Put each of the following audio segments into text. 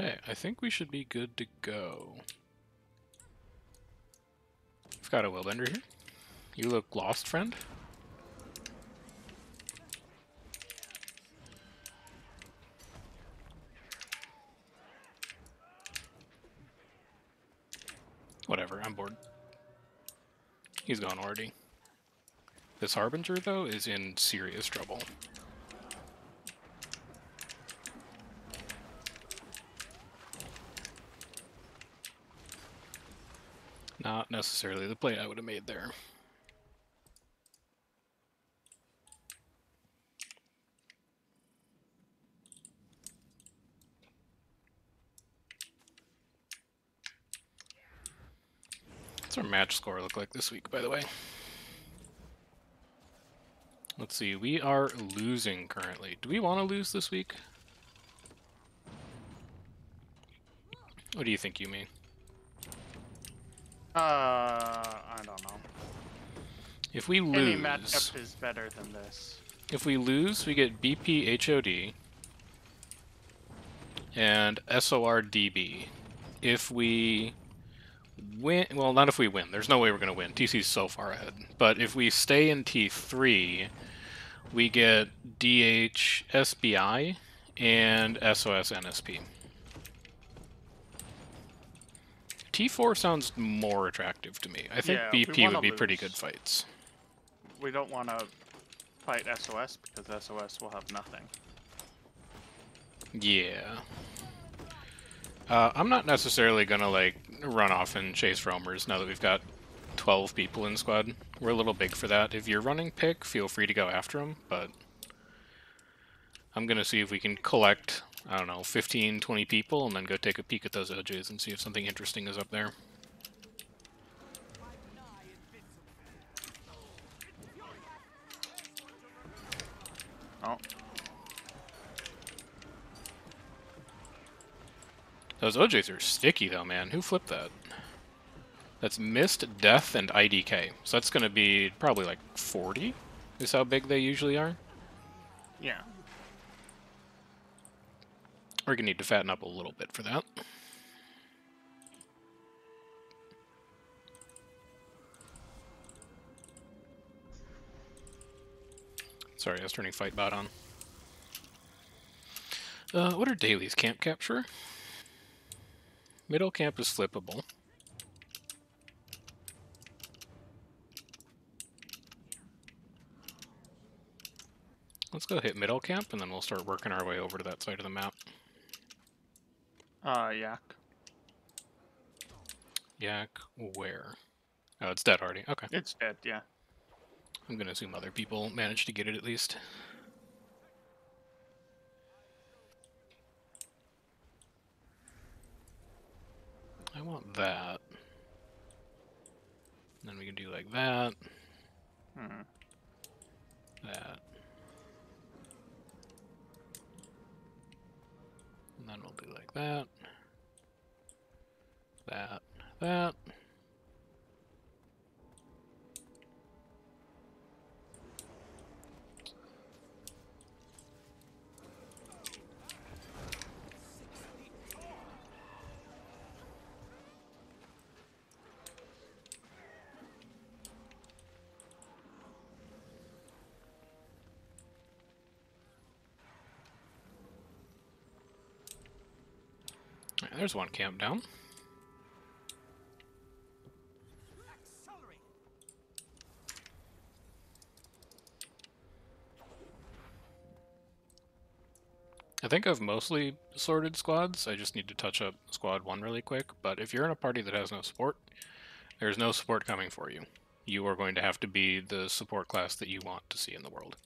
Okay, I think we should be good to go. We've got a Willbender here. You look lost, friend. Whatever, I'm bored. He's gone already. This Harbinger, though, is in serious trouble. Not necessarily the play I would have made there. What's our match score look like this week, by the way? Let's see, we are losing currently. Do we want to lose this week? What do you think, you mean? Uh, I don't know. If we lose, Any matchup is better than this. if we lose, we get BP HOD and SOR DB. If we win, well, not if we win. There's no way we're going to win. TC's so far ahead. But if we stay in T3, we get DH SBI and SOS NSP. T4 sounds more attractive to me. I think Yeah, BP would be pretty good fights. We don't want to fight SOS because SOS will have nothing. Yeah. Uh, I'm not necessarily gonna like run off and chase roamers now that we've got 12 people in squad. We're a little big for that. If you're running pick, feel free to go after them, but I'm gonna see if we can collect, I don't know, 15, 20 people and then go take a peek at those OJs and see if something interesting is up there. Oh, Those OJs are sticky though, man. Who flipped that? That's Mist, Death, and IDK. So that's gonna be probably like 40 is how big they usually are. yeah. We're gonna need to fatten up a little bit for that. Sorry, I was turning fight bot on. Uh, what are dailies? Camp capture? Middle camp is flippable. Let's go hit middle camp, and then we'll start working our way over to that side of the map. Uh, yak. Yak, where? Oh, it's dead already. Okay. It's dead, yeah. I'm gonna assume other people managed to get it at least. I want that. Then we can do like that, Hmm. that. And then we'll like that. That, that. There's one camp down. I think I've mostly sorted squads. I just need to touch up squad one really quick. But if you're in a party that has no support, there's no support coming for you. You are going to have to be the support class that you want to see in the world.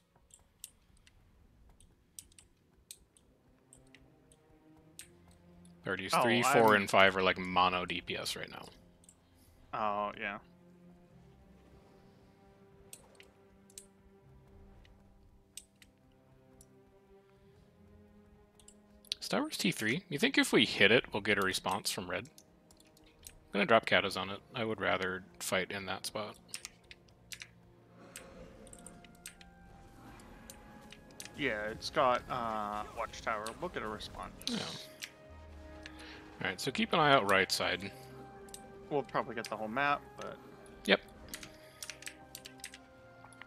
Thirties Oh, three, four, I'm- and five are like mono DPS right now. Oh, yeah. Star Wars T3. You think if we hit it, we'll get a response from red? I'm gonna drop Katas on it. I would rather fight in that spot. Yeah, it's got, uh, Watchtower. We'll get a response. Yeah. Alright, so keep an eye out right side. We'll probably get the whole map, but Yep.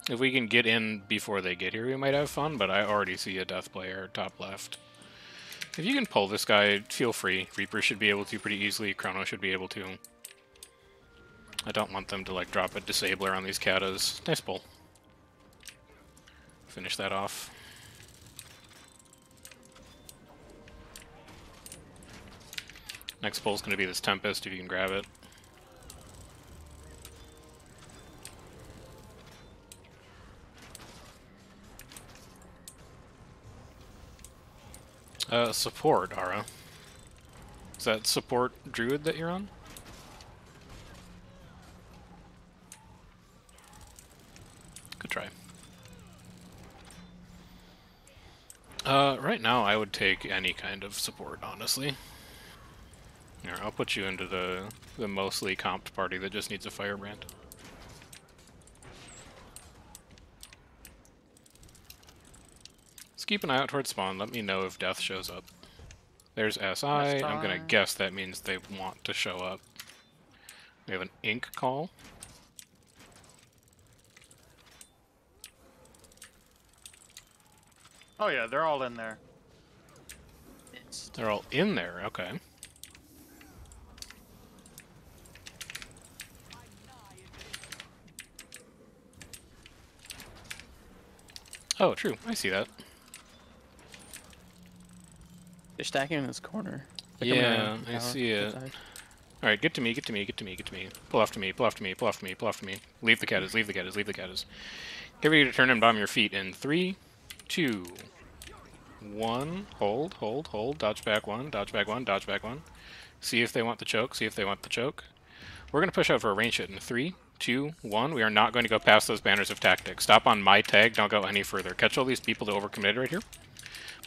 If we can get in before they get here, we might have fun, but I already see a death player top left. If you can pull this guy, feel free. Reaper should be able to pretty easily, Chrono should be able to. I don't want them to like drop a disabler on these katas. Nice pull. Finish that off. Next pull's gonna be this Tempest, if you can grab it. Uh, support, Ara. Is that support druid that you're on? Good try. Uh, right now I would take any kind of support, honestly. Here, I'll put you into the, the mostly comped party that just needs a firebrand. Let's keep an eye out towards spawn. Let me know if death shows up. There's SI. I'm gonna guess that means they want to show up. We have an ink call. oh yeah, they're all in there. They're all in there. Okay. Oh, true. I see that. They're stacking in this corner. They're Yeah, I see it. side. All right, get to me, get to me, get to me, get to me. Pull off to me, pull off to me, pull off to me, pull off to me. Leave the catas, leave the catas, leave the catas. Get ready to turn and bomb your feet in three, two, one. Hold, hold, hold. Dodge back one, dodge back one, dodge back one. See if they want the choke, see if they want the choke. We're going to push out for a range hit in three, two, one. We are not going to go past those banners of tactics. Stop on my tag, don't go any further. Catch all these people that overcommitted right here.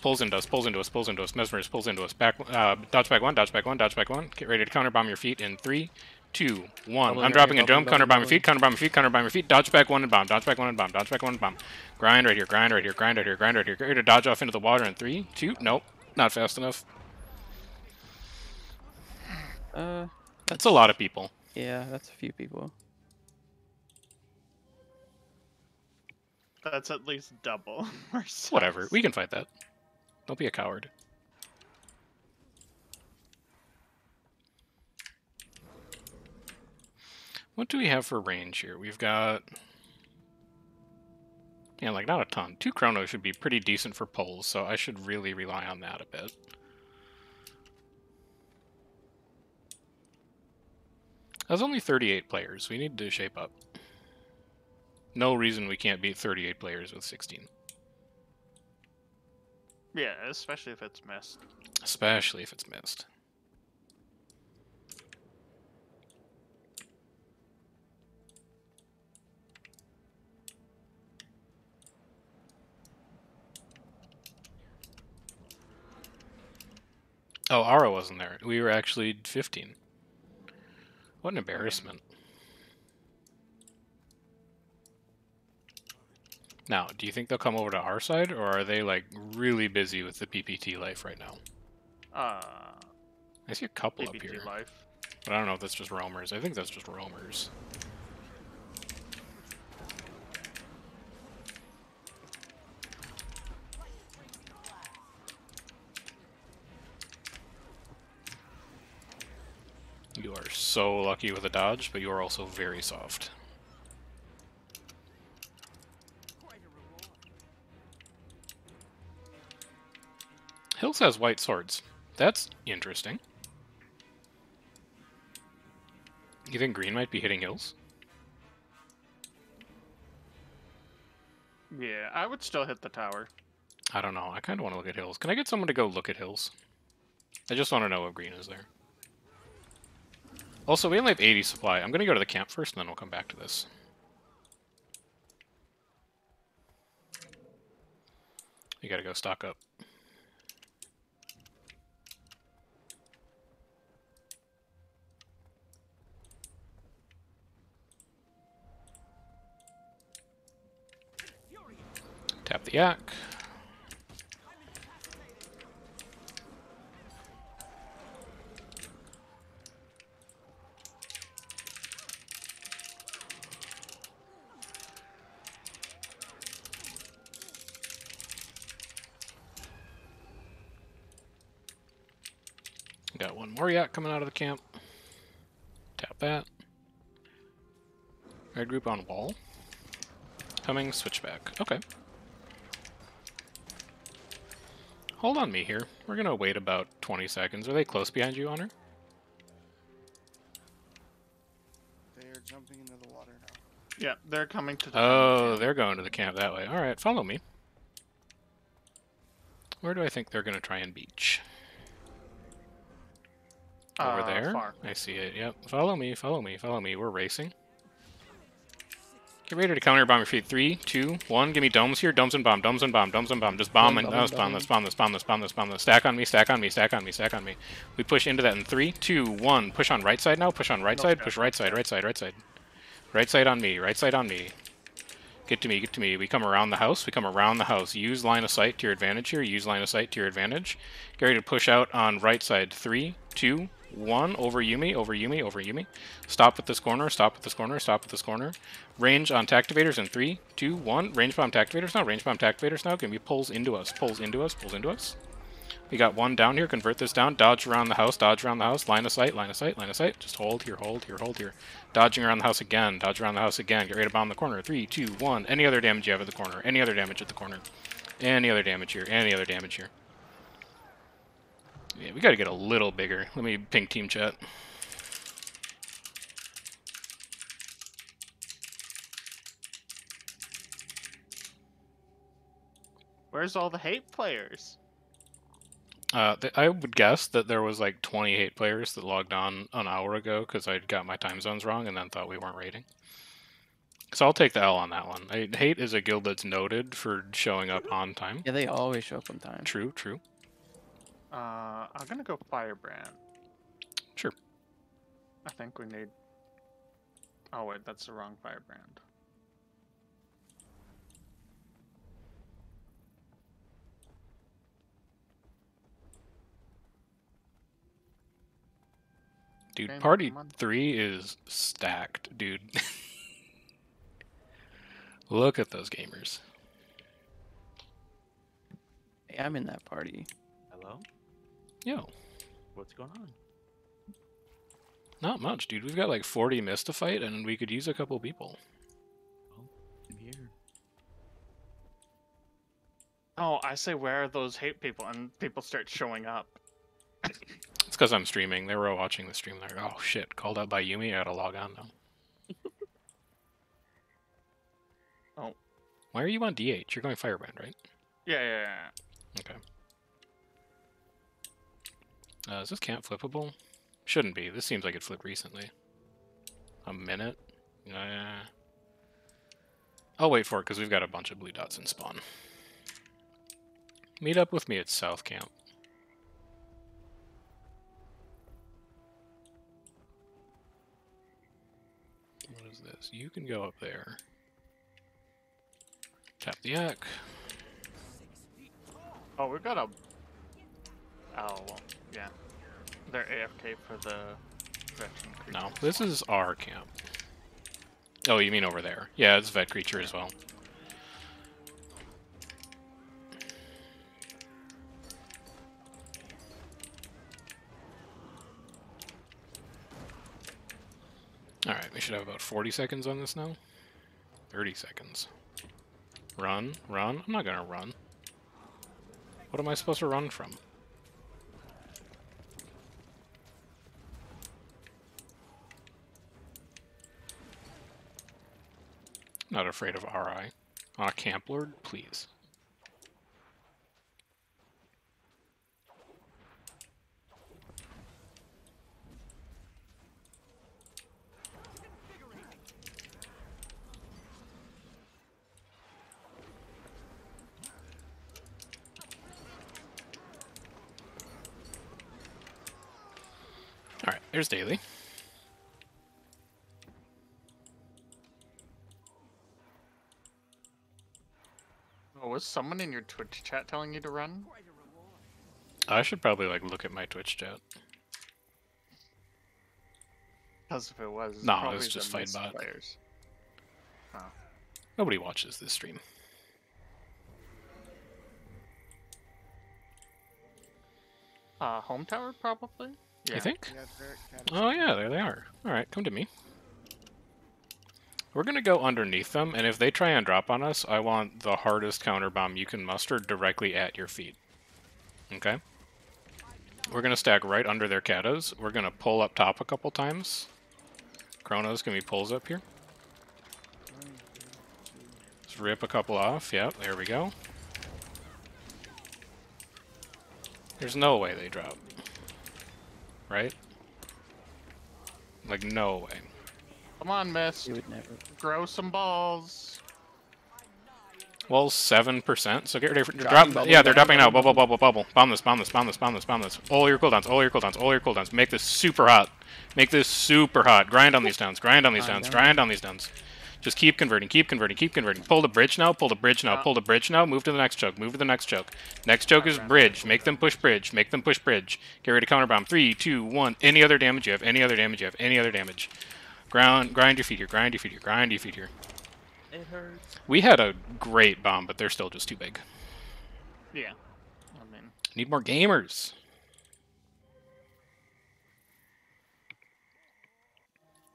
Pulls into us, pulls into us, pulls into us, mesmers, pulls into us. Back, uh, dodge back one, dodge back one, dodge back one. Get ready to counter bomb your feet in three, two, one. I'm dropping a dome, doubling, counter bomb your feet, counter bomb your feet, counter bomb your feet. Dodge back one and bomb, dodge back one and bomb, dodge back one and bomb. Grind right here, grind right here, grind right here, grind right here. Get ready to dodge off into the water in three, two. Nope, not fast enough. Uh, That's a lot of people. yeah, that's a few people. That's at least double. Whatever, we can fight that. Don't be a coward. What do we have for range here? We've got... Yeah, like, not a ton. Two chronos should be pretty decent for pulls, so I should really rely on that a bit. That's only 38 players. We need to shape up. No reason we can't beat 38 players with 16. Yeah, especially if it's Mist. Especially if it's Mist. Oh, Ara wasn't there. We were actually 15. What an embarrassment. Now, do you think they'll come over to our side, or are they, like, really busy with the PPT life right now? Uh, I see a couple up here, life. but I don't know if that's just roamers. I think that's just roamers. You are so lucky with a dodge, but you are also very soft. Hills has white swords. That's interesting. You think green might be hitting hills? Yeah, I would still hit the tower. I don't know. I kind of want to look at hills. Can I get someone to go look at hills? I just want to know if green is there. Also, we only have 80 supply. I'm going to go to the camp first, and then we'll come back to this. You gotta go stock up. Tap the Yak. Got one more yak coming out of the camp. Tap that. Red group on wall. Coming switchback. Okay. Hold on me here. We're gonna wait about 20 seconds. Are they close behind you, Honor? They are jumping into the water now. Yeah, they're coming to the. Oh, they're going to the camp that way. Alright, follow me. Where do I think they're gonna try and beach? Over Uh, there? Far. I see it, yep. Follow me, follow me, follow me. We're racing. Get ready to counter bomb your feet. Three, two, one. Give me domes here. Domes and bomb. Domes and bomb. Domes and bomb. Just bomb and Dome, no, uh, dome, spawn this, spawn this, spawn this, spawn this, spawn this. Stack on me, stack on me, stack on me, stack on me. We push into that in three, two, one. Push on right side now. Push on right No side. Push right side, right side, right side. Right side on me. Right side on me. Get to me, get to me. We come around the house. We come around the house. Use line of sight to your advantage here. Use line of sight to your advantage. Get ready to push out on right side. Three, two, one. Over Yumi, over Yumi, over Yumi. Stop at this corner. Stop at this corner. Stop at this corner. Range on tactivators in three, two, one. Range bomb tactivators now. Range bomb tactivators now. Give me pulls into us. Pulls into us. Pulls into us. We got one down here. Convert this down. Dodge around the house. Dodge around the house. Line of sight. Line of sight. Line of sight. Just hold here. Hold here. Hold here. Dodging around the house again. Dodge around the house again. Get ready to bomb the corner. Three, two, one. Any other damage you have at the corner. Any other damage at the corner. Any other damage here. Any other damage here. Yeah, we got to get a little bigger. Let me ping team chat. Where's all the hate players? Uh, th- I would guess that there was like 28 players that logged on an hour ago because I got my time zones wrong and then thought we weren't rating. So I'll take the L on that one. I, Hate is a guild that's noted for showing up on time. Yeah, they always show up on time. True, true. Uh, I'm gonna go Firebrand. Sure. I think we need. Oh wait, that's the wrong Firebrand. Dude, Okay, party three is stacked, dude. Look at those gamers. Hey, I'm in that party. Hello? Yo, What's going on? not much, dude. We've got like 40 mist to fight, and we could use a couple people. Oh, I'm here. Oh, I say where are those hate people, and people start showing up. Because I'm streaming. They were watching the stream. They're like, oh shit, called out by Yumi. I gotta log on now. Oh. Why are you on DH? You're going Firebrand, right? Yeah, yeah, yeah. Okay. Uh, is this camp flippable? Shouldn't be. This seems like it flipped recently. A minute? Uh, I'll wait for it because we've got a bunch of blue dots in spawn. Meet up with me at South Camp. You can go up there. Tap the yak. Oh, we've got a. Oh, well, yeah. They're AFK for the. No, this is our camp. Oh, you mean over there? Yeah, it's vet creature as well. We should have about 40 seconds on this now. 30 seconds. Run, run. I'm not gonna run. What am I supposed to run from? Not afraid of RI. Ah, Camp Lord, please. Alright, there's Daily. Oh, was someone in your Twitch chat telling you to run? I should probably like look at my Twitch chat. Because if it was, it's No, it's the just fight bot. players. Nobody watches this stream. Uh, home tower probably. Yeah. I think. Yeah, they're at Caddis. Oh yeah, there they are. All right, come to me. We're gonna go underneath them, and if they try and drop on us, I want the hardest counter bomb you can muster directly at your feet. Okay. We're gonna stack right under their katas. We're gonna pull up top a couple times. Chronos, can be pulls up here? Let's rip a couple off. Yep, there we go. There's no way they drop. Right? Like, no way. Come on, Mist. You would never. Grow some balls. Well, seven percent. So get ready for Dropping drop. bubble, Yeah, they're dropping dropping now. bubble. Bubble, bubble, bubble. Bomb this, bomb this, bomb this, bomb this, bomb this. All your cooldowns, all your cooldowns, all your cooldowns. Make this super hot. Make this super hot. Grind on these downs. Grind on these downs. Grind on these downs. Just keep converting, keep converting, keep converting. Pull the bridge now. Pull the bridge now. Pull the bridge now. Move to the next choke. Move to the next choke. Next choke is bridge. Make them push bridge. Make them push bridge. Get ready to counter bomb. Three, two, one. Any other damage you have. Any other damage you have. Any other damage. Ground. Grind your feet here. Grind your feet here. Grind your feet here. It hurts. We had a great bomb, but they're still just too big. Yeah. I mean, Need more gamers.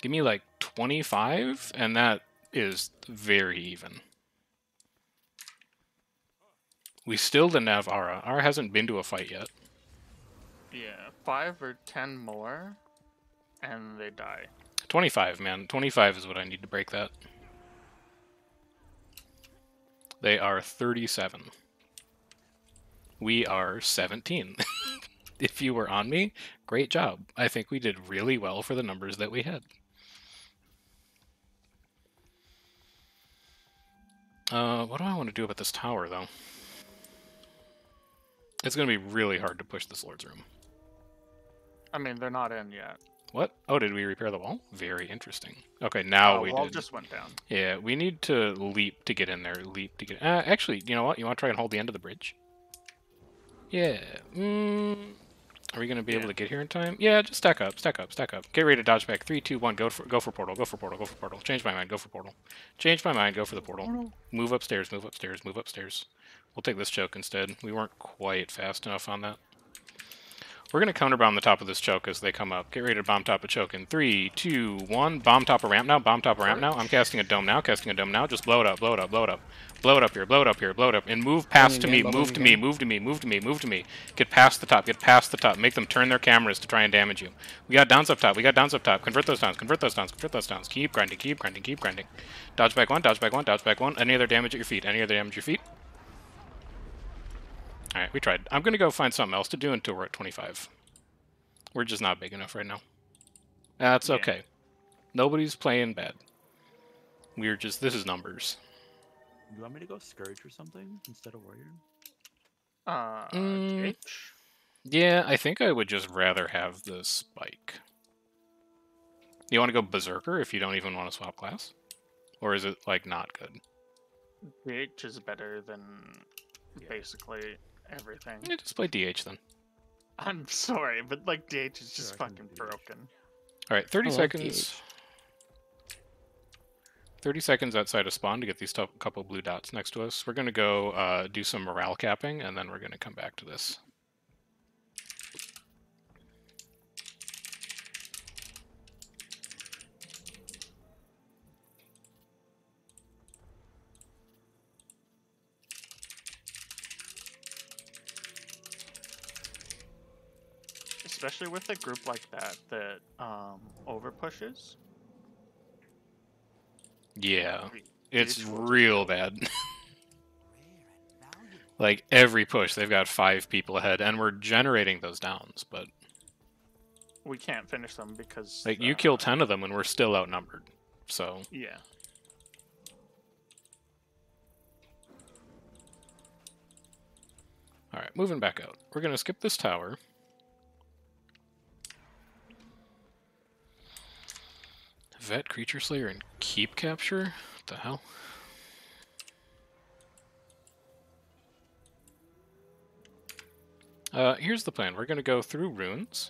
Give me like 25, and that is very even. We still didn't have Ara. Ara hasn't been to a fight yet. yeah, five or ten more, and they die. 25, man. 25 is what I need to break that. They are 37. We are 17. if you were on me, great job. I think we did really well for the numbers that we had. Uh, what do I want to do about this tower, though? It's going to be really hard to push this Lord's Room. I mean, they're not in yet. What? Oh, did we repair the wall? Very interesting. Okay, now Oh, we wall did. just went down. Yeah, we need to leap to get in there. Leap to get. Uh, actually, you know what? You want to try and hold the end of the bridge? Yeah. Mm, are we gonna be able to get here in time? Yeah, just stack up, stack up, stack up. Get ready to dodge back. Three, two, one. Go for go for portal. Go for portal. Go for portal. Change my mind. Go for portal. Change my mind. Go for the portal. Move upstairs. Move upstairs. Move upstairs. We'll take this choke instead. We weren't quite fast enough on that. We're gonna counter bomb the top of this choke as they come up. Get ready to bomb top a choke in three, two, one. Bomb top a ramp now. Bomb top a ramp now. I'm casting a dome now. Casting a dome now. Just blow it up. Blow it up. Blow it up. Blow it up here. Blow it up here. Blow it up. And move past to me. Move to me. Move to me. Move to me. Move to me. Get past the top. Get past the top. Make them turn their cameras to try and damage you. We got downs up top. We got downs up top. Convert those downs. Convert those downs. Convert those downs. Keep grinding. Keep grinding. Keep grinding. Dodge back one. Dodge back one. Dodge back one. Any other damage at your feet? Any other damage at your feet? All right, we tried. I'm gonna go find something else to do until we're at 25. We're just not big enough right now. That's Yeah. okay. Nobody's playing bad. We're just this is numbers. Do you want me to go Scourge or something instead of Warrior? Uh, Mm. Yeah, I think I would just rather have the spike. You want to go berserker if you don't even want to swap class, or is it like not good? DH is better than Yeah. basically everything. Yeah, just play DH then. I'm sorry, but like DH is just Sure, fucking broken. All right, 30 I love seconds. 30 seconds outside of spawn to get these couple blue dots next to us. We're going to go uh, do some morale capping, and then we're going to come back to this. Especially with a group like that that um over pushes. Yeah, it's real bad. like every push, they've got five people ahead, and we're generating those downs. But We can't finish them because like you uh, kill 10 of them, and we're still outnumbered. So Yeah. All right, moving back out. We're going to skip this tower. Vet, Creature Slayer, and Keep Capture? What the hell? Uh, here's the plan. We're going to go through runes.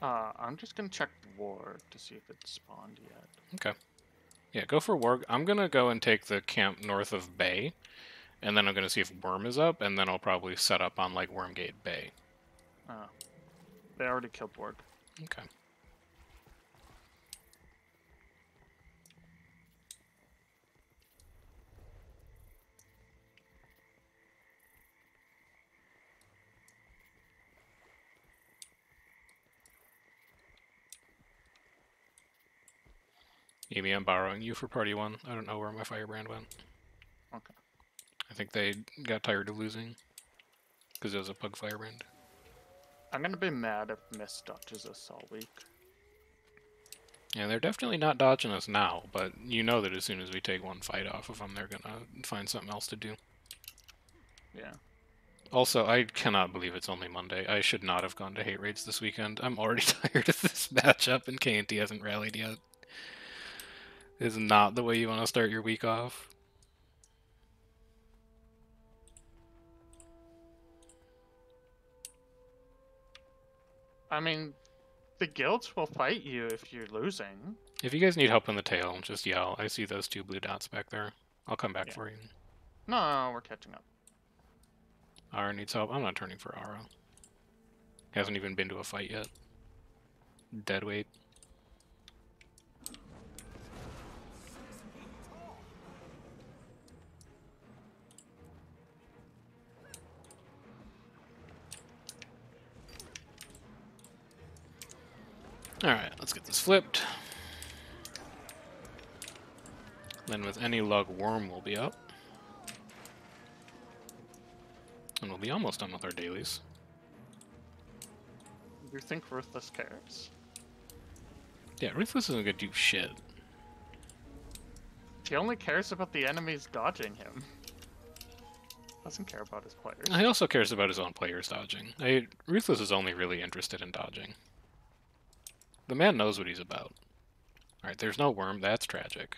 Uh, I'm just gonna check war to see if it's spawned yet. Okay. Yeah, go for Warg. I'm going to go and take the camp north of Bay, and then I'm going to see if Worm is up, and then I'll probably set up on, like, Wormgate Bay. Oh. They already killed Borg. Okay. Amy, I'm borrowing you for party one. I don't know where my firebrand went. Okay. I think they got tired of losing because it was a pug firebrand. I'm gonna be mad if Miss dodges us all week. Yeah, they're definitely not dodging us now, but you know that as soon as we take one fight off of them, they're gonna find something else to do. Yeah. Also, I cannot believe it's only Monday. I should not have gone to hate raids this weekend. I'm already tired of this matchup, and KNT hasn't rallied yet. Is not the way you want to start your week off. I mean, the guilds will fight you if you're losing. If you guys need help in the tail, just yell. I see those two blue dots back there. I'll come back Yeah. for you. No, we're catching up. Ara needs help. I'm not turning for Ara. Hasn't even been to a fight yet. Dead weight. Alright, let's get this flipped. Then with any luck, Worm will be up. And we'll be almost done with our dailies. You think Ruthless cares? Yeah, Ruthless isn't gonna do shit. He only cares about the enemies dodging him. Doesn't care about his players. He also cares about his own players dodging. I, Ruthless is only really interested in dodging. The man knows what he's about. Alright, there's no worm, that's tragic.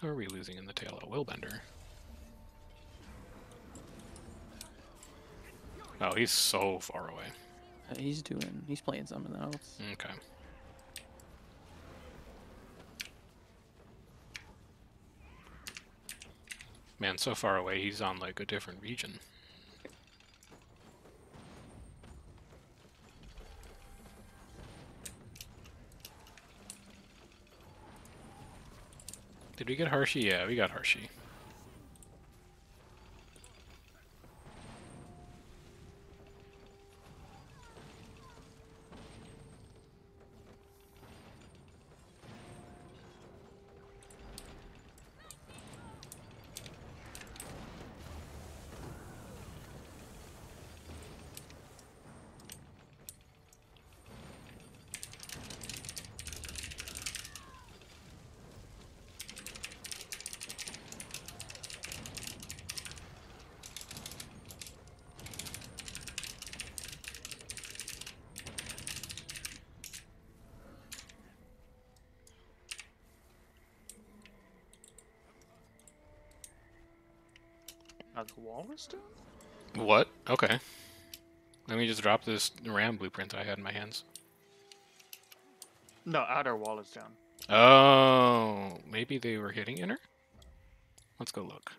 Who are we losing in the tail? Oh, Willbender. Oh, he's so far away. Uh, he's doing. He's playing something else. Okay. Man, so far away, he's on like a different region. Did we get Hershey? Yeah, we got Hershey. Walrus down? What? Okay. Let me just drop this RAM blueprint I had in my hands. No, outer wall is down. Oh, maybe they were hitting inner? Let's go look.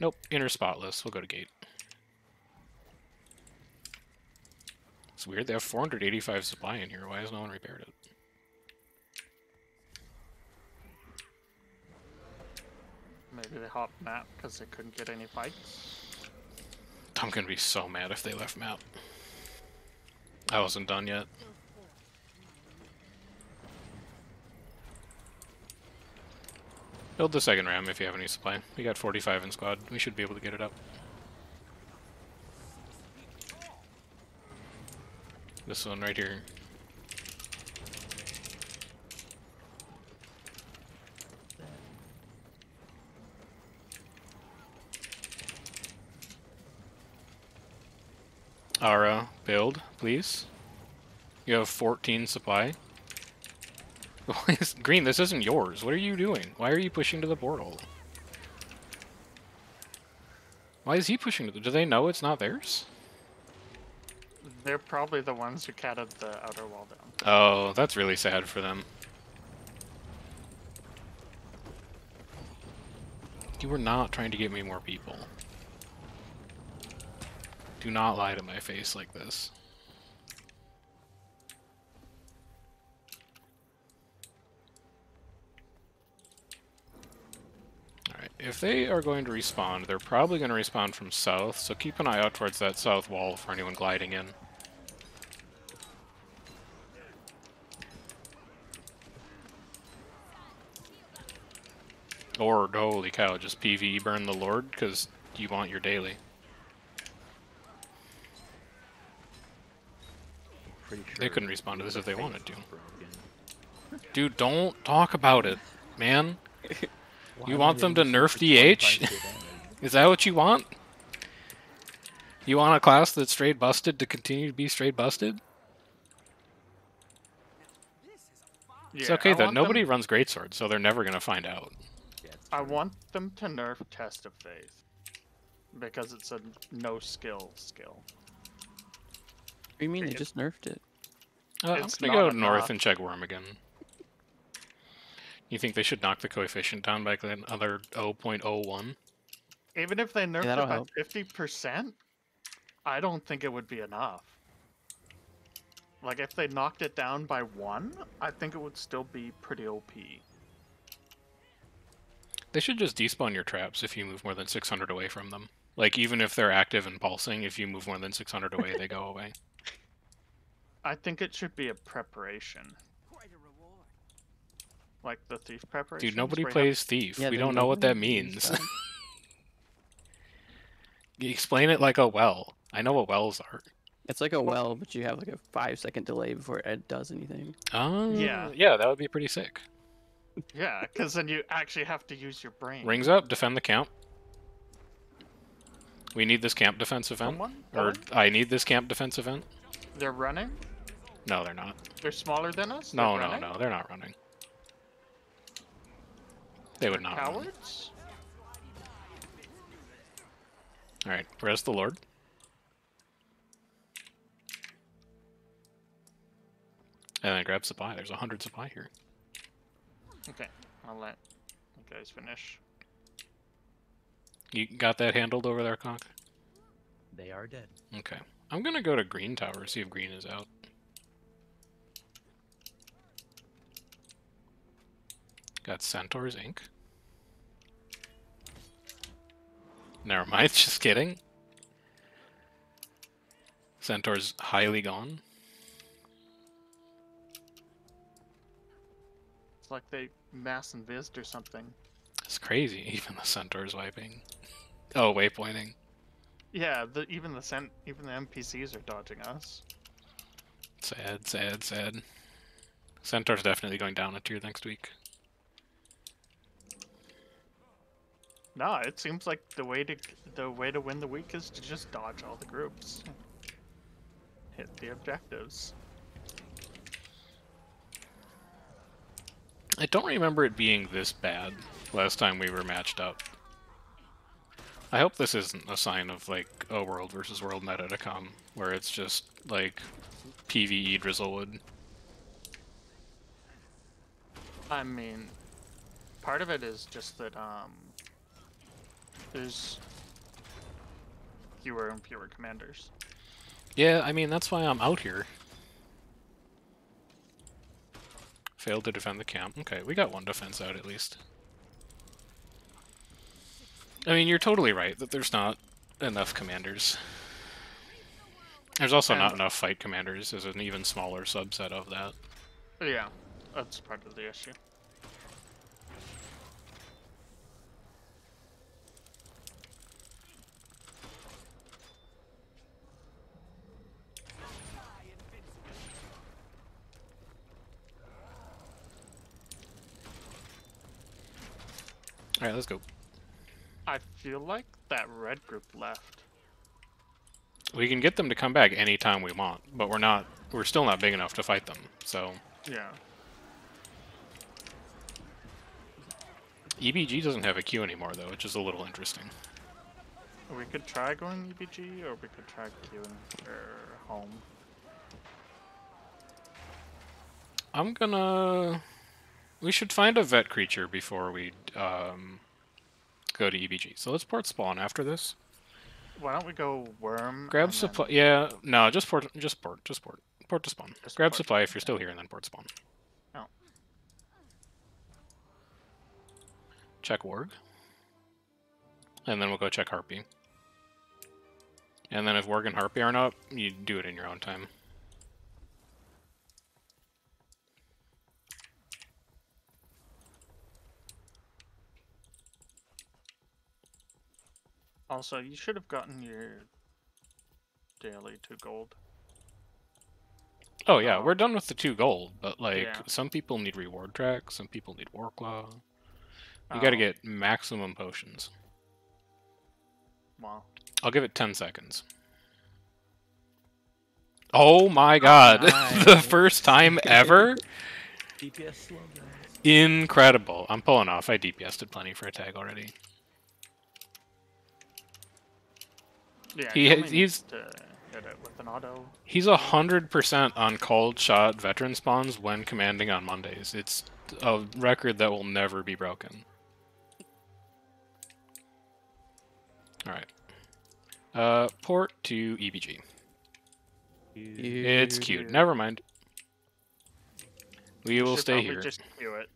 Nope, inner spotless. We'll go to gate. It's weird, they have 485 supply in here. Why has no one repaired it? They hopped map because they couldn't get any fights. I'm gonna be so mad if they left map. I wasn't done yet. Build the second ram if you have any supply. We got 45 in squad. We should be able to get it up. This one right here. Ara, build, please. You have 14 supply. Green, this isn't yours. What are you doing? Why are you pushing to the portal? Why is he pushing to. Do they know it's not theirs? They're probably the ones who catted the outer wall down. Oh, that's really sad for them. You were not trying to get me more people. Do not lie to my face like this. If they are going to respawn, they're probably going to respawn from south, so keep an eye out towards that south wall for anyone gliding in. Lord, holy cow, just PvE burn the Lord, because you want your daily. Pretty sure They couldn't respond to this if they wanted to. Dude, don't talk about it, man. You want them to nerf DH? times their damage? Is that what you want? You want a class that's straight busted to continue to be straight busted? It's okay I though. Nobody Them, runs greatsword, so they're never gonna find out. I want them to nerf Test of Faith. Because it's a no skill skill. What do you mean they just nerfed it? Uh, I'm It's gonna go north and check Worm again. You think they should knock the coefficient down by another 0.01? Even if they nerfed that'll it by help. fifty percent, I don't think it would be enough. Like if they knocked it down by one, I think it would still be pretty OP. They should just despawn your traps if you move more than 600 away from them. Like, even if they're active and pulsing, if you move more than 600 away, they go away. I think it should be a preparation. Like the thief preparation. Dude, nobody plays Thief. Yeah, we don't know what that means. You Explain it like a well. I know what wells are. It's like a well, but you have like a five second delay before it does anything. Oh, Yeah. Yeah, that would be pretty sick. Yeah, because then you actually have to use your brain. Rings up, defend the camp. We need this camp defense event. Someone? Or Going? I need this camp defense event. They're running. No, they're not. They're smaller than us. No, They're no, running? no, they're not running. They would not. run. Cowards. All right, rest the Lord. And then grab supply. There's a hundred supply here. Okay, I'll let you guys finish. You got that handled over there, Conk? They are dead. Okay. I'm gonna go to Green Tower, see if Green is out. Got Centaur's Inc. Never mind, just kidding. Centaur's highly gone. It's like they mass invised or something. It's crazy, even the Centaur's wiping. Oh, waypointing. Yeah, the, even the cent, even the NPCs are dodging us. Sad, sad, sad. Centaur's definitely going down a tier next week. No, it seems like the way to the way to win the week is to just dodge all the groups. Hit the objectives. I don't remember it being this bad last time we were matched up. I hope this isn't a sign of like a world versus world meta to come, where it's just like PvE Drizzlewood. I mean, part of it is just that um, there's fewer and fewer commanders. Yeah, I mean that's why I'm out here. Failed to defend the camp. Okay, we got one defense out at least. I mean, you're totally right that there's not enough commanders. There's also not enough fight commanders. There's an even smaller subset of that. Yeah, that's part of the issue. All right, let's go. I feel like that red group left. We can get them to come back anytime we want, but we're not. We're still not big enough to fight them. So Yeah. EBG doesn't have a queue anymore, though, which is a little interesting. We could try going EBG, or we could try queuing for home. I'm gonna. We should find a vet creature before we, um, go to EBG. So let's port spawn after this. Why don't we go worm? Grab supply. then- Yeah, no, just port, just port, just port, port to spawn. Just Grab port. supply if you're still here, and then port spawn. Oh. Check warg, and then we'll go check harpy. And then if warg and harpy aren't up, you do it in your own time. Also, you should have gotten your daily two gold. Oh yeah, Oh. we're done with the two gold, but like Yeah. some people need reward tracks, some people need Warclaw. You got to Oh, get maximum potions. Wow. I'll give it 10 seconds. Oh my god. the nice. first time ever? DPS slow, guys. Incredible. I'm pulling off. I DPS'd plenty for a tag already. Yeah, He you ha- only need he's- to hit it with an auto. He's a 100% on cold shot veteran spawns when commanding on Mondays. It's a record that will never be broken. Alright. Uh, port to EBG. It's cute. Never mind. We You will stay here. Just queue it.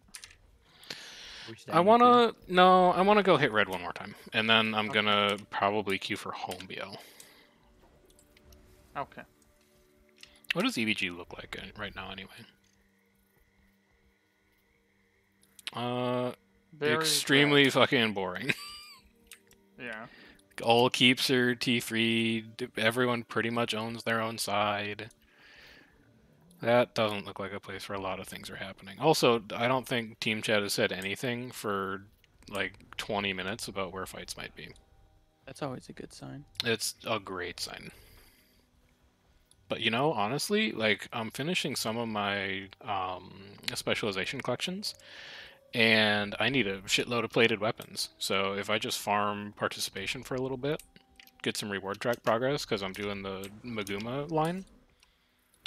We're I wanna no, I wanna go hit red one more time, and then I'm Okay. gonna probably queue for home BL. Okay. What does EBG look like uh, right now, anyway? Uh, Very extremely fucking boring. Yeah. All keeps are T three. Everyone pretty much owns their own side. That doesn't look like a place where a lot of things are happening. Also, I don't think Team Chat has said anything for like 20 minutes about where fights might be. That's always a good sign. It's a great sign. But you know, honestly, like I'm finishing some of my um, specialization collections, and I need a shitload of plated weapons. So if I just farm participation for a little bit, get some reward track progress because I'm doing the Maguuma line,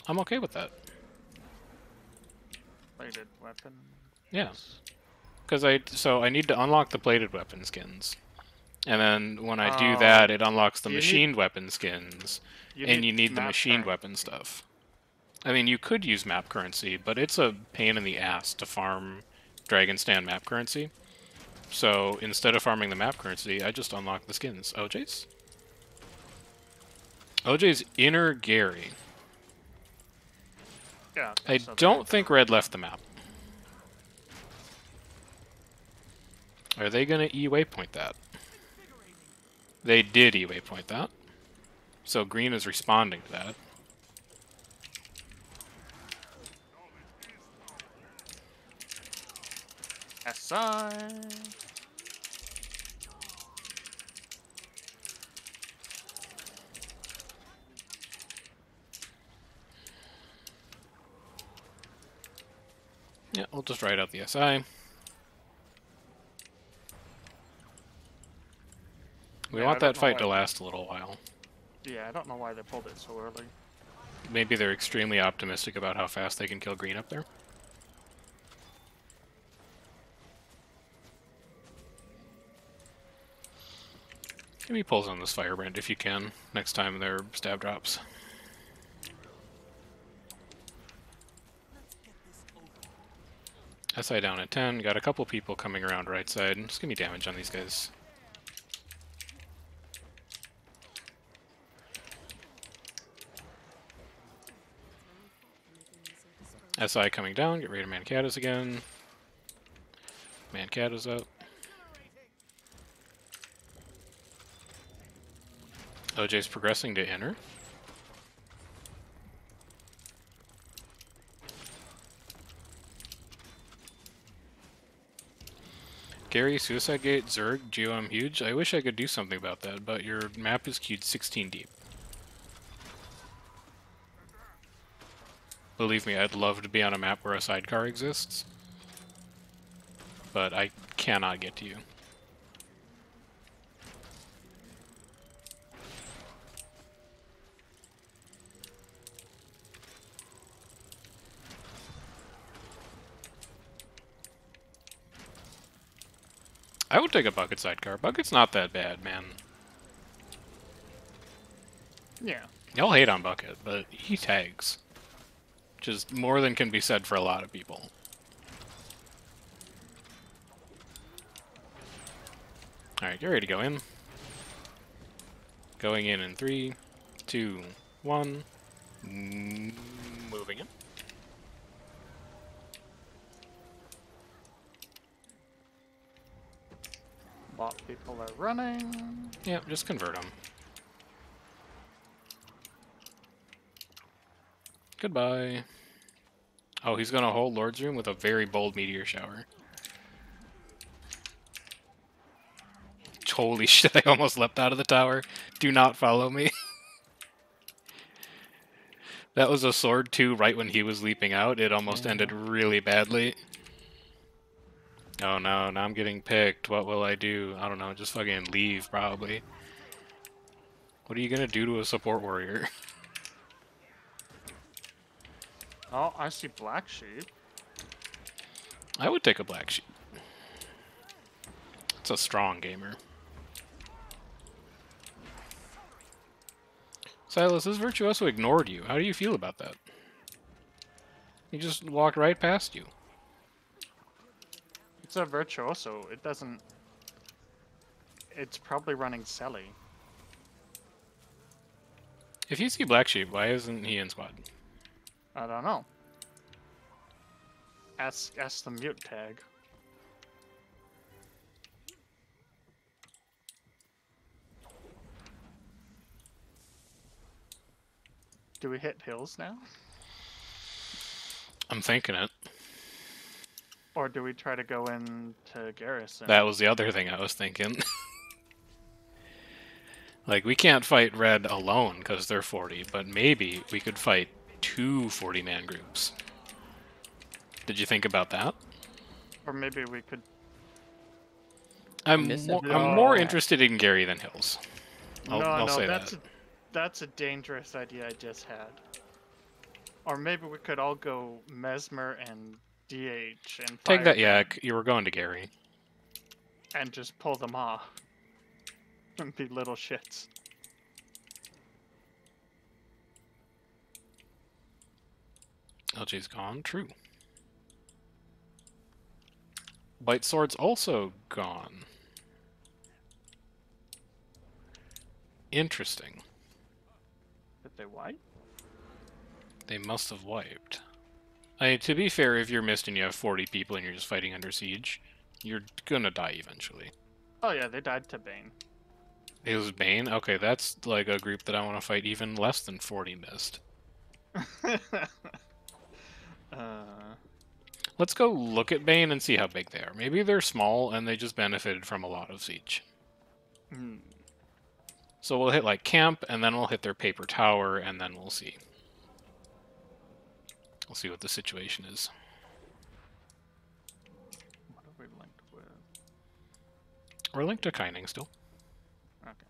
I'm okay with that. Plated weapon. Yeah. Because I so I need to unlock the plated weapon skins, and then when I do Oh, that, it unlocks the you need- machined weapon skins. and you need the machined track. weapon stuff. I mean, you could use map currency, but it's a pain in the ass to farm Dragon Stand map currency. So instead of farming the map currency, I just unlock the skins. Oh, OJ's? OJ's oh, inner Gary. Yeah. I don't think Red left the map. Are they going to E waypoint that? They did E waypoint that. So green is responding to that. SI. Yeah, we'll just write out the SI. We Yeah, want that fight to last a little while. Yeah, I don't know why they pulled it so early. Maybe they're extremely optimistic about how fast they can kill green up there. Maybe pulls on this firebrand if you can next time their stab drops. SI down at 10. Got a couple people coming around right side. Just give me damage on these guys. SI coming down. Get rid of Mancadas again. Mancada's up. OJ's progressing to inner. Gary, Suicide Gate, Zerg, GeoM Huge. I wish I could do something about that, but your map is queued 16 deep. Believe me, I'd love to be on a map where a sidecar exists. But I cannot get to you. I would take a bucket sidecar. Bucket's not that bad, man. Yeah. Y'all hate on Bucket, but he tags. Which is more than can be said for a lot of people. Alright, get ready to go in. Going in in three, two, one. Moving in. Bot people are running. Yep, just convert them. Goodbye. Oh, he's gonna hold Lord's Room with a very bold meteor shower. Holy shit, I almost leapt out of the tower. Do not follow me. that was a sword too, right when he was leaping out. It almost ended really badly. Oh no, now I'm getting picked. What will I do? I don't know, just fucking leave, probably. What are you gonna do to a support warrior? Oh, I see black sheep. I would take a black sheep. It's a strong gamer. Silas, this virtuoso ignored you. How do you feel about that? He just walked right past you. It's a virtuoso. It doesn't. It's probably running Sally. If you see black sheep, why isn't he in squad? I don't know. Ask ask the mute tag. Do we hit hills now? I'm thinking it. Or do we try to go into Garrison? That was the other thing I was thinking. like, we can't fight red alone because they're 40, but maybe we could fight two 40 man groups. Did you think about that? Or maybe we could. I'm Miss more. I'm more interested in Gary than Hills. I'll, no, I'll no, say that's that. a that's a dangerous idea I just had. Or maybe we could all go Mesmer and DH and Take that, yeah, you were going to Gary. and just pull them off. Be little shits. LG's gone, true. White Sword's also gone. Interesting. Did they wipe? They must have wiped. I to be fair, if you're Mist and you have 40 people and you're just fighting under siege, you're gonna die eventually. Oh yeah, they died to Bane. It was Bane? Okay, that's like a group that I want to fight even less than 40 Mist. uh, Let's go look at Bane and see how big they are. Maybe they're small and they just benefited from a lot of siege. hmm. So we'll hit like camp, and then we'll hit their paper tower, and then we'll see. We'll see what the situation is. What are we linked with? We're linked to Kaineng still. Okay.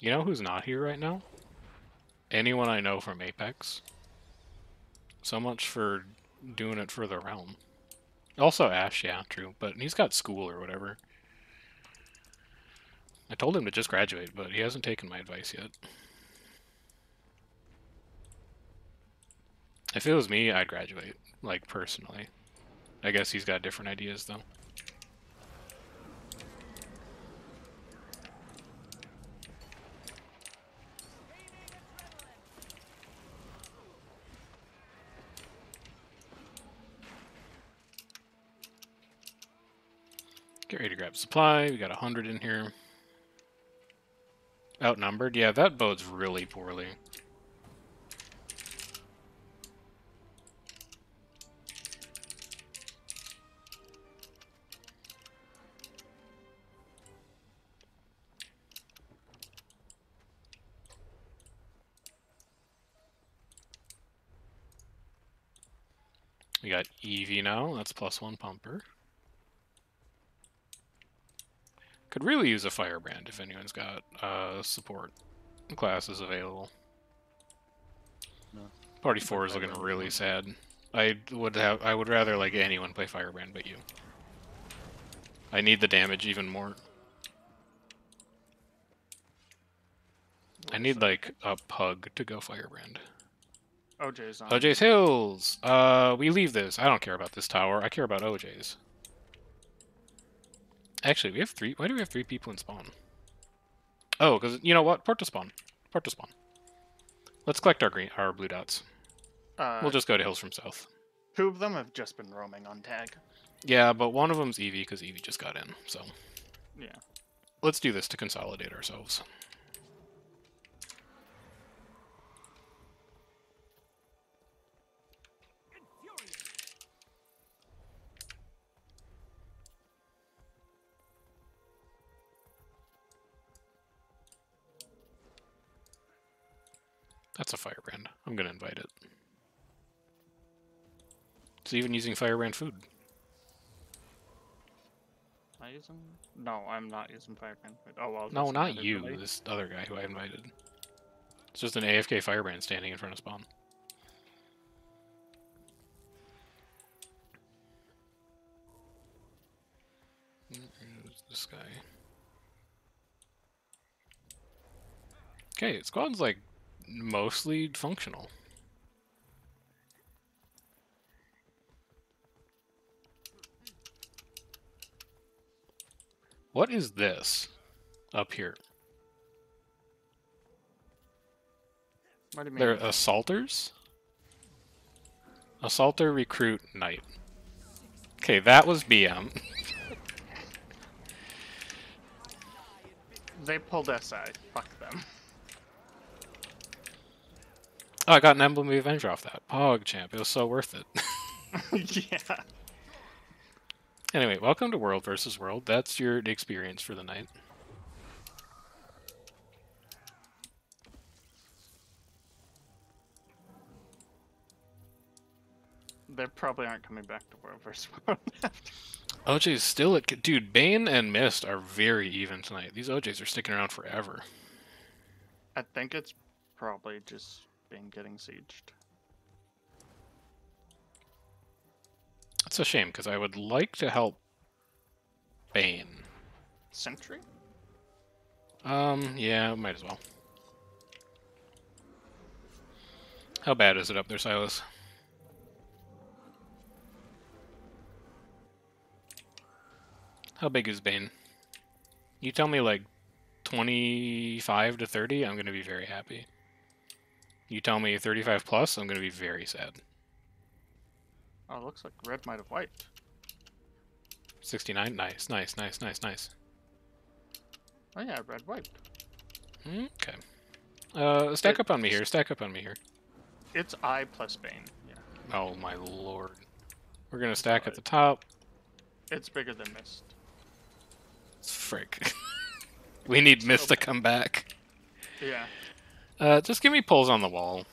You know who's not here right now? Anyone I know from Apex. So much for doing it for the realm. Also Ash, yeah, true, but he's got school or whatever. I told him to just graduate, but he hasn't taken my advice yet. If it was me, I'd graduate, like personally. I guess he's got different ideas though. Get ready to grab supply. We got a hundred in here. Outnumbered? Yeah, that bodes really poorly. Got Eevee now. That's plus one pumper. Could really use a firebrand if anyone's got uh, support classes available. No. Party 4 is looking really sad. I would have. I would rather like anyone play Firebrand but you. I need the damage even more. I need like a pug to go Firebrand. OJ's on. OJ's Hills. Uh, we leave this. I don't care about this tower. I care about OJ's. Actually, we have three. Why do we have three people in spawn? Oh, because you know what? Port to spawn. Port to spawn. Let's collect our green, our blue dots. Uh, We'll just go to hills from south. Two of them have just been roaming on tag. Yeah, but one of them's Eevee because Eevee just got in. So Yeah. let's do this to consolidate ourselves. That's a firebrand. I'm gonna invite it. It's even using firebrand food. I using? No, I'm not using Firebrand. Oh well. No, doesn't you. This other guy who I invited. It's just an AFK firebrand standing in front of spawn. This guy? Okay, squad's like mostly functional. What is this up here? What do you mean? They're assaulters? Assaulter, recruit, knight. Okay, that was BM. They pulled SI. Fuck them. Oh, I got an Emblem of Avenger off that. Pog champ. It was so worth it. yeah. anyway, welcome to World versus World. That's your experience for the night. They probably aren't coming back to World vs. World. Oh, OJ's still at. Dude, Bane and Mist are very even tonight. These OJs are sticking around forever. I think it's probably just getting sieged. It's a shame because I would like to help Bane. Sentry? Um, yeah, might as well. How bad is it up there, Silas? How big is Bane? You tell me like 25 to 30, I'm going to be very happy. You tell me 35 plus, I'm going to be very sad. Oh, it looks like red might have wiped. 69, nice, nice, nice, nice, nice. Oh yeah, red wiped. Okay. Uh, stack It- up on me here, stack up on me here. It's I plus Bane. Yeah. Oh my lord. We're going to stack at the top. It's bigger than Mist. Frick. we need Mist to come back. Yeah. Uh, just give me pulls on the wall.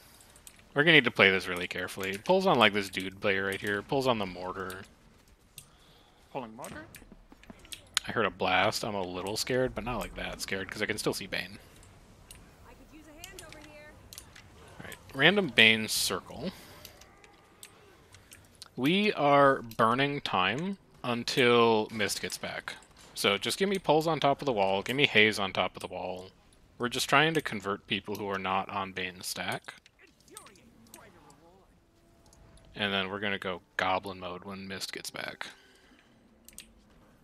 We're gonna need to play this really carefully. Pulls on like this dude player right here. Pulls on the mortar. Pulling mortar? I heard a blast. I'm a little scared, but not like that scared because I can still see Bane. I could use a hand over here. Alright, random Bane circle. We are burning time until Mist gets back. So just give me pulls on top of the wall, give me haze on top of the wall. We're just trying to convert people who are not on Bane's stack. And then we're gonna go goblin mode when Mist gets back.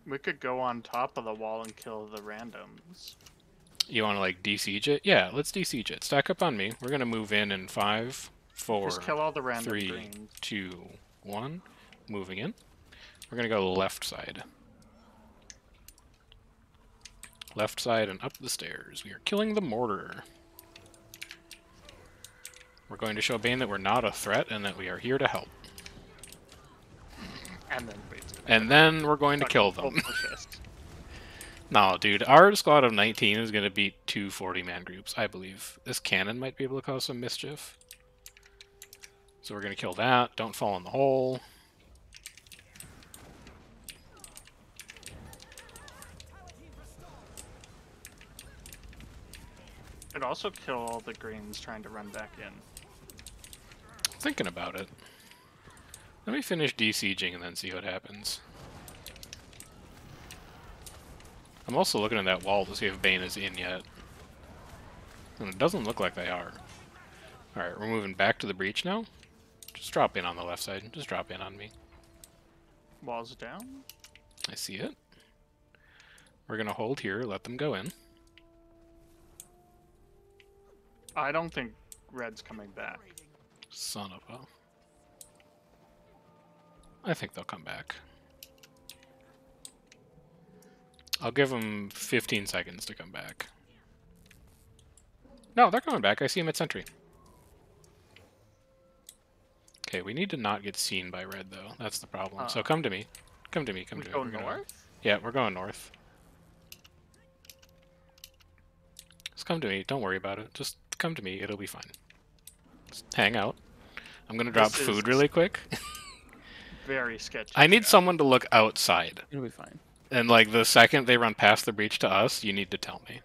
We could go on top of the wall and kill the randoms. You wanna like desiege it? Yeah, let's desiege it. Stack up on me. We're gonna move in in five, four, Just kill all the random three, greens. two, one. Moving in. We're gonna go left side. Left side and up the stairs. We are killing the mortar. We're going to show Bane that we're not a threat and that we are here to help. And then And then we're going to kill them. No, dude, our squad of 19 is going to beat two 40-man groups, I believe. This cannon might be able to cause some mischief. So we're going to kill that. Don't fall in the hole. Could also kill all the greens trying to run back in. Thinking about it. Let me finish desieging and then see what happens. I'm also looking at that wall to see if Bane is in yet. And it doesn't look like they are. Alright, we're moving back to the breach now. Just drop in on the left side. Just drop in on me. Walls down. I see it. We're gonna hold here, let them go in. I don't think red's coming back. Son of a... I think they'll come back. I'll give them 15 seconds to come back. No, they're coming back. I see them at sentry. Okay, we need to not get seen by red, though. That's the problem. so Uh, come to me. Come to me. Come to go me. We're gonna- north. Yeah, we're going north. Just come to me. Don't worry about it. Just come to me. It'll be fine. Just hang out. I'm gonna drop This food is- really quick. Very sketchy. I need yeah. someone to look outside. It'll be fine. And like the second they run past the breach to us, you need to tell me.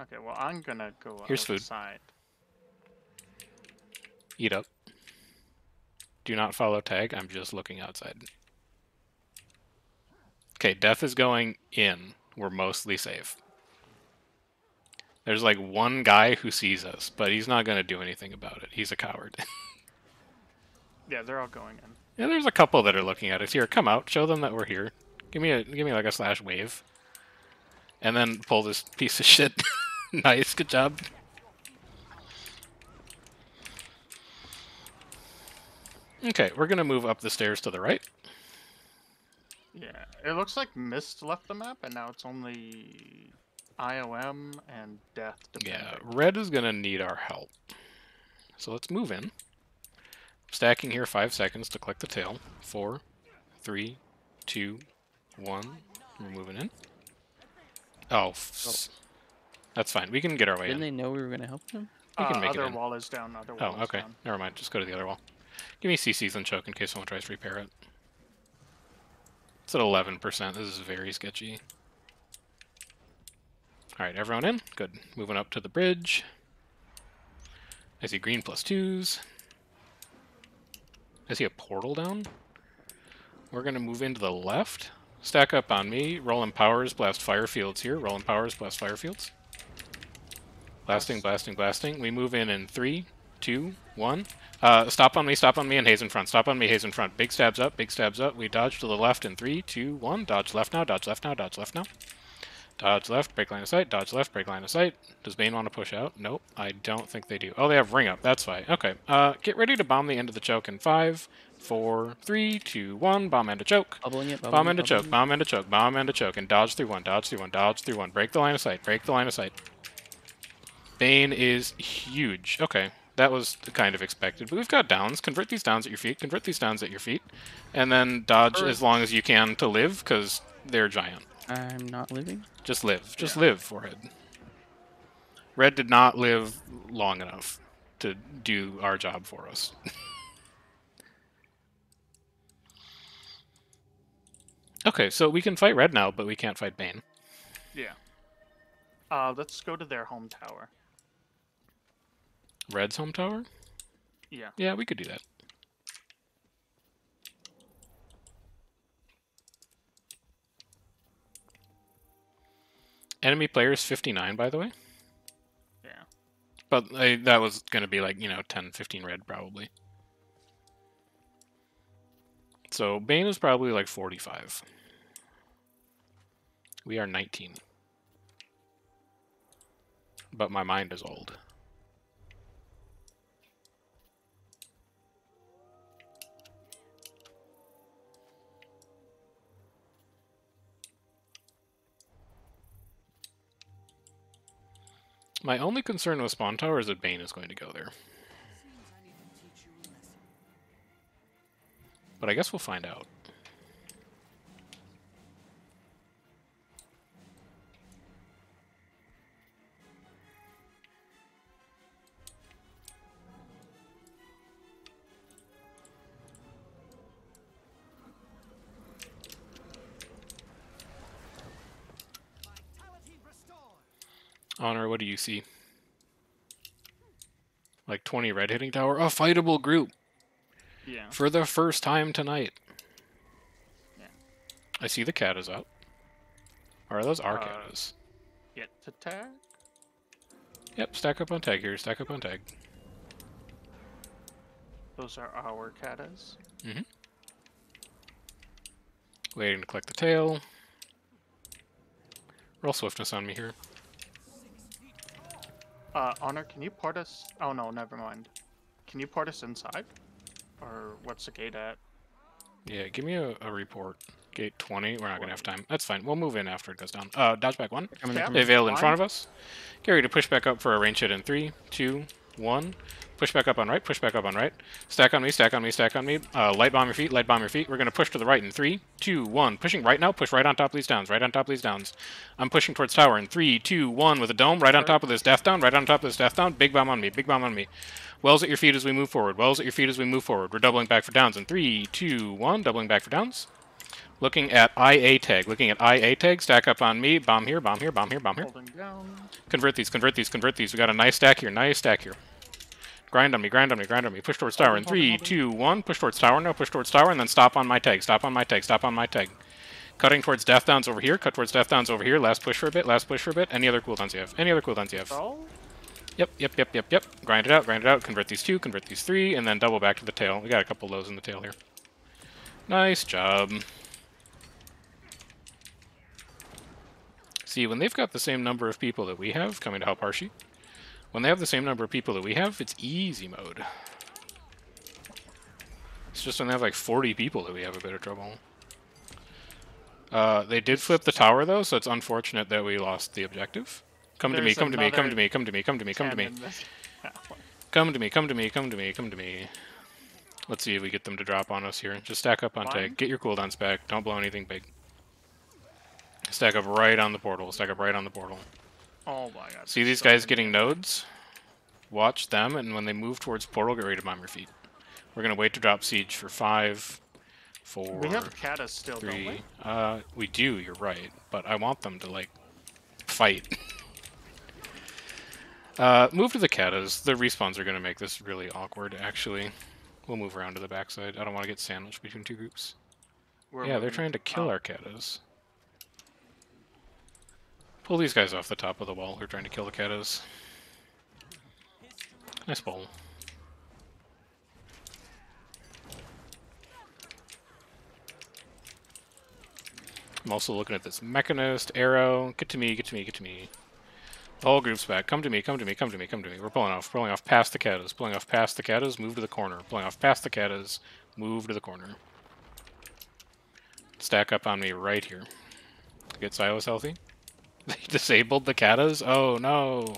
Okay, well I'm gonna go Here's food. outside. Eat up. Do not follow tag. I'm just looking outside. Okay, death is going in. We're mostly safe. There's like one guy who sees us, but he's not going to do anything about it. He's a coward. Yeah, they're all going in. yeah, there's a couple that are looking at us. Here, come out. Show them that we're here. Give me a give me like a slash wave. And then pull this piece of shit. nice, good job. Okay, we're gonna move up the stairs to the right. Yeah, it looks like Mist left the map, and now it's only IOM and Death. Yeah, red is gonna need our help. So let's move in. Stacking here five seconds to collect the tail. Four, three, two, one. We're moving in. Oh, f- that's fine. We can get our way Didn't in. they know we were gonna help them? We can Uh, make it other in. wall is down. Other wall Oh, is okay. down. Never mind. Just go to the other wall. Give me CCs and choke in case someone tries to repair it. It's at 11%. This is very sketchy. Alright, everyone in? Good. Moving up to the bridge. I see green plus twos. I see a portal down. We're going to move into the left. Stack up on me. Rolling powers, blast fire fields here. Rolling powers, blast fire fields. Blasting, blasting, blasting. We move in in three, two, one. Uh, stop on me, stop on me, and haze in front. Stop on me, haze in front. Big stabs up, big stabs up. We dodge to the left in three, two, one. Dodge left now, dodge left now, dodge left now. Dodge left, break line of sight, dodge left, break line of sight. Does Bane want to push out? Nope, I don't think they do. Oh, they have ring up, that's why. Okay, uh, get ready to bomb the end of the choke in five, four, three, two, one. Bomb and a choke. Bubbling it. Bomb bubbling and a it, choke, bomb and a choke, bomb and a choke, and dodge through one, dodge through one, dodge through one. Break the line of sight, break the line of sight. Bane is huge. Okay, that was kind of expected. But we've got downs. Convert these downs at your feet, convert these downs at your feet, and then dodge as long as you can to live, because they're giant. I'm not living. Just live. Just live, Forehead. Red did not live long enough to do our job for us. okay, so we can fight Red now, but we can't fight Bane. Yeah. Uh, let's go to their home tower. Red's home tower? Yeah. Yeah, we could do that. Enemy players 59, by the way. Yeah. But uh, that was going to be like, you know, 10, 15 red probably. So Bane is probably like 45. We are 19. But my mind is old. My only concern with Spawn Tower is that Bane is going to go there. But I guess we'll find out. Honor, what do you see? Like 20 red hitting tower. A fightable group Yeah. for the first time tonight. Yeah. I see the cat is up. Are those our Uh? Get to tag. Yep, stack up on tag here. Stack up on tag. Those are our katas. Waiting to collect the tail. Roll swiftness on me here. Uh, Honor, can you port us? Oh no, never mind. Can you port us inside? Or what's the gate at? Yeah, give me a, a report. Gate 20. We're not going to have time. That's fine. We'll move in after it goes down. Uh, dodge back one. Coming, Yeah. They veiled in front of us. Get ready to push back up for a range hit in three, two, one. Push back up on right. Push back up on right. Stack on me. Stack on me. Stack on me. Uh, light bomb your feet. Light bomb your feet. We're gonna push to the right in three, two, one. Pushing right now. Push right on top of these downs. Right on top of these downs. I'm pushing towards tower in three, two, one. With a dome. Right on top of this death down. Right on top of this death down. Big bomb on me. Big bomb on me. Wells at your feet as we move forward. Wells at your feet as we move forward. We're doubling back for downs in three, two, one. Doubling back for downs. Looking at IA tag. Looking at IA tag. Stack up on me. Bomb here. Bomb here. Bomb here. Bomb here. Holding down. Convert these, convert these, convert these. We got a nice stack here, nice stack here. Grind on me, grind on me, grind on me. Push towards tower in three, two, one. Push towards tower no, push towards tower, and then stop on my tag, stop on my tag, stop on my tag. Cutting towards death downs over here, cut towards death downs over here. Last push for a bit, last push for a bit. Any other cooldowns you have? Any other cooldowns you have? Yep, yep, yep, yep, yep. Grind it out, grind it out. Convert these two, convert these three, and then double back to the tail. We got a couple lows in the tail here. Nice job. See, when they've got the same number of people that we have coming to help Archie, when they have the same number of people that we have, it's easy mode. It's just when they have like 40 people that we have a bit of trouble. Uh, they did flip the tower though, so it's unfortunate that we lost the objective. Come to me, come to me, come to me, come to me, come to me, come to me. 10 in this- Come to me, come to me, come to me, come to me. Let's see if we get them to drop on us here. Just stack up on Fine. tag. Get your cooldowns back. Don't blow anything big. Stack up right on the portal. Stack up right on the portal. Oh my god. See these so guys getting nodes? Watch them, and when they move towards portal, get ready to bomb your feet. We're gonna wait to drop siege for five, four, We have katas still, don't we? Uh, we do. You're right, but I want them to like fight. uh, move to the katas. The respawns are gonna make this really awkward. Actually, we'll move around to the backside. I don't want to get sandwiched between two groups. Yeah, they're trying to kill Oh, our katas. Pull these guys off the top of the wall. Who are trying to kill the katas. Nice bowl. I'm also looking at this mechanist, arrow. Get to me, get to me, get to me. The whole group's back. Come to me, come to me, come to me, come to me. We're pulling off, pulling off past the katas, pulling off past the katas, move to the corner. Pulling off past the katas, move to the corner. Stack up on me right here. Get Silas healthy. They disabled the katas? Oh no.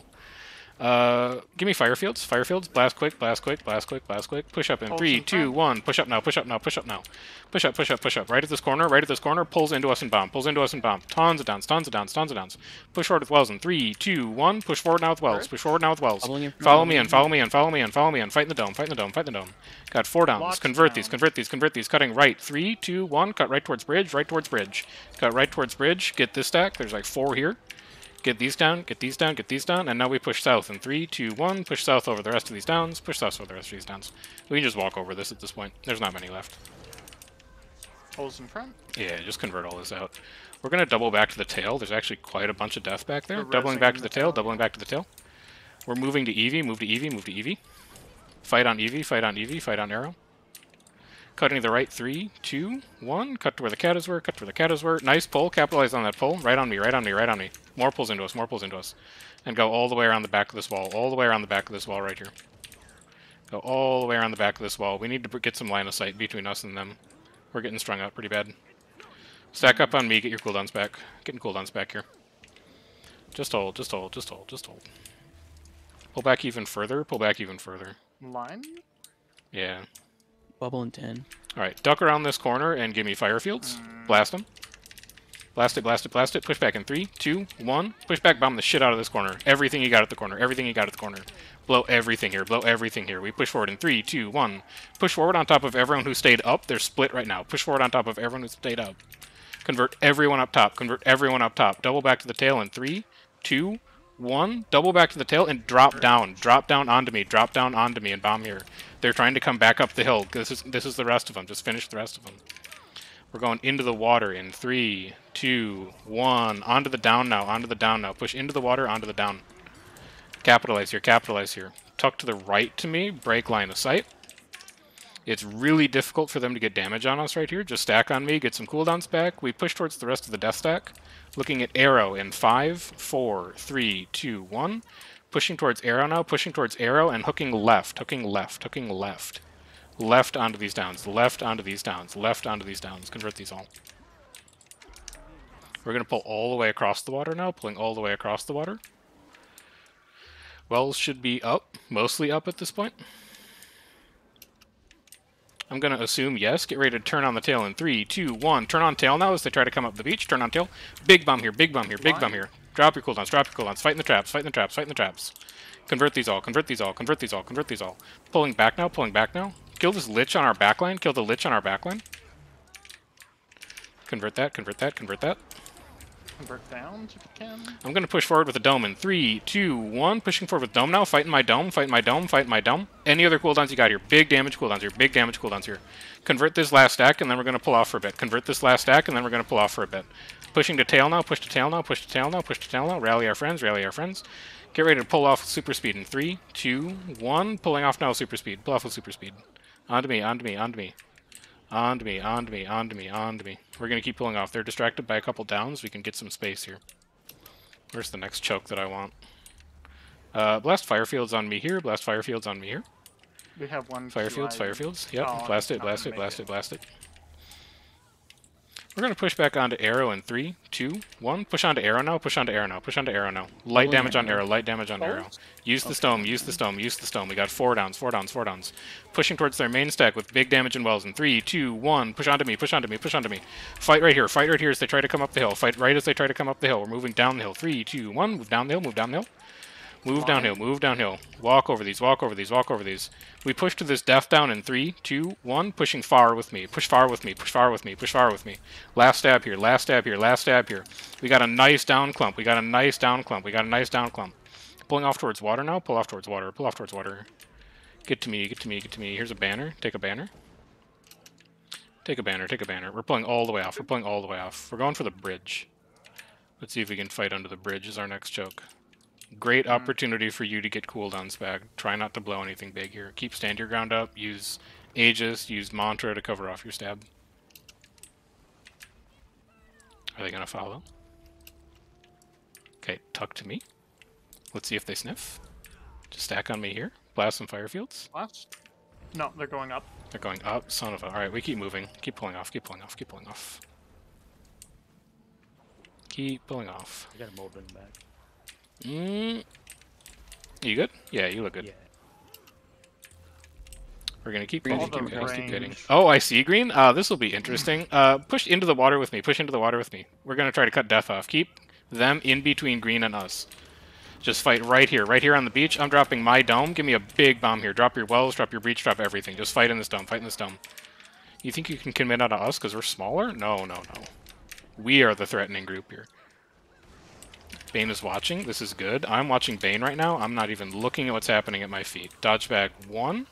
Uh, give me fire fields. Fire fields. Blast quick. Blast quick. Blast quick. Blast quick. Push up in Pulse three, in two, Push up now. Push up now. Push up now. Push up. Push up. Push up. Right at this corner. Right at this corner. Pulls into us and bomb. Pulls into us and bomb. Tons of downs. Tons of downs. Tons of downs. Push forward with wells in three, two, one. Push forward now with wells. Push forward now with wells. Doubling in Follow me in in. Follow me in. Follow me in. Follow me in. Fight in the dome. Fight in the dome. Fight in the dome. Got four downs. Lots convert these. Convert these. Convert these. Cutting right. Three, two, one. Cut right towards bridge. Right towards bridge. Cut right towards bridge. Get this stack. There's like four here. Get these down, get these down, get these down, and now we push south in three, two, one. Push south over the rest of these downs. Push south over the rest of these downs. We can just walk over this at this point. There's not many left. Holes in front. Yeah, just convert all this out. We're gonna double back to the tail. There's actually quite a bunch of death back there. We're Doubling back to the the tail, tail, doubling back to the tail. We're moving to Eevee, move to Eevee, move to Eevee. Fight on Eevee, fight on Eevee, fight on Arrow. Cutting to the right, three, two, one. Cut to where the catas were, cut to where the catas were. Nice pull, capitalize on that pull. Right on me, right on me, right on me. More pulls into us, more pulls into us. And go all the way around the back of this wall, all the way around the back of this wall right here. Go all the way around the back of this wall. We need to get some line of sight between us and them. We're getting strung out pretty bad. Stack up on me, get your cooldowns back. Getting cooldowns back here. Just hold, just hold, just hold, just hold. Pull back even further, pull back even further. Line. Yeah. Bubble in 10. Alright, duck around this corner and give me fire fields. Blast them. Blast it, blast it, blast it. Push back in three, two, one. Push back, bomb the shit out of this corner. Everything you got at the corner. Everything you got at the corner. Blow everything here. Blow everything here. We push forward in three, two, one. Push forward on top of everyone who stayed up. They're split right now. Push forward on top of everyone who stayed up. Convert everyone up top. Convert everyone up top. Double back to the tail in three, two, one, double back to the tail, and drop down. Drop down onto me. Drop down onto me and bomb here. They're trying to come back up the hill. This is this is the rest of them. Just finish the rest of them. We're going into the water in three, two, one. Onto the down now. Onto the down now. Push into the water. Onto the down. Capitalize here. Capitalize here. Tuck to the right to me. Break line of sight. It's really difficult for them to get damage on us right here. Just stack on me. Get some cooldowns back. We push towards the rest of the death stack. Looking at arrow in five, four, three, two, one. Pushing towards arrow now. Pushing towards arrow and hooking left. Hooking left. Hooking left. Left onto these downs. Left onto these downs. Left onto these downs. Convert these all. We're going to pull all the way across the water now. Pulling all the way across the water. Wells should be up. Mostly up at this point. I'm going to assume yes. Get ready to turn on the tail in three, two, one. Turn on tail now as they try to come up the beach. Turn on tail. Big bomb here, big bomb here, big bomb here. Drop your cooldowns, drop your cooldowns. Fight in the traps, fight in the traps, fight in the traps. Convert these all, convert these all, convert these all, convert these all. Pulling back now, pulling back now. Kill this lich on our backline, kill the lich on our backline. Convert that, convert that, convert that. Convert if you can. I'm going to push forward with a dome in three, two, one. Pushing forward with dome now. Fighting my dome, fighting my dome, fighting my dome. Any other cooldowns you got here? Big damage cooldowns here, big damage cooldowns here. Convert this last stack, and then we're going to pull off for a bit. Convert this last stack, and then we're to pull off for a bit. Pushing to tail now, push to tail now, push to tail now, push to tail now. Rally our friends, rally our friends. Get ready to pull off super speed in three, two, one. Pulling off now super speed. Pull off with super speed. On to me, On to me, On to me. Onto me, on to me, on to me, on to me. We're going to keep pulling off. They're distracted by a couple downs. We can get some space here. Where's the next choke that I want? Uh, blast firefields on me here. Blast firefields on me here. We have one. Firefields, firefields. Yep. Blast it, blast gonna it, blast it, blast it. We're gonna push back onto arrow in three, two, one. Push onto arrow now. Push onto arrow now. Push onto arrow now. Light damage on arrow. arrow. Light damage on arrow. Use the stone. Use the stone. Use the stone. We got four downs. Four downs. Four downs. Pushing towards their main stack with big damage and wells in three, two, one. Push onto me. Push onto me. Push onto me. Fight right here. Fight right here as they try to come up the hill. Fight right as they try to come up the hill. We're moving down the hill. Three, two, one. Move down the hill. Move down the hill. Move downhill, move downhill. Walk over these, walk over these, walk over these. We push to this death down in three, two, one. Pushing far with me. Push far with me. Push far with me. Push far with me. Last stab here. Last stab here. Last stab here. We got a nice down clump. We got a nice down clump. We got a nice down clump. Pulling off towards water now. Pull off towards water. Pull off towards water. Get to me. Get to me. Get to me. Here's a banner. Take a banner. Take a banner. Take a banner. We're pulling all the way off. We're pulling all the way off. We're going for the bridge. Let's see if we can fight under the bridge is our next choke. Great mm-hmm. opportunity for you to get cooldowns back. Try not to blow anything big here. Keep stand your ground up. Use Aegis. Use Mantra to cover off your stab. Are they going to follow? Okay, tuck to me. Let's see if they sniff. Just stack on me here. Blast some fire fields. Last? No, they're going up. They're going up. Son of a. Alright, we keep moving. Keep pulling off. Keep pulling off. Keep pulling off. Keep pulling off. I got a mold in the back. Mm. You good? Yeah, you look good. Yeah. We're gonna keep Green keep the getting, keep getting. Oh, I see green. Uh, this will be interesting. Uh, push into the water with me. Push into the water with me. We're gonna try to cut death off. Keep them in between green and us. Just fight right here, right here on the beach. I'm dropping my dome. Give me a big bomb here. Drop your wells, drop your breach, drop everything. Just fight in this dome. Fight in this dome. You think you can commit out of us because we're smaller? No, no, no. We are the threatening group here. Bane is watching. This is good. I'm watching Bane right now. I'm not even looking at what's happening at my feet. Dodge back one.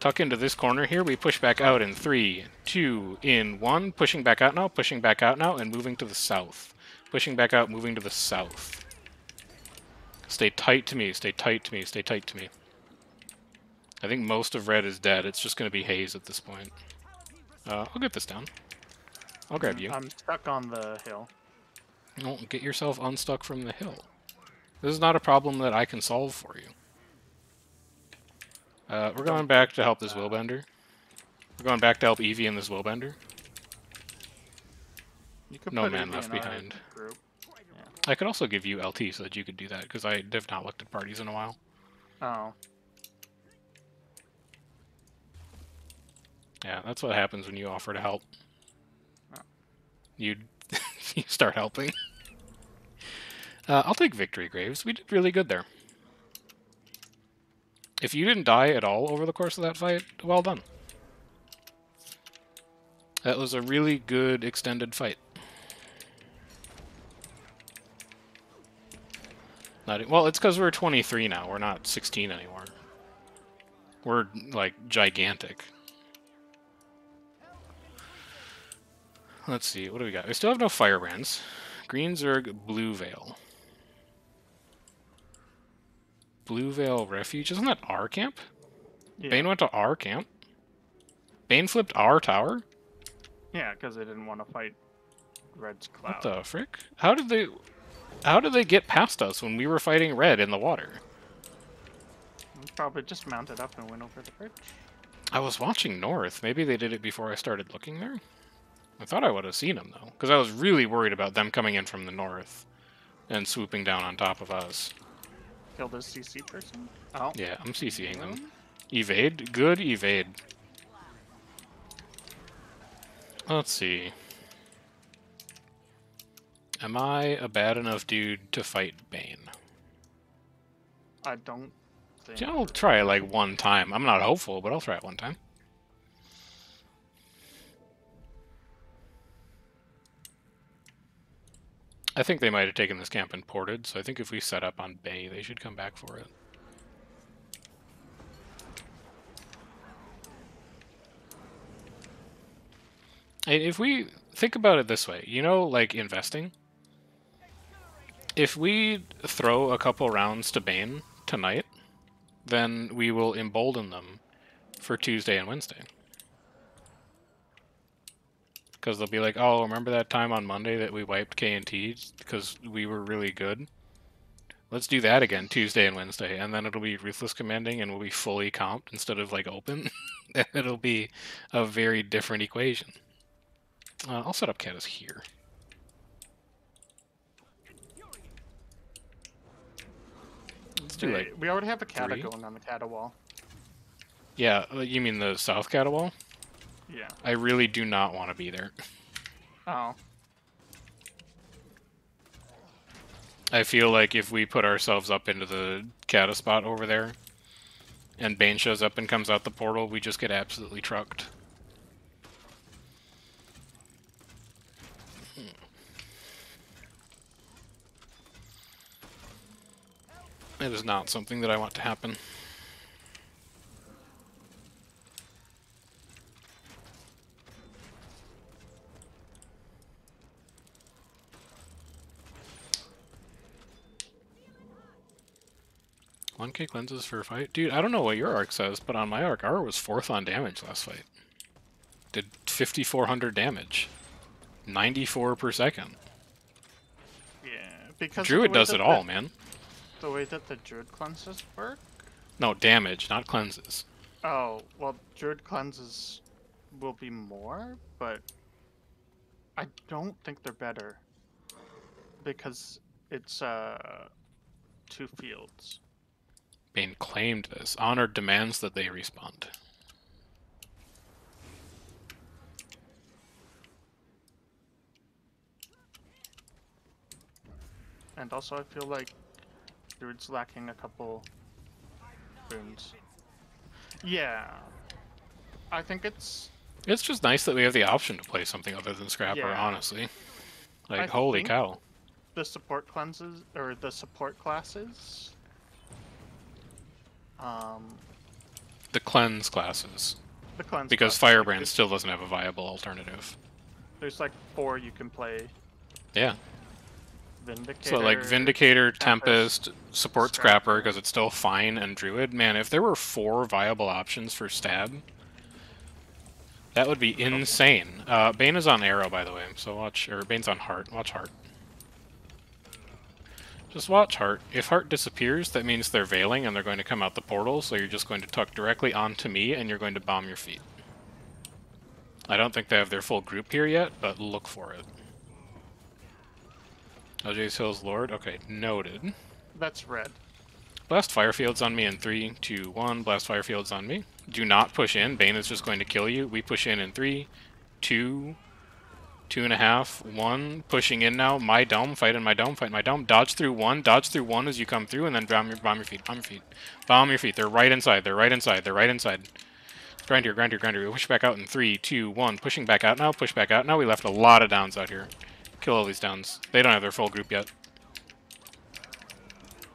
Tuck into this corner here. We push back out in three, two, in one. Pushing back out now. Pushing back out now. And moving to the south. Pushing back out. Moving to the south. Stay tight to me. Stay tight to me. Stay tight to me. I think most of red is dead. It's just going to be haze at this point. Uh, I'll get this down. I'll grab you. I'm stuck on the hill. No, get yourself unstuck from the hill. This is not a problem that I can solve for you. Uh, we're going back to help this Willbender. We're going back to help Evie and this Willbender. You could No put man Evie left behind. Group. I could also give you LT so that you could do that, because I have not looked at parties in a while. Oh. Yeah, that's what happens when you offer to help. You you start helping. Uh, I'll take victory, Graves. We did really good there. If you didn't die at all over the course of that fight, well done. That was a really good extended fight. Not well, it's because we're 23 now. We're not 16 anymore. We're like gigantic. Let's see, what do we got? We still have no firebrands. Greenzerg Bluevale. Blue Veil Refuge. Isn't that our camp? Yeah, Bane went to our camp. Bane flipped our tower. yeah, because they didn't want to fight Red's cloud. What the frick? How did they? How did they get past us when we were fighting red in the water? Probably just mounted up and went over the bridge. I was watching north. Maybe they did it before I started looking there. I thought I would have seen them though, because I was really worried about them coming in from the north and swooping down on top of us. Kill this CC person. Oh, Yeah, I'm CCing them. Evade, good evade. Let's see. Am I a bad enough dude to fight Bane? I don't think. Yeah, I'll try it like one time. I'm not hopeful, but I'll try it one time. I think they might have taken this camp and ported, so I think if we set up on Bay, they should come back for it. And if we think about it this way, you know, like investing, if we throw a couple rounds to Bane tonight, then we will embolden them for Tuesday and Wednesday. Because they'll be like, oh, remember that time on Monday that we wiped K&T because we were really good? Let's do that again Tuesday and Wednesday, and then it'll be Ruthless Commanding and we'll be fully comped instead of like open. it'll be a very different equation. Uh, I'll set up Catus here. Let's do like we already have a cata going on the cata wall. Yeah, uh, you mean the South Catawall? Yeah. I really do not want to be there. Oh. I feel like if we put ourselves up into the Cata spot over there, and Bane shows up and comes out the portal, we just get absolutely trucked. It is not something that I want to happen. One K cleanses for a fight? Dude, I don't know what your arc says, but on my arc, our was fourth on damage last fight. Did 5,400 damage. 94 per second. Yeah. Because Druid does it all, the, man. The way that the druid cleanses work. No, damage, not cleanses. Oh well, druid cleanses will be more, but I don't think they're better because it's uh two fields. Bane claimed this. Honor demands that they respond. And also, I feel like Druid's lacking a couple runes. Yeah. I think it's. It's just nice that we have the option to play something other than Scrapper, Yeah. honestly. Like, I holy cow. the support cleanses or the support classes. Um, The cleanse classes. the cleanse Because classes, Firebrand still doesn't have a viable alternative. There's like four you can play. Yeah. Vindicator. So like Vindicator, Tempest, Tempest, support Scrapper. Because it's still fine, and Druid. Man, if there were four viable options for stab, that would be insane. Uh, Bane is on Arrow, by the way, so watch. Or Bane's on Heart. Watch Heart. Just watch Heart. If Heart disappears, that means they're veiling and they're going to come out the portal, so you're just going to tuck directly onto me and you're going to bomb your feet. I don't think they have their full group here yet, but look for it. LJ's Hills Lord. Okay, noted. That's red. Blast Firefields on me in three, two, one. Blast Firefields on me. Do not push in. Bane is just going to kill you. We push in in three, two, two and a half, one. Pushing in now. My dome. Fight in my dome. Fight in my dome. Dodge through one. Dodge through one as you come through, and then bomb your bomb your feet. Bomb your feet. Bomb your feet. They're right inside. They're right inside. They're right inside. Grind here. Grind here. Grind here. We push back out in three, two, one. Pushing back out now. Push back out now. We left a lot of downs out here. Kill all these downs. They don't have their full group yet.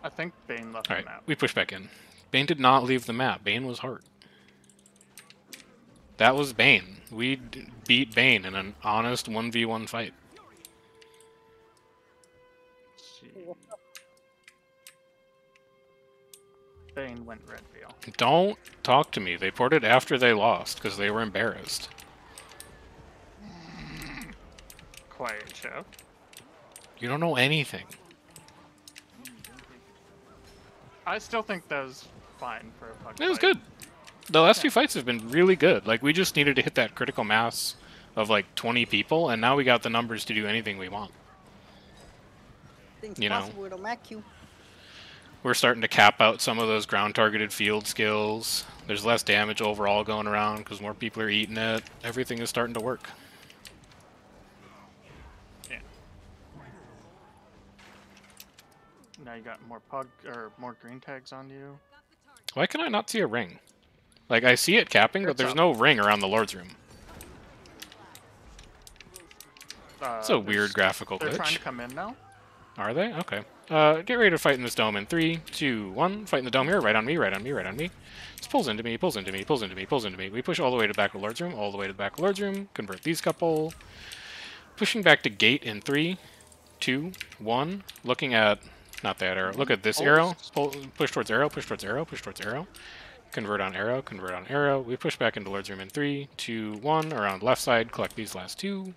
I think Bane left Alright, the map. we push back in. Bane did not leave the map. Bane was hurt. That was Bane. We beat Bane in an honest 1v1 fight. Bane went red veil. Don't talk to me. They ported after they lost because they were embarrassed. Quiet show. You don't know anything. I still think that was fine for a fuck It was fight. good. The last few fights have been really good. Like we just needed to hit that critical mass of like 20 people, and now we got the numbers to do anything we want. Things You know. possible with a Mac you. We're starting to cap out some of those ground targeted field skills. There's less damage overall going around because more people are eating it. Everything is starting to work. Yeah. Now you got more pug or more green tags on you. Why can I not see a ring? Like I see it capping, but there's no ring around the Lord's room. Uh, It's a weird graphical They're trying glitch. to come in now. Are they? Okay. Uh, get ready to fight in this dome in three, two, one. Fight in the dome here. Right on me. Right on me. Right on me. Just pulls into me. Pulls into me. Pulls into me. Pulls into me. We push all the way to the back of Lord's room. All the way to the back of Lord's room. Convert these couple. Pushing back to gate in three, two, one. Looking at not that arrow. Look at this arrow. Pull, push towards arrow. Push towards arrow. Push towards arrow. Convert on arrow. Convert on arrow. We push back into Lord's room in three, two, one. Around left side. Collect these last two.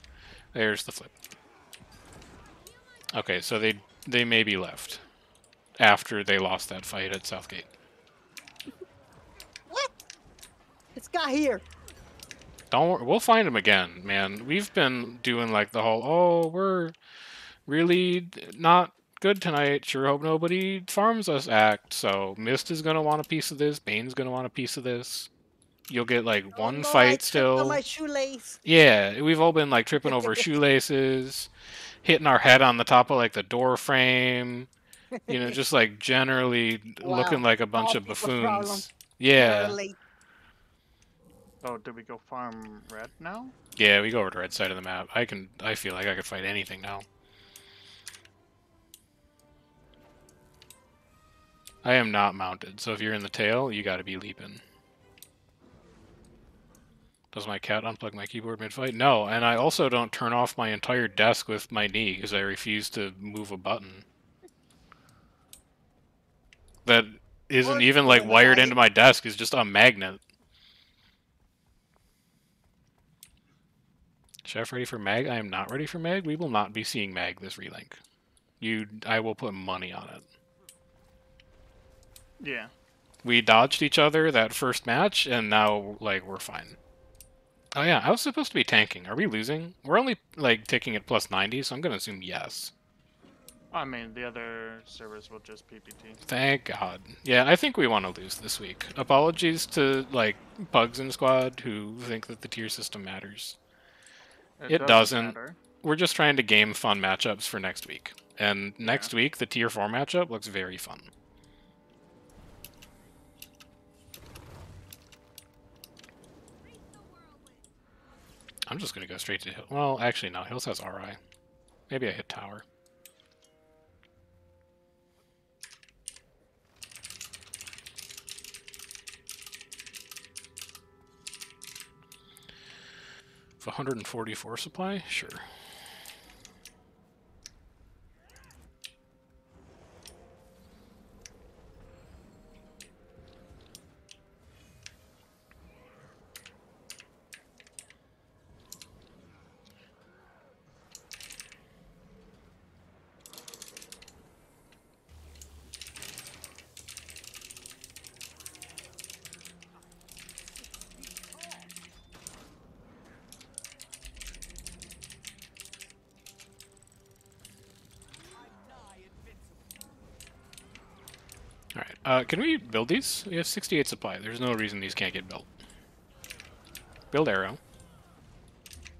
There's the flip. Okay, so they they may be left after they lost that fight at Southgate. What? It's got here. Don't wor- we'll find them again, man. We've been doing like the whole oh we're really not good tonight. Sure hope nobody farms us act. So Mist is gonna want a piece of this. Bane's gonna want a piece of this. You'll get like Oh, one no, I fight tripped on still. my shoelace. Yeah, we've all been like tripping over shoelaces, hitting our head on the top of like the door frame. You know, just like generally looking like a bunch All of people's problem. buffoons. Yeah, Relate. Oh, did we go farm red now? yeah, we go over to red side of the map. I can, I feel like I could fight anything now. I am not mounted, so if you're in the tail, you got to be leaping. Does my cat unplug my keyboard mid-fight? No, and I also don't turn off my entire desk with my knee because I refuse to move a button. That isn't even like wired into my desk. It's just a magnet. Sheff ready for Mag? I am not ready for Mag. We will not be seeing Mag this relink. You, I will put money on it. Yeah. We dodged each other that first match, and now like we're fine. Oh yeah, I was supposed to be tanking. Are we losing? We're only like taking it plus ninety, so I'm gonna assume yes. I mean, the other servers will just PPT. Thank God. Yeah, I think we want to lose this week. Apologies to like bugs in Squad who think that the tier system matters. It doesn't. matter. We're just trying to game fun matchups for next week. And next week, the tier 4 matchup looks very fun. I'm just going to go straight to Hill. Well, actually, no. Hills has RI. Maybe I hit Tower. With 144 supply? Sure. Alright, uh, can we build these? We have 68 supply. There's no reason these can't get built. Build arrow.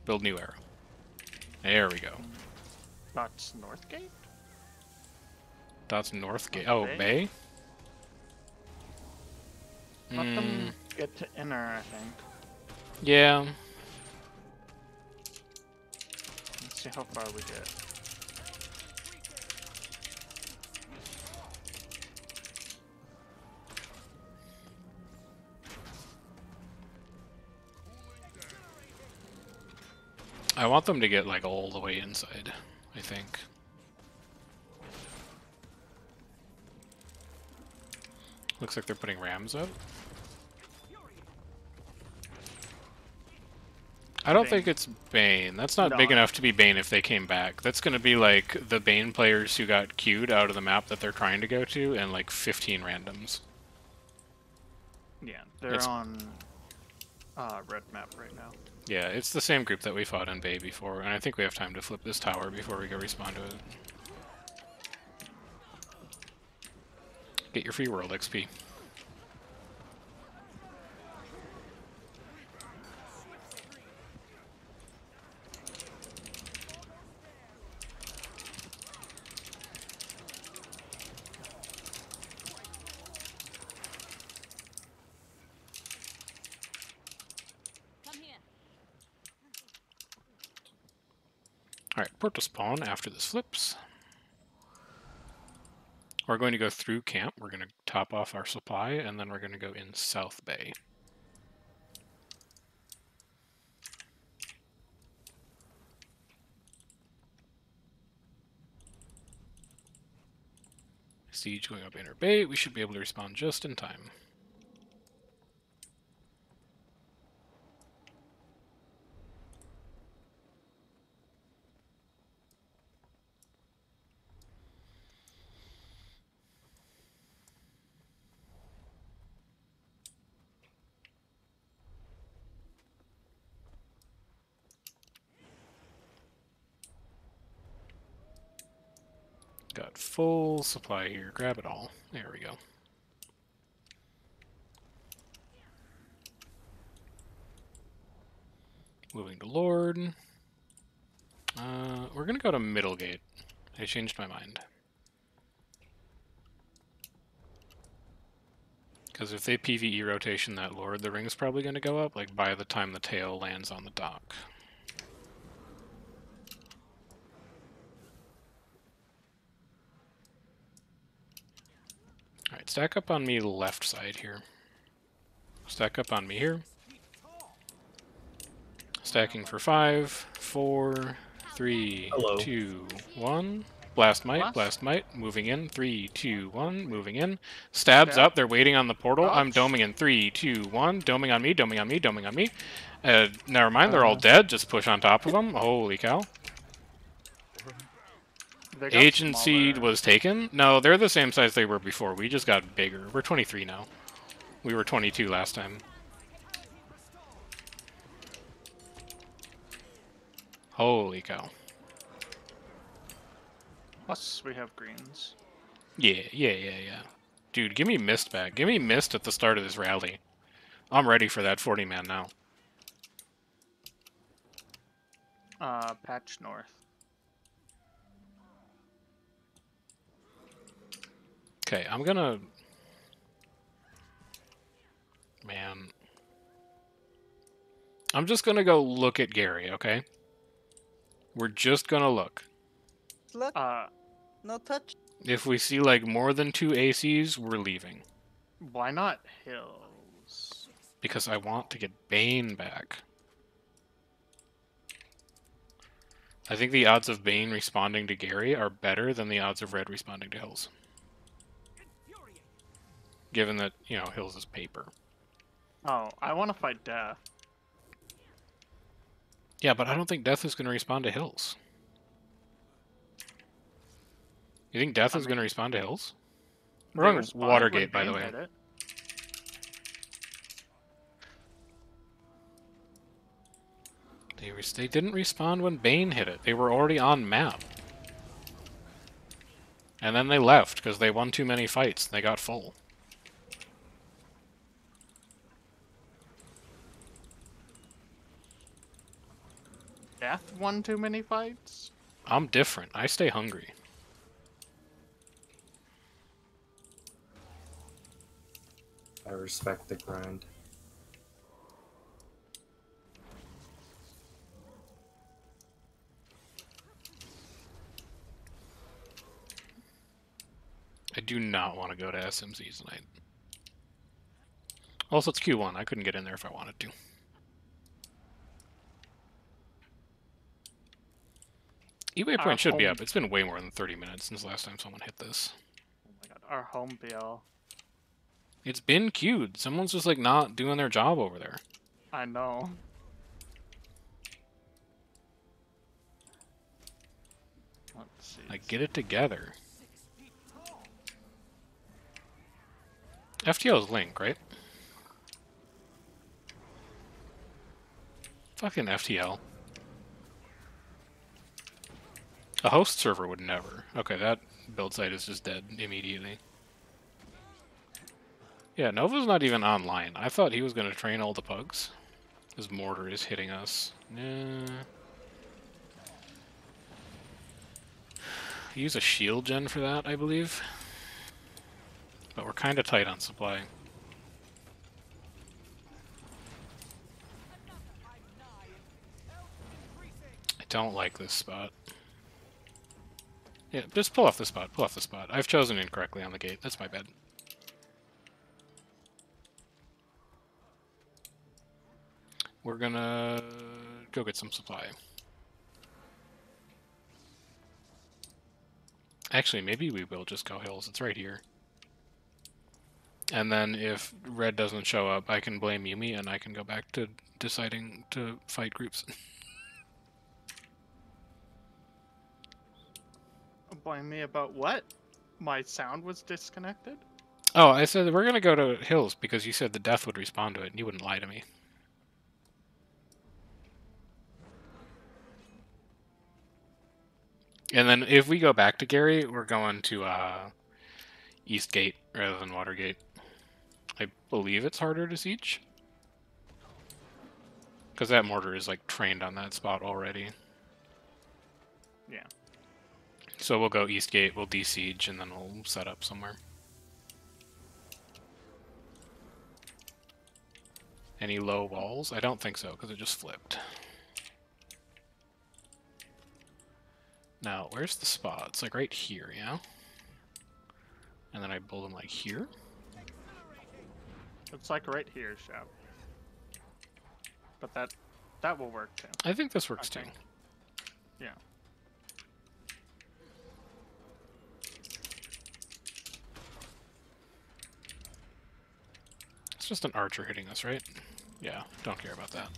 Build new arrow. There we go. That's north gate? That's north gate. Oh, bay? bay? Let Mm, them get to inner, I think. yeah. Let's see how far we get. I want them to get like all the way inside, I think. Looks like they're putting rams up. I don't Bane. think it's Bane. That's not big enough to be Bane if they came back. That's going to be like the Bane players who got queued out of the map that they're trying to go to and like 15 randoms. Yeah, they're It's- on uh, red map right now. Yeah, it's the same group that we fought in Bay before, and I think we have time to flip this tower before we go respawn to it. Get your free world XP. Alright, port to spawn after this flips. We're going to go through camp, we're going to top off our supply, and then we're going to go in South Bay. Siege going up Inner Bay, we should be able to respond just in time. Got full supply here. Grab it all. There we go. Moving to Lord. Uh, we're gonna go to Middlegate. I changed my mind. Because if they PvE rotation that Lord, the ring's probably gonna go up, like, by the time the tail lands on the dock. Alright, stack up on me left side here. Stack up on me here. Stacking for five, four, three, Hello. two, one. Blast might, Blast. blast might. Moving in. Three, two, one. Moving in. Stabs Stab. up. They're waiting on the portal. I'm doming in. Three, two, one. Doming on me. Doming on me. Doming on me. Uh, never mind. They're all Uh-huh. dead. Just push on top of them. Holy cow. Agency was taken? No, they're the same size they were before. We just got bigger. We're 23 now. We were 22 last time. Holy cow. Plus, we have greens. Yeah, yeah, yeah, yeah. Dude, give me Mist back. Give me Mist at the start of this rally. I'm ready for that 40 man now. Uh, patch north. Okay, I'm gonna. Man. I'm just gonna go look at Gary, okay? We're just gonna look. Look, Uh, no touch. If we see like more than two ACs, we're leaving. why not hills? Because I want to get Bane back. I think the odds of Bane responding to Gary are better than the odds of Red responding to Hills. Given that, you know, Hills is paper. Oh, I want to fight death. Yeah, but I don't think Death is going to respond to Hills. You think Death I is going to respond to Hills? We're on Watergate, by the way. They, res- they didn't respond when Bane hit it. They were already on map. And then they left because they won too many fights. They got full. Death won too many fights. I'm different. I stay hungry. I respect the grind. I do not want to go to SMZ tonight. Also, it's Q1. I couldn't get in there if I wanted to. E Our waypoint should be up. It's been way more than 30 minutes since the last time someone hit this. Oh my god, our home BL. It's been queued. Someone's just like not doing their job over there. I know. Let's see. Like, get it together. FTL is Link, right? Fucking FTL. A host server would never. Okay, that build site is just dead immediately. Yeah, Nova's not even online. I thought he was going to train all the pugs. His mortar is hitting us. Nah. Use a shield gen for that, I believe. But we're kind of tight on supply. I don't like this spot. Yeah, just pull off the spot. Pull off the spot. I've chosen incorrectly on the gate. That's my bad. We're gonna go get some supply. Actually, maybe we will just go hills. It's right here. And then if red doesn't show up, I can blame Yumi and I can go back to deciding to fight groups. Blame me about what? My sound was disconnected? oh, I said we're gonna go to hills because you said the death would respond to it and you wouldn't lie to me. And then if we go back to Gary, we're going to uh, East Gate rather than Watergate. I believe it's harder to siege. Because that mortar is like trained on that spot already. Yeah. So we'll go East Gate, we'll de-siege, and then we'll set up somewhere. Any low walls? I don't think so, because it just flipped. Now, where's the spot? It's like right here, yeah? And then I build them like here? It's like right here, Shep. But that that will work too. I think this works too. Yeah. Just an archer hitting us, right? Yeah, don't care about that.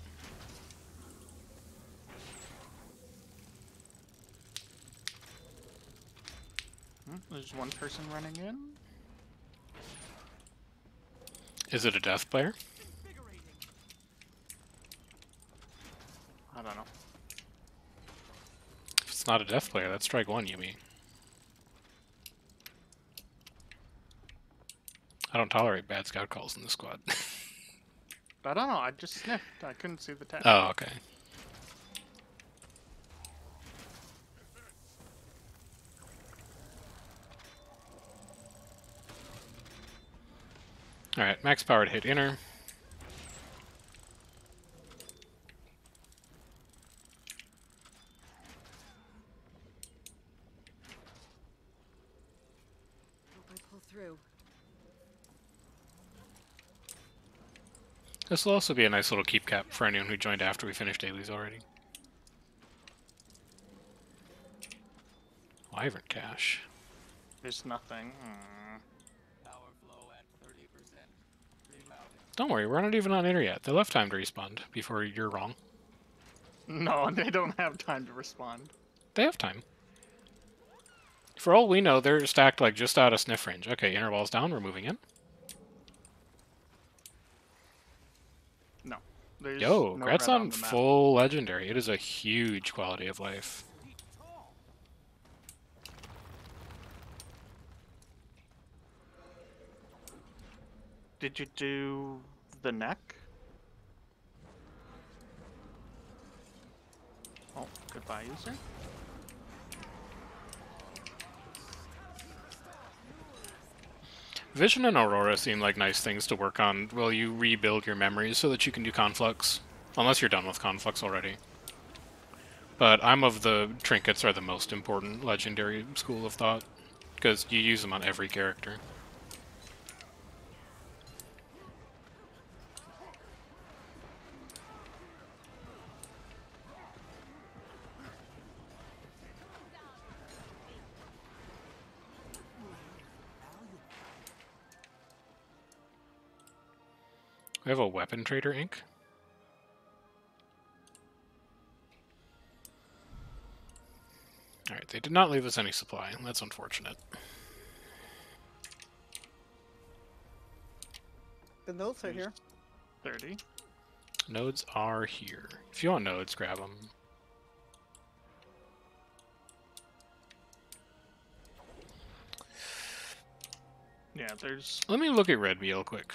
Hmm, There's one person running in. Is it a death player? I don't know. If it's not a death player, that's strike one, Yumi. I don't tolerate bad scout calls in the squad. I don't know. I just sniffed. I couldn't see the tag. oh, okay. Alright, max power to hit inner. This will also be a nice little keep cap for anyone who joined after we finished dailies already. Wyvern cache. There's nothing. Hmm. Don't worry, we're not even on inner yet. They left time to respond before you're wrong. No, they don't have time to respond. They have time. For all we know, they're stacked like just out of sniff range. Okay, inner wall's down, we're moving in. No. There's Yo, no on the full legendary. It is a huge quality of life. Did you do the neck? Oh, goodbye, user. Vision and Aurora seem like nice things to work on while you rebuild your memories so that you can do Conflux. Unless you're done with Conflux already. But I'm of the trinkets are the most important legendary school of thought. Because you use them on every character. Have a weapon trader Inc. Alright, they did not leave us any supply. That's unfortunate. The notes are here. 30. Nodes are here. If you want nodes, grab them. Yeah, there's Let me look at Red real quick.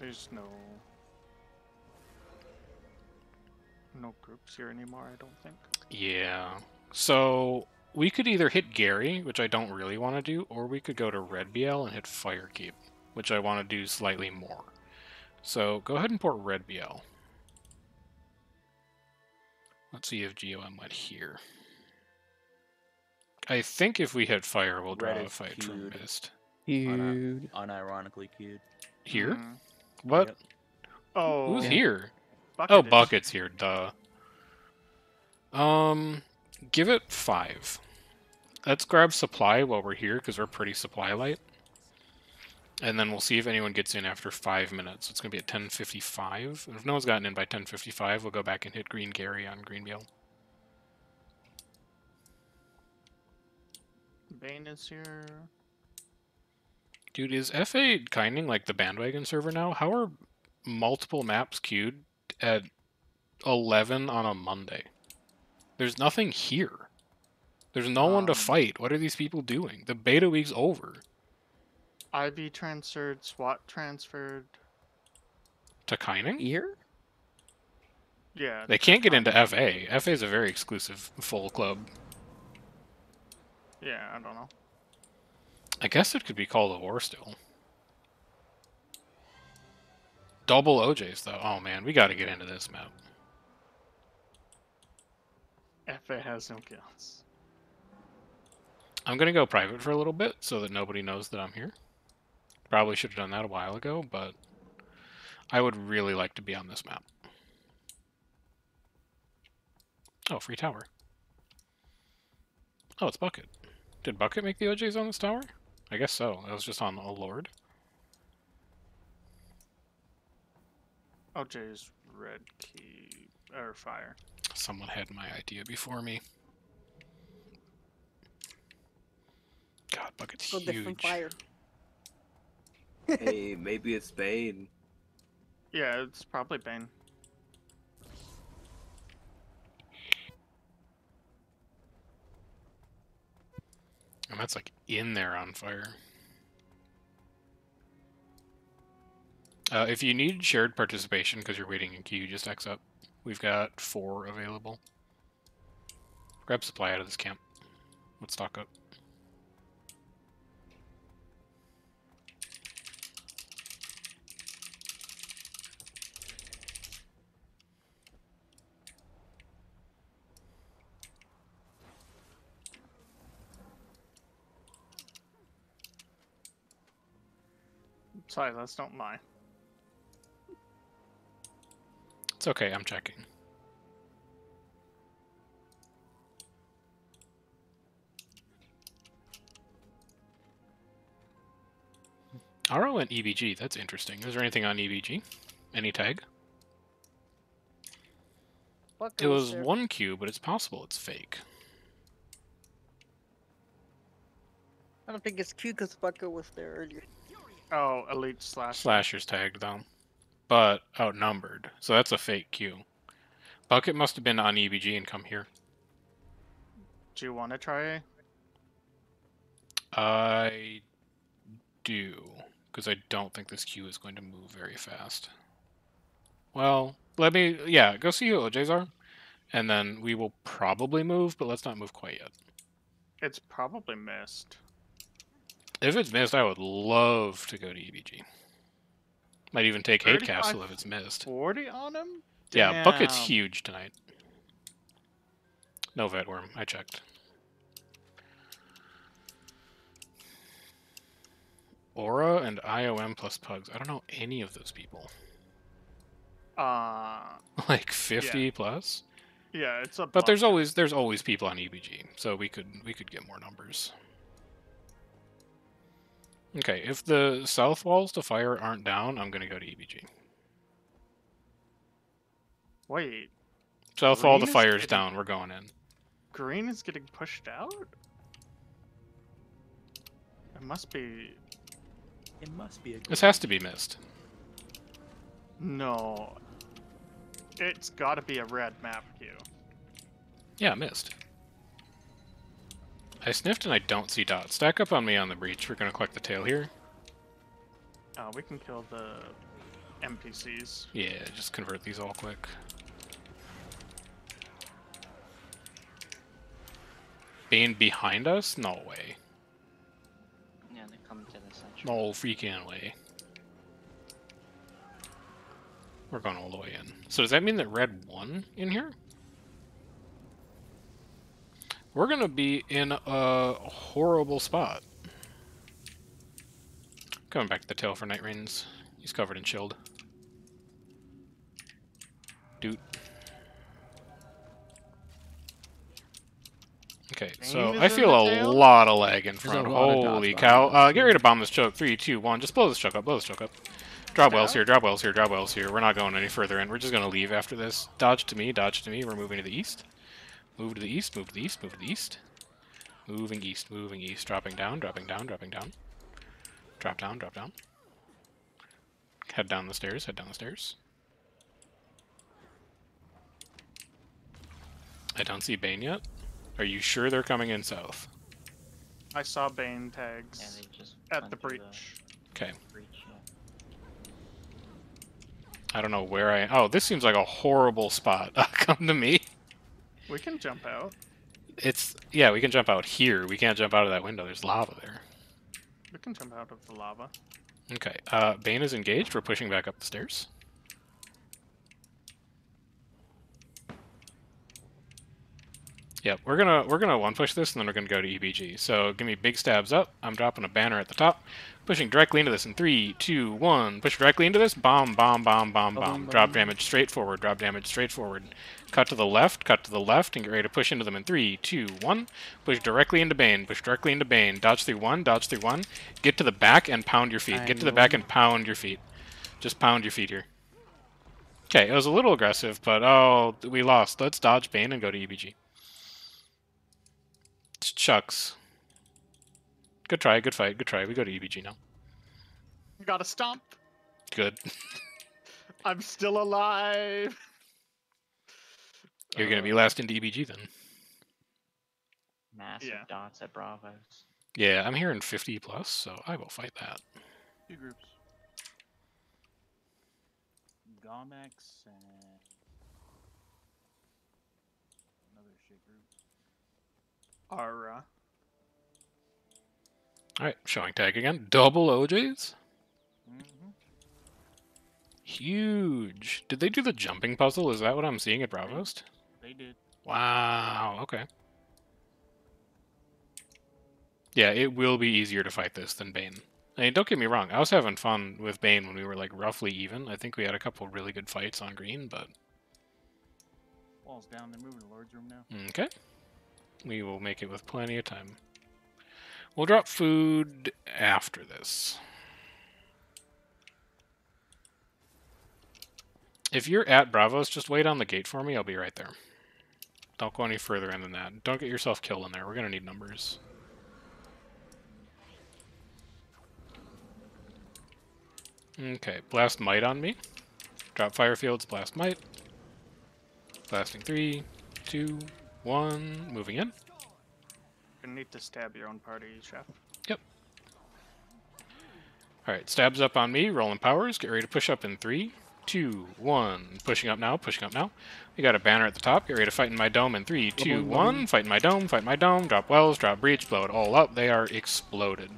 There's no no groups here anymore. I don't think. Yeah. So we could either hit Gary, which I don't really want to do, or we could go to Red BL and hit Firekeep, which I want to do slightly more. So go ahead and port Red BL. Let's see if GOM went here. I think if we hit fire, we'll draw Red a fight from queued. mist. Huge. Unironically queued. Here? Mm. What? Yep. Oh, Who's Yeah. here? Bucket Oh, is- bucket's here. Duh. Um, give it five. Let's grab supply while we're here because we're pretty supply light. And then we'll see if anyone gets in after five minutes. It's gonna be at 10:55. If no one's gotten in by 10:55, we'll go back and hit Green Gary on Green BL. Bane is here. Dude, is FA kinding like the bandwagon server now? How are multiple maps queued at 11 on a Monday? There's nothing here. There's no one to Um, fight. What are these people doing? The beta week's over. IB transferred. SWAT transferred. To Kaineng? Here? Yeah. They can't get into FA. FA is a very exclusive full club. Yeah, I don't know. I guess it could be called a War still. Double OJs though. Oh man, we got to get into this map. FA has no kills. I'm gonna go private for a little bit so that nobody knows that I'm here. Probably should have done that a while ago, but I would really like to be on this map. Oh, free tower. Oh, it's Bucket. Did Bucket make the OJs on this tower? I guess so. That was just on a Lord. Oh, OJ's red key or fire. Someone had my idea before me. God, Bucket's So different huge. fire. hey, maybe it's Bane. Yeah, it's probably Bane. And that's like in there on fire. Uh, if you need shared participation because you're waiting in queue, just X up. We've got four available. Grab supply out of this camp. Let's stock up. Silas, don't lie. It's okay, I'm checking. RO and EBG, that's interesting. Is there anything on EBG? Any tag? Bucket It was there. one Q, but it's possible it's fake. I don't think it's Q because Bucket was there earlier. Oh, elite slash. Slasher's tagged them, but outnumbered, so that's a fake Q. Bucket must have been on EBG and come here. Do you want to try? I do, because I don't think this Q is going to move very fast. Well, let me, yeah, go see who OJs are, and then we will probably move, but let's not move quite yet. It's probably Mist. If it's Mist, I would love to go to EBG. Might even take Hate 35? Castle if it's Mist. 40 on him? Yeah, Bucket's huge tonight. No Vetworm, I checked. Aura and IOM plus Pugs. I don't know any of those people. Uh, like 50 plus? yeah, it's a. But there's always there's always people on EBG, so we could we could get more numbers. Okay, if the south walls to fire aren't down, I'm gonna go to EBG. Wait, South wall to Green is fire is getting- down. We're going in. green is getting pushed out? It must be. It must be a. This has to be Mist. No. It's gotta be a red map queue. Yeah, Mist. I sniffed and I don't see dots. Stack up on me on the breach. We're gonna collect the tail here. Uh, we can kill the NPCs. Yeah, just convert these all quick. Being behind us? No way. Yeah, they come to the center. No freaking way. We're going all the way in. So does that mean that red won in here? We're gonna be in a horrible spot. Coming back to the tail for Night Rains. He's covered in shield. Dude. Okay, so I feel a tail? lot of lag in front. lot of dots Holy cow. Uh, get too. ready to bomb this choke. Three, two, one. Just blow this choke up. Blow this choke up. Drop wells here, drop wells here, drop wells here. We're not going any further in. We're just going to leave after this. Dodge to me, dodge to me. We're moving to the east. Move to the east, move to the east, move to the east. Moving east, moving east. Dropping down, dropping down, dropping down. Drop down, drop down. Head down the stairs, head down the stairs. I don't see Bane yet. Are you sure they're coming in south? I saw Bane Yeah, tags they just at the through breach. Okay. breach, yeah. I don't know where I. Oh, this seems like a horrible spot. Come to me. We can jump out. It's yeah. We can jump out here. We can't jump out of that window. There's lava there. We can jump out of the lava. Okay. Uh, Bane is engaged. We're pushing back up the stairs. Yep, we're gonna we're gonna one push this and then we're gonna go to EBG. So give me big stabs up. I'm dropping a banner at the top, pushing directly into this in three, two, one. Push directly into this. Bomb, bomb, bomb, bomb, bomb. Boom, Drop damage straight forward. Drop damage straight forward. Cut to the left. Cut to the left, and get ready to push into them in three, two, one. Push directly into Bane. Push directly into Bane. Dodge through one. Dodge through one. Get to the back and pound your feet. Get to the back and pound your feet. Just pound your feet here. Okay, it was a little aggressive, but oh, we lost. Let's dodge Bane and go to EBG. It's Chucks. Good try, good fight, good try. We go to EBG now. You Got a stomp. Good. I'm still alive. You're gonna be Uh, last into EBG then. Massive Yeah. dots at Bravos. Yeah, I'm hearing 50 plus, so I will fight that. Two groups. Gomex and another shit group. Ara. Alright, showing tag again. Double OJs? Mm-hmm. Huge. Did they do the jumping puzzle? Is that what I'm seeing at Bravost? They did. Wow, okay. Yeah, it will be easier to fight this than Bane. I mean, don't get me wrong, I was having fun with Bane when we were like roughly even. I think we had a couple really good fights on green, but Walls down. They're moving to Lord's room now. okay. We will make it with plenty of time. We'll drop food after this. If you're at Bravos, just wait on the gate for me. I'll be right there. Don't go any further in than that. Don't get yourself killed in there. We're going to need numbers. Okay, blast might on me. Drop fire fields, blast might. Blasting three, two, one. Moving in. You're gonna need to stab your own party, Sheff. Yep. Alright, stabs up on me, rolling powers. Get ready to push up in three, two, one. Pushing up now, pushing up now. We got a banner at the top. Get ready to fight in my dome in three, two, two, one. Fight in my dome, fight in my dome. Drop wells, drop breach, blow it all up. They are exploded.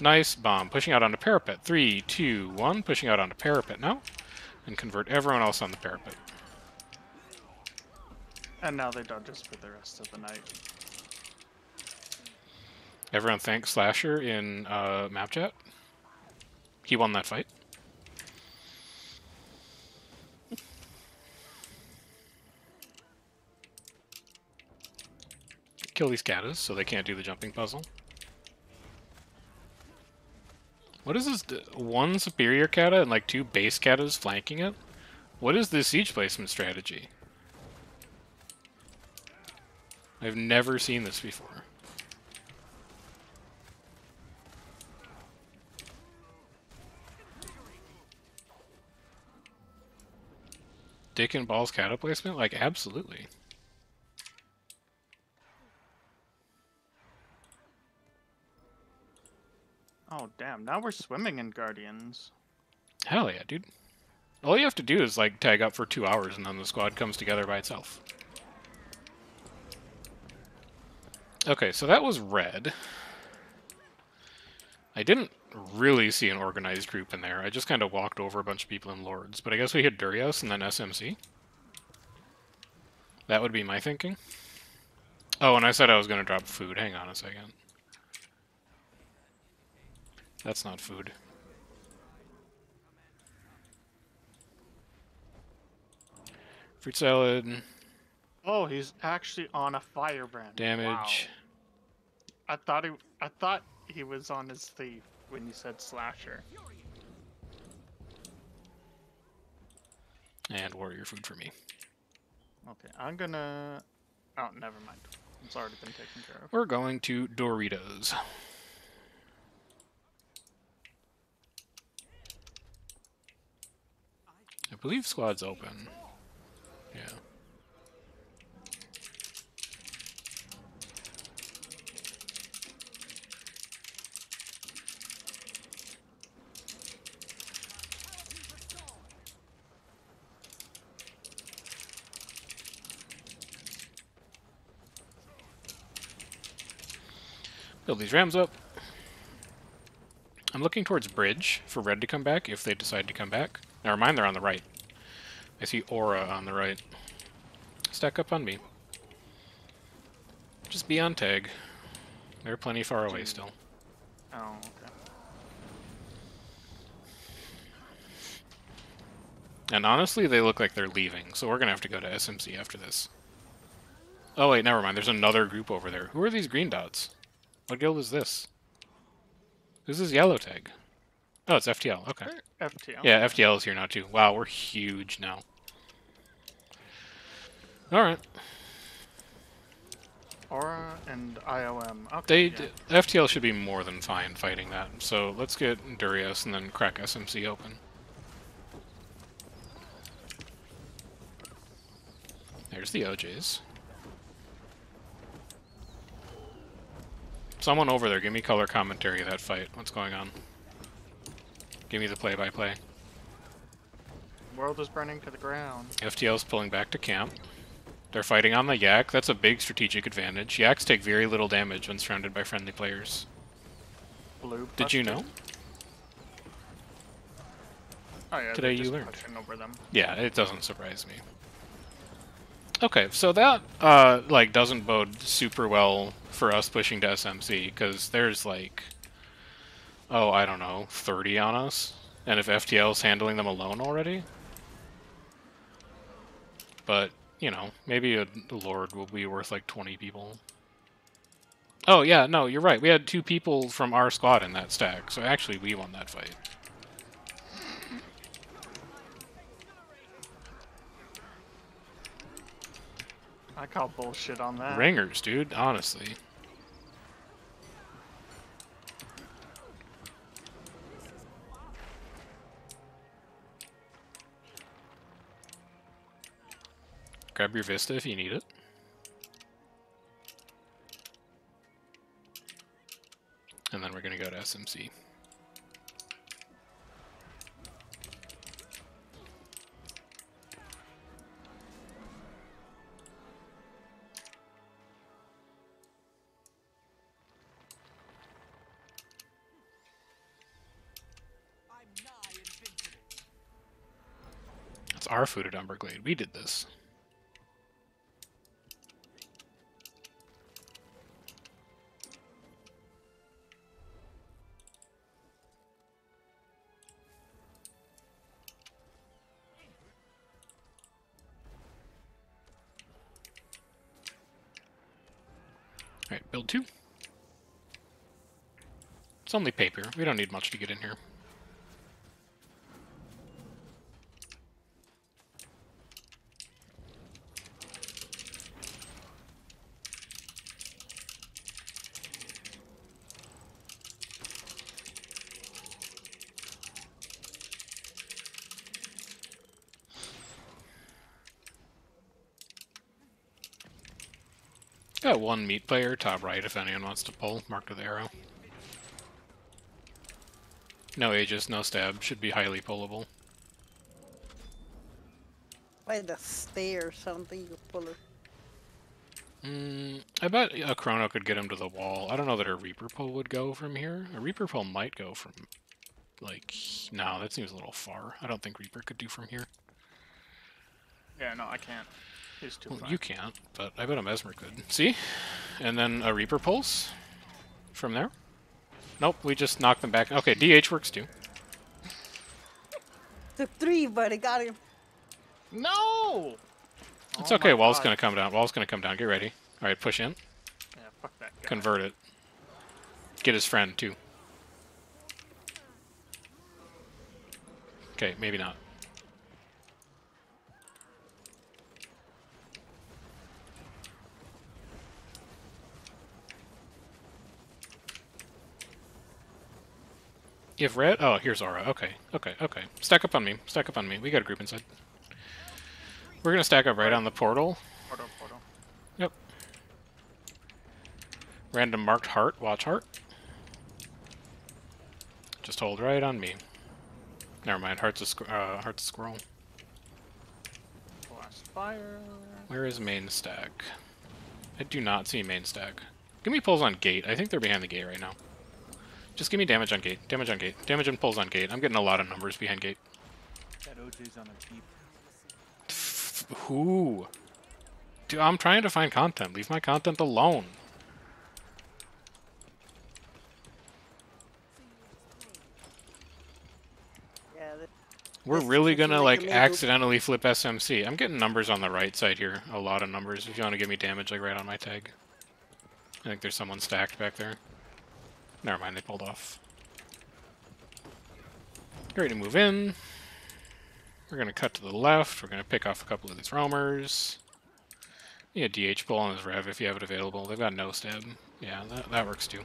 Nice bomb. Pushing out onto parapet. Three, two, one. Pushing out onto parapet now. And convert everyone else on the parapet. And now they dodge us for the rest of the night. Everyone thank Slasher in uh, map chat. He won that fight. Kill these catas so they can't do the jumping puzzle. What is this? One superior cata and like two base catas flanking it? What is this siege placement strategy? I've never seen this before. Dick and balls cata placement? Like, absolutely. Oh damn! Now we're swimming in Guardians. Hell yeah, dude. All you have to do is like tag up for two hours and then the squad comes together by itself. Okay, so that was red. I didn't really see an organized group in there. I just kind of walked over a bunch of people in Lords, but I guess we hit Durios and then SMC. That would be my thinking. Oh, and I said I was going to drop food. Hang on a second. That's not food. Fruit salad, Oh, he's actually on a firebrand. damage. Wow. I thought he, I thought he was on his thief when you said slasher. And warrior food for me. Okay, I'm gonna. Oh, never mind. It's already been taken care of. We're going to Doritos. I believe squad's open. Yeah. Build these rams up. I'm looking towards bridge for red to come back if they decide to come back. Never mind, they're on the right. I see aura on the right. Stack up on me. Just be on tag. They're plenty far away still. Oh, okay. And honestly, they look like they're leaving, so we're gonna have to go to SMC after this. Oh wait, never mind. There's another group over there. Who are these green dots? What guild is this? This is yellow tag. Oh, it's FTL. Okay. FTL. Yeah, FTL is here now too. Wow, we're huge now. All right. Aura and IOM. Okay. They yeah. FTL should be more than fine fighting that. So let's get Durios and then crack SMC open. There's the OJs. Someone over there, give me color commentary of that fight. What's going on? Give me the play-by-play. World is burning to the ground. FTL's pulling back to camp. They're fighting on the Yak. That's a big strategic advantage. Yaks take very little damage when surrounded by friendly players. Blue. Did you know? Oh yeah. Today you learned. over them. Yeah, it doesn't surprise me. Okay, so that uh like doesn't bode super well for us pushing to SMC because there's like oh I don't know 30 on us, and if FTL's handling them alone already. But you know maybe a lord will be worth like 20 people. Oh yeah, no, you're right. We had two people from our squad in that stack, so actually we won that fight. I call bullshit on that. Ringers, dude. Honestly. Grab your Vista if you need it. And then we're going to go to SMC. Our food at Umberglade. We did this. Alright, build two. It's only paper. We don't need much to get in here. One meat player, top right, if anyone wants to pull, marked with arrow. No aegis, no stab, should be highly pullable. By the stair or something, you pull her. Mm, I bet a Chrono could get him to the wall. I don't know that a Reaper pull would go from here. A Reaper pull might go from, like, no, that seems a little far. I don't think Reaper could do from here. Yeah, no, I can't. He's too Well, far. you can't, but I bet a Mesmer could. See? And then a Reaper pulse from there. Nope, we just knocked them back. Okay, DH works too. Took three, but I got him. No! It's Oh okay, wall's God. gonna come down. Wall's gonna come down. Get ready. Alright, push in. Yeah, fuck that guy. Convert it. Get his friend too. Okay, maybe not. If red, oh, here's aura. Okay, okay, okay. Stack up on me. Stack up on me. We got a group inside. We're gonna stack up right on the portal. Portal, portal. Yep. Random marked heart. Watch heart. Just hold right on me. Never mind. Heart's a squ- uh, heart's a squirrel. Blast fire. Where is main stack? I do not see main stack. Give me pulls on gate. I think they're behind the gate right now. Just give me damage on gate. Damage on gate. Damage and pulls on gate. I'm getting a lot of numbers behind gate. That OJ's on a keep. Who? Dude, I'm trying to find content. Leave my content alone. Yeah, We're really gonna like like a little- accidentally flip SMC. I'm getting numbers on the right side here. A lot of numbers. If you want to give me damage, like right on my tag. I think there's someone stacked back there. Never mind, they pulled off. Get ready to move in. We're gonna cut to the left. We're gonna pick off a couple of these roamers. Yeah, DH pull on his rev if you have it available. They've got no stab. Yeah, that, that works too.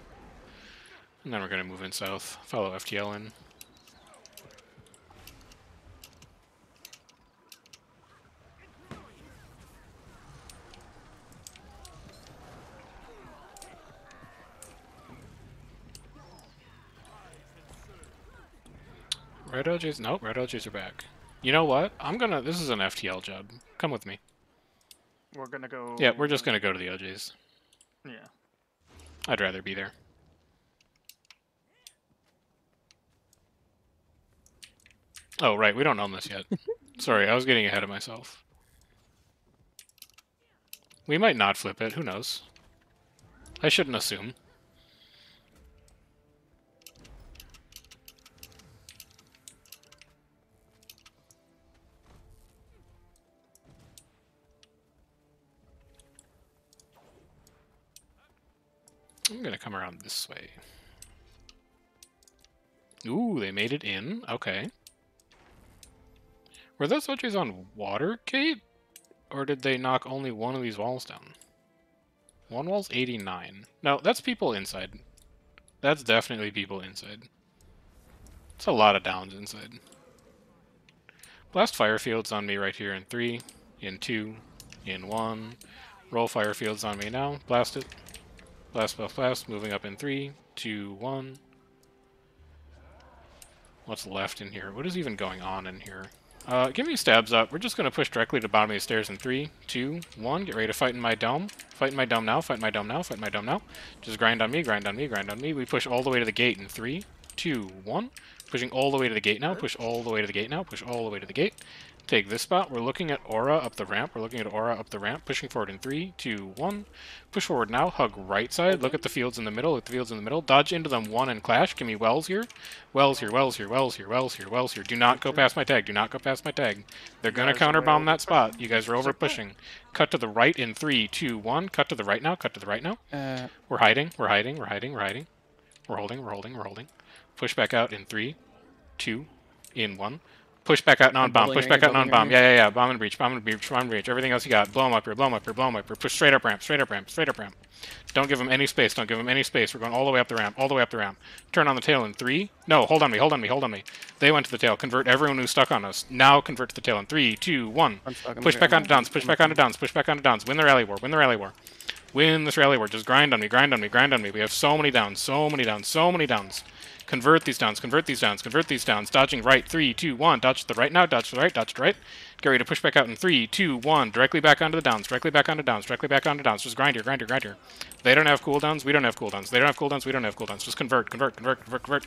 And then we're gonna move in south. Follow FTL in. Red OJs? Nope, red OJs are back. You know what? I'm gonna. This is an FTL job. Come with me. We're gonna go. Yeah, we're just gonna go to the OJs. Yeah. I'd rather be there. Oh, right, we don't own this yet. Sorry, I was getting ahead of myself. We might not flip it, who knows? I shouldn't assume. I'm gonna come around this way. Ooh, they made it in. Okay. Were those OJs on water, Kate? Or did they knock only one of these walls down? One wall's 89. No, that's people inside. That's definitely people inside. It's a lot of downs inside. Blast fire fields on me right here in three, in two, in one. Roll fire fields on me now. Blast it. Blast, blast, blast. Moving up in three, two, one. What's left in here? What is even going on in here? Uh, give me stabs up. We're just going to push directly to the bottom of the stairs in three, two, one. Get ready to fight in my dome. Fight in my dome now. Fight in my dome now. Fight in my dome now. Just grind on me, grind on me, grind on me. We push all the way to the gate in three, two, one. Pushing all the way to the gate now. Push all the way to the gate now. Push all the way to the gate. Take this spot. We're looking at aura up the ramp. We're looking at aura up the ramp. Pushing forward in three, two, one. Push forward now. Hug right side. Look at the fields in the middle. Look at the fields in the middle. Dodge into them one and clash. Give me wells here. Wells here. Wells here. Wells here. Wells here. Wells here. Do not go past my tag. Do not go past my tag. They're are way counterbomb that spot. You guys are over pushing. Cut to the right in three, two, one. Cut to the right now. Cut to the right now. Uh, We're hiding. We're hiding. We're hiding. We're hiding. We're holding, we're holding, we're holding. Push back out in three, two, in one. Push back out non-bomb. Push back out non-bomb. Yeah, yeah, yeah. Bomb and breach. Bomb and breach. Bomb and breach. Everything else you got. Blow them up here. Blow them up here. Blow them up here. Push straight up ramp. Straight up ramp. Straight up ramp. Don't give them any space. Don't give them any space. We're going all the way up the ramp. All the way up the ramp. Turn on the tail in three. No, hold on me. Hold on me. Hold on me. They went to the tail. Convert everyone who's stuck on us. Now convert to the tail in three, two, one. I'm stuck. I'm Push back onto downs. Push back onto downs. Push back onto downs. Win the rally war. Win the rally war. Win this rally war. Just grind on me. Grind on me. Grind on me. We have so many downs. So many downs. So many downs. Convert these downs. Convert these downs. Convert these downs. Dodging right. Three, two, one. Dodge to the right now. Dodge to the right. Dodge to the right. Get ready to push back out in three, two, one. Directly back onto the downs. Directly back onto downs. Directly back onto downs. Just grind here. Grind here. Grind here. They don't have cooldowns. We don't have cooldowns. They don't have cooldowns. We don't have cooldowns. Just convert. Convert. Convert. Convert. Convert.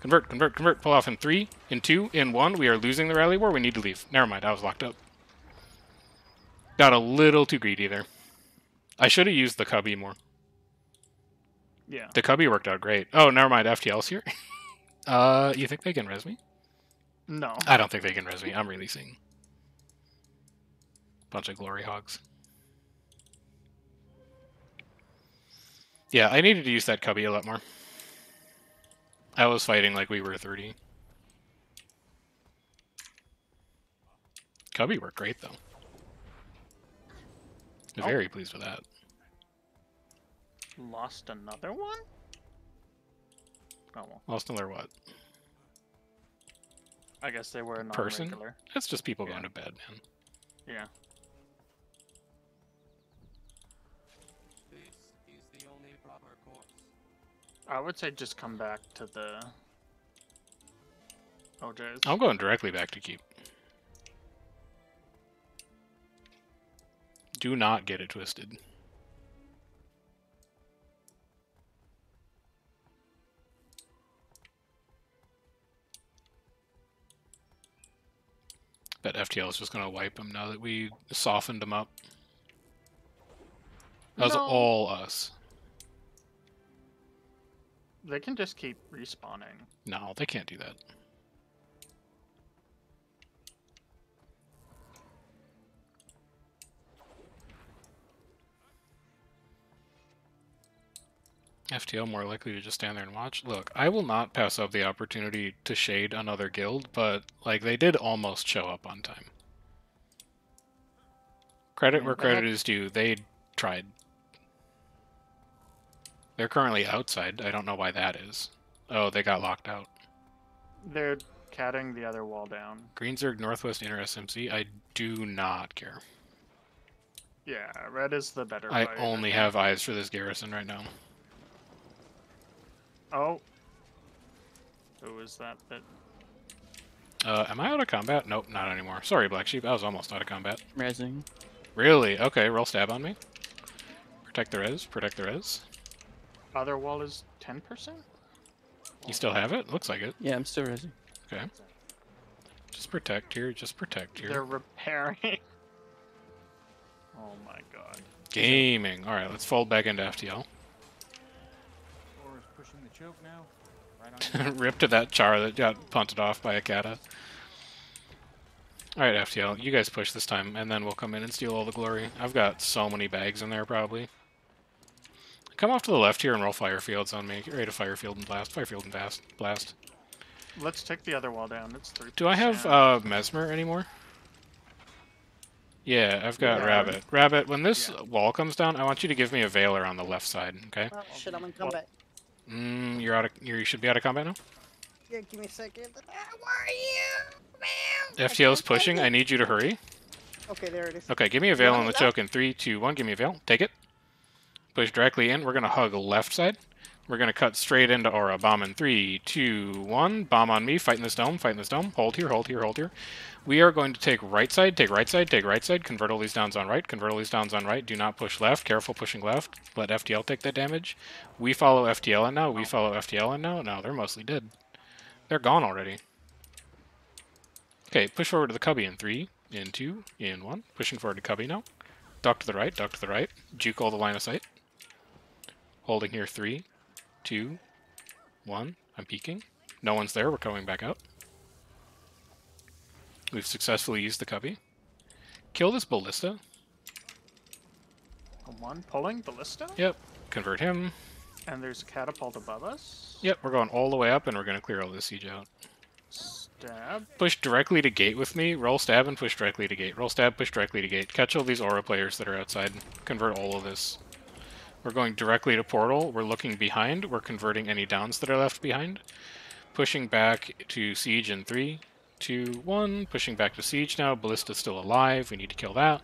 Convert, convert, convert. Pull off in three, in two, in one. We are losing the rally war. We need to leave. Never mind. I was locked up. Got a little too greedy there. I should have used the cubby more. Yeah. The cubby worked out great. Oh, never mind. FTL's here. uh, you think they can res me? No. I don't think they can res me. I'm releasing. Bunch of glory hogs. Yeah, I needed to use that cubby a lot more. I was fighting like we were 30. Cubby worked great though. Oh. Very pleased with that. Lost another one? Oh well. Lost another what? I guess they were Person? non-regular. That's just people Yeah. going to bed, man. Yeah. I would say just come back to the OJ's. I'm going directly back to keep. Do not get it twisted. Bet FTL is just going to wipe them now that we softened them up. That was No. all us. They can just keep respawning. No, they can't do that. FTL more likely to just stand there and watch. Look, I will not pass up the opportunity to shade another guild, but like they did almost show up on time. Credit where credit is due. They tried. They're currently outside. I don't know why that is. Oh, they got locked out. They're catting the other wall down. Greenzerg Northwest Inner SMC. I do not care. Yeah, red is the better I only have eyes for this garrison right now. Oh. Who is that that Uh, am I out of combat? Nope, not anymore. Sorry, Black Sheep. I was almost out of combat. Resing. Really? Okay, roll stab on me. Protect the res. Protect the res. other wall is 10%? You still have it? Looks like it. Yeah, I'm still resing. Okay. Just protect here. Just protect here. They're repairing. Oh my god. Gaming. All right, let's fold back into FTL. Or is pushing the choke now. Right on. Rip to that char that got punted off by a cata. Alright, FTL, you guys push this time, and then we'll come in and steal all the glory. I've got so many bags in there, probably. Come off to the left here and roll fire fields on me. Get ready to fire field and blast. Fire field and blast. Blast. Let's take the other wall down. It's 3 Do I have uh, Mesmer anymore? Yeah, I've got Yeah. Rabbit. Rabbit, when this Yeah. wall comes down, I want you to give me a Veiler on the left side, okay? Oh shit, I'm in combat. Mm, you're out of, you should be out of combat now? Yeah, give me a second. Ah, where are you, man? FTL's pushing. I need you to hurry. Okay, there it is. Okay, give me a veil on the choke in three, two, one. Give me a veil. Take it. Push directly in. We're gonna hug left side. We're gonna cut straight into aura. Bomb in three, two, one. Bomb on me. Fight in this dome. Fight in this dome. Hold here. Hold here. Hold here. We are going to take right side. Take right side. Take right side. Convert all these downs on right. Convert all these downs on right. Do not push left. Careful pushing left. Let FTL take that damage. We follow FTL in now. We follow FTL in now. No, they're mostly dead. They're gone already. Okay, push forward to the cubby in three, in two, in one. Pushing forward to cubby now. Duck to the right, duck to the right. Juke all the line of sight. Holding here three, two, one. I'm peeking. No one's there. We're coming back out. We've successfully used the cubby. Kill this ballista. A one pulling ballista? Yep. Convert him. And there's a catapult above us. Yep, we're going all the way up, and we're going to clear all this siege out. Stab. Push directly to gate with me. Roll stab and push directly to gate. Roll stab, push directly to gate. Catch all these aura players that are outside. Convert all of this. We're going directly to portal. We're looking behind. We're converting any downs that are left behind. Pushing back to siege in three, two, one. Pushing back to siege now. Ballista's still alive. We need to kill that.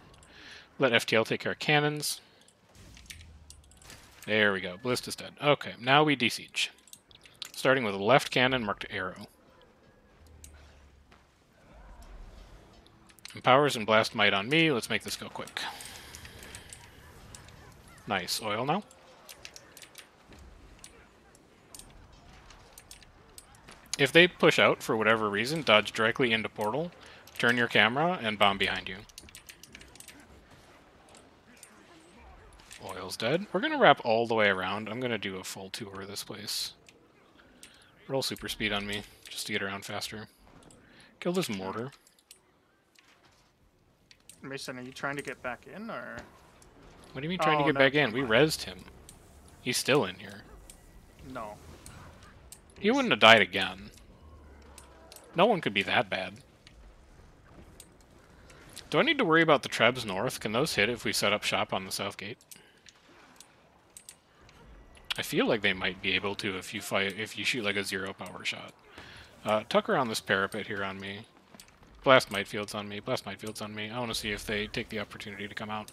Let FTL take care of cannons. There we go. Ballista's dead. Okay, now we desiege. Starting with a left cannon marked arrow. Empowers and Blast Might on me. Let's make this go quick. Nice. Oil now. If they push out for whatever reason, dodge directly into portal, turn your camera, and bomb behind you. Oil's dead. We're gonna wrap all the way around. I'm gonna do a full tour of this place. Roll super speed on me, just to get around faster. Kill this mortar. Mason, are you trying to get back in, or What do you mean trying Oh, to get no, back in? We mind. rezzed him. He's still in here. no? He wouldn't have died again. No one could be that bad. Do I need to worry about the Trebs north? Can those hit if we set up shop on the south gate? I feel like they might be able to if you fight if you shoot like a zero power shot. Uh, tuck around this parapet here on me. Blast might fields on me. Blast might fields on me. I want to see if they take the opportunity to come out.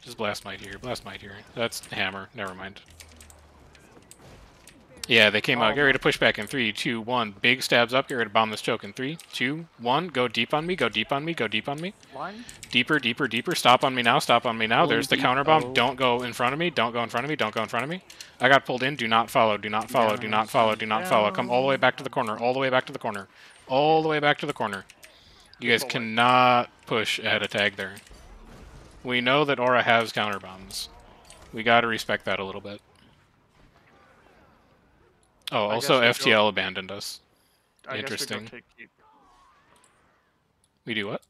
Just blast might here. Blast might here. That's hammer. Never mind. Yeah, they came out. Get ready to push back in three, two, one. Big stabs up. Get ready to bomb this choke in three, two, one. Go deep on me. Go deep on me. Go deep on me. One. Deeper, deeper, deeper. Stop on me now. Stop on me now. There's the deep. counter bomb. Oh. Don't go in front of me. Don't go in front of me. Don't go in front of me. I got pulled in. Do not follow. Do not follow. Do not follow. Do not follow. Come all the way back to the corner. All the way back to the corner. All the way back to the corner. You guys cannot push ahead of tag there. We know that Aura has counter bombs. We gotta respect that a little bit. Oh, I also FTL go- abandoned us. I Interesting. We, go take keep. We do what?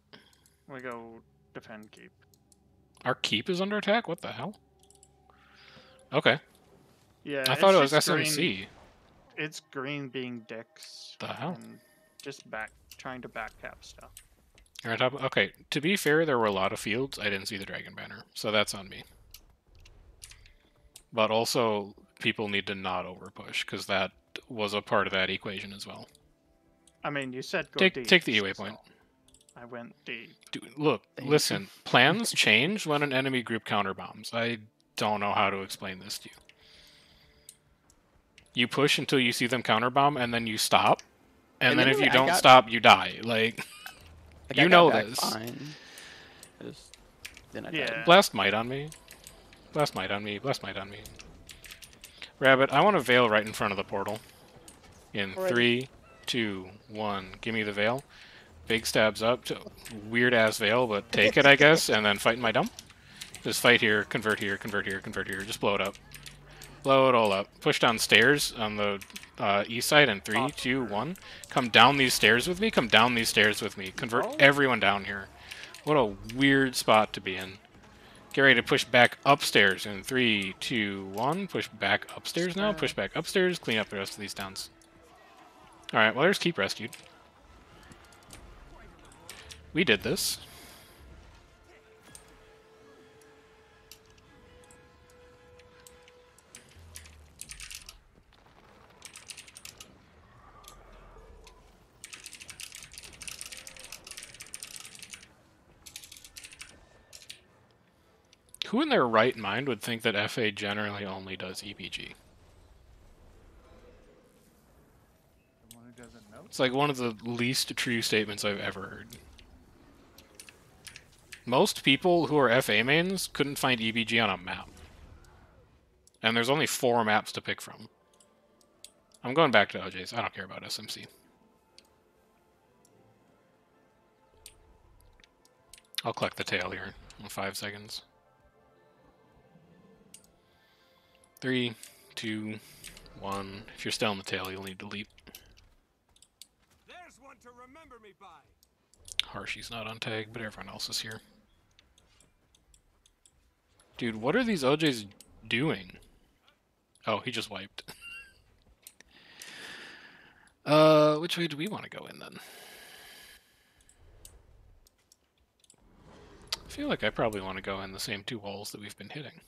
we go defend keep. Our keep is under attack? What the hell? Okay. Yeah. I thought it was SMC. Green, it's green being dicks. The hell? Just back trying to backcap stuff. You're on top. Okay. To be fair, there were a lot of fields. I didn't see the dragon banner, so that's on me. But also, people need to not overpush because that was a part of that equation as well. I mean, you said go Take deep. take the E waypoint. so I went deep. Dude, look, Thank you. listen. Plans change when an enemy group counter bombs. I don't know how to explain this to you. You push until you see them counter bomb, and then you stop. And, And then then if you I don't got- stop, you die. Like Like, You know this. Fine. Just- then I died. Yeah. blast might on me. Blast might on me. Blast might on me. Rabbit, I want a veil right in front of the portal. In three, two, one. Give me the veil. Big stabs up. To weird ass veil, but take it, I guess, and then fight in my dump. Just fight here, convert here, convert here, convert here. Just blow it up. Blow it all up. Push down stairs on the uh, east side in three, two, one. Come down these stairs with me. Come down these stairs with me. Convert Oh. everyone down here. What a weird spot to be in. Get ready to push back upstairs in three, two, one. Push back upstairs now. Push back upstairs. Clean up the rest of these downs. Alright, well, there's keep rescued. We did this. Who in their right mind would think that FA generally only does E EBG? Someone who doesn't know. It's like one of the least true statements I've ever heard. Most people who are FA mains couldn't find EBG on a map. And there's only four maps to pick from. I'm going back to OJ's. I don't care about SMC. I'll collect the tail here in five seconds. Three, two, one. If you're still on the tail, you'll need to leap. There's one to remember me by. Harshy's not on tag, but everyone else is here. Dude, what are these OJs doing? Oh, he just wiped. uh, which way do we want to go in then? I feel like I probably want to go in the same two walls that we've been hitting.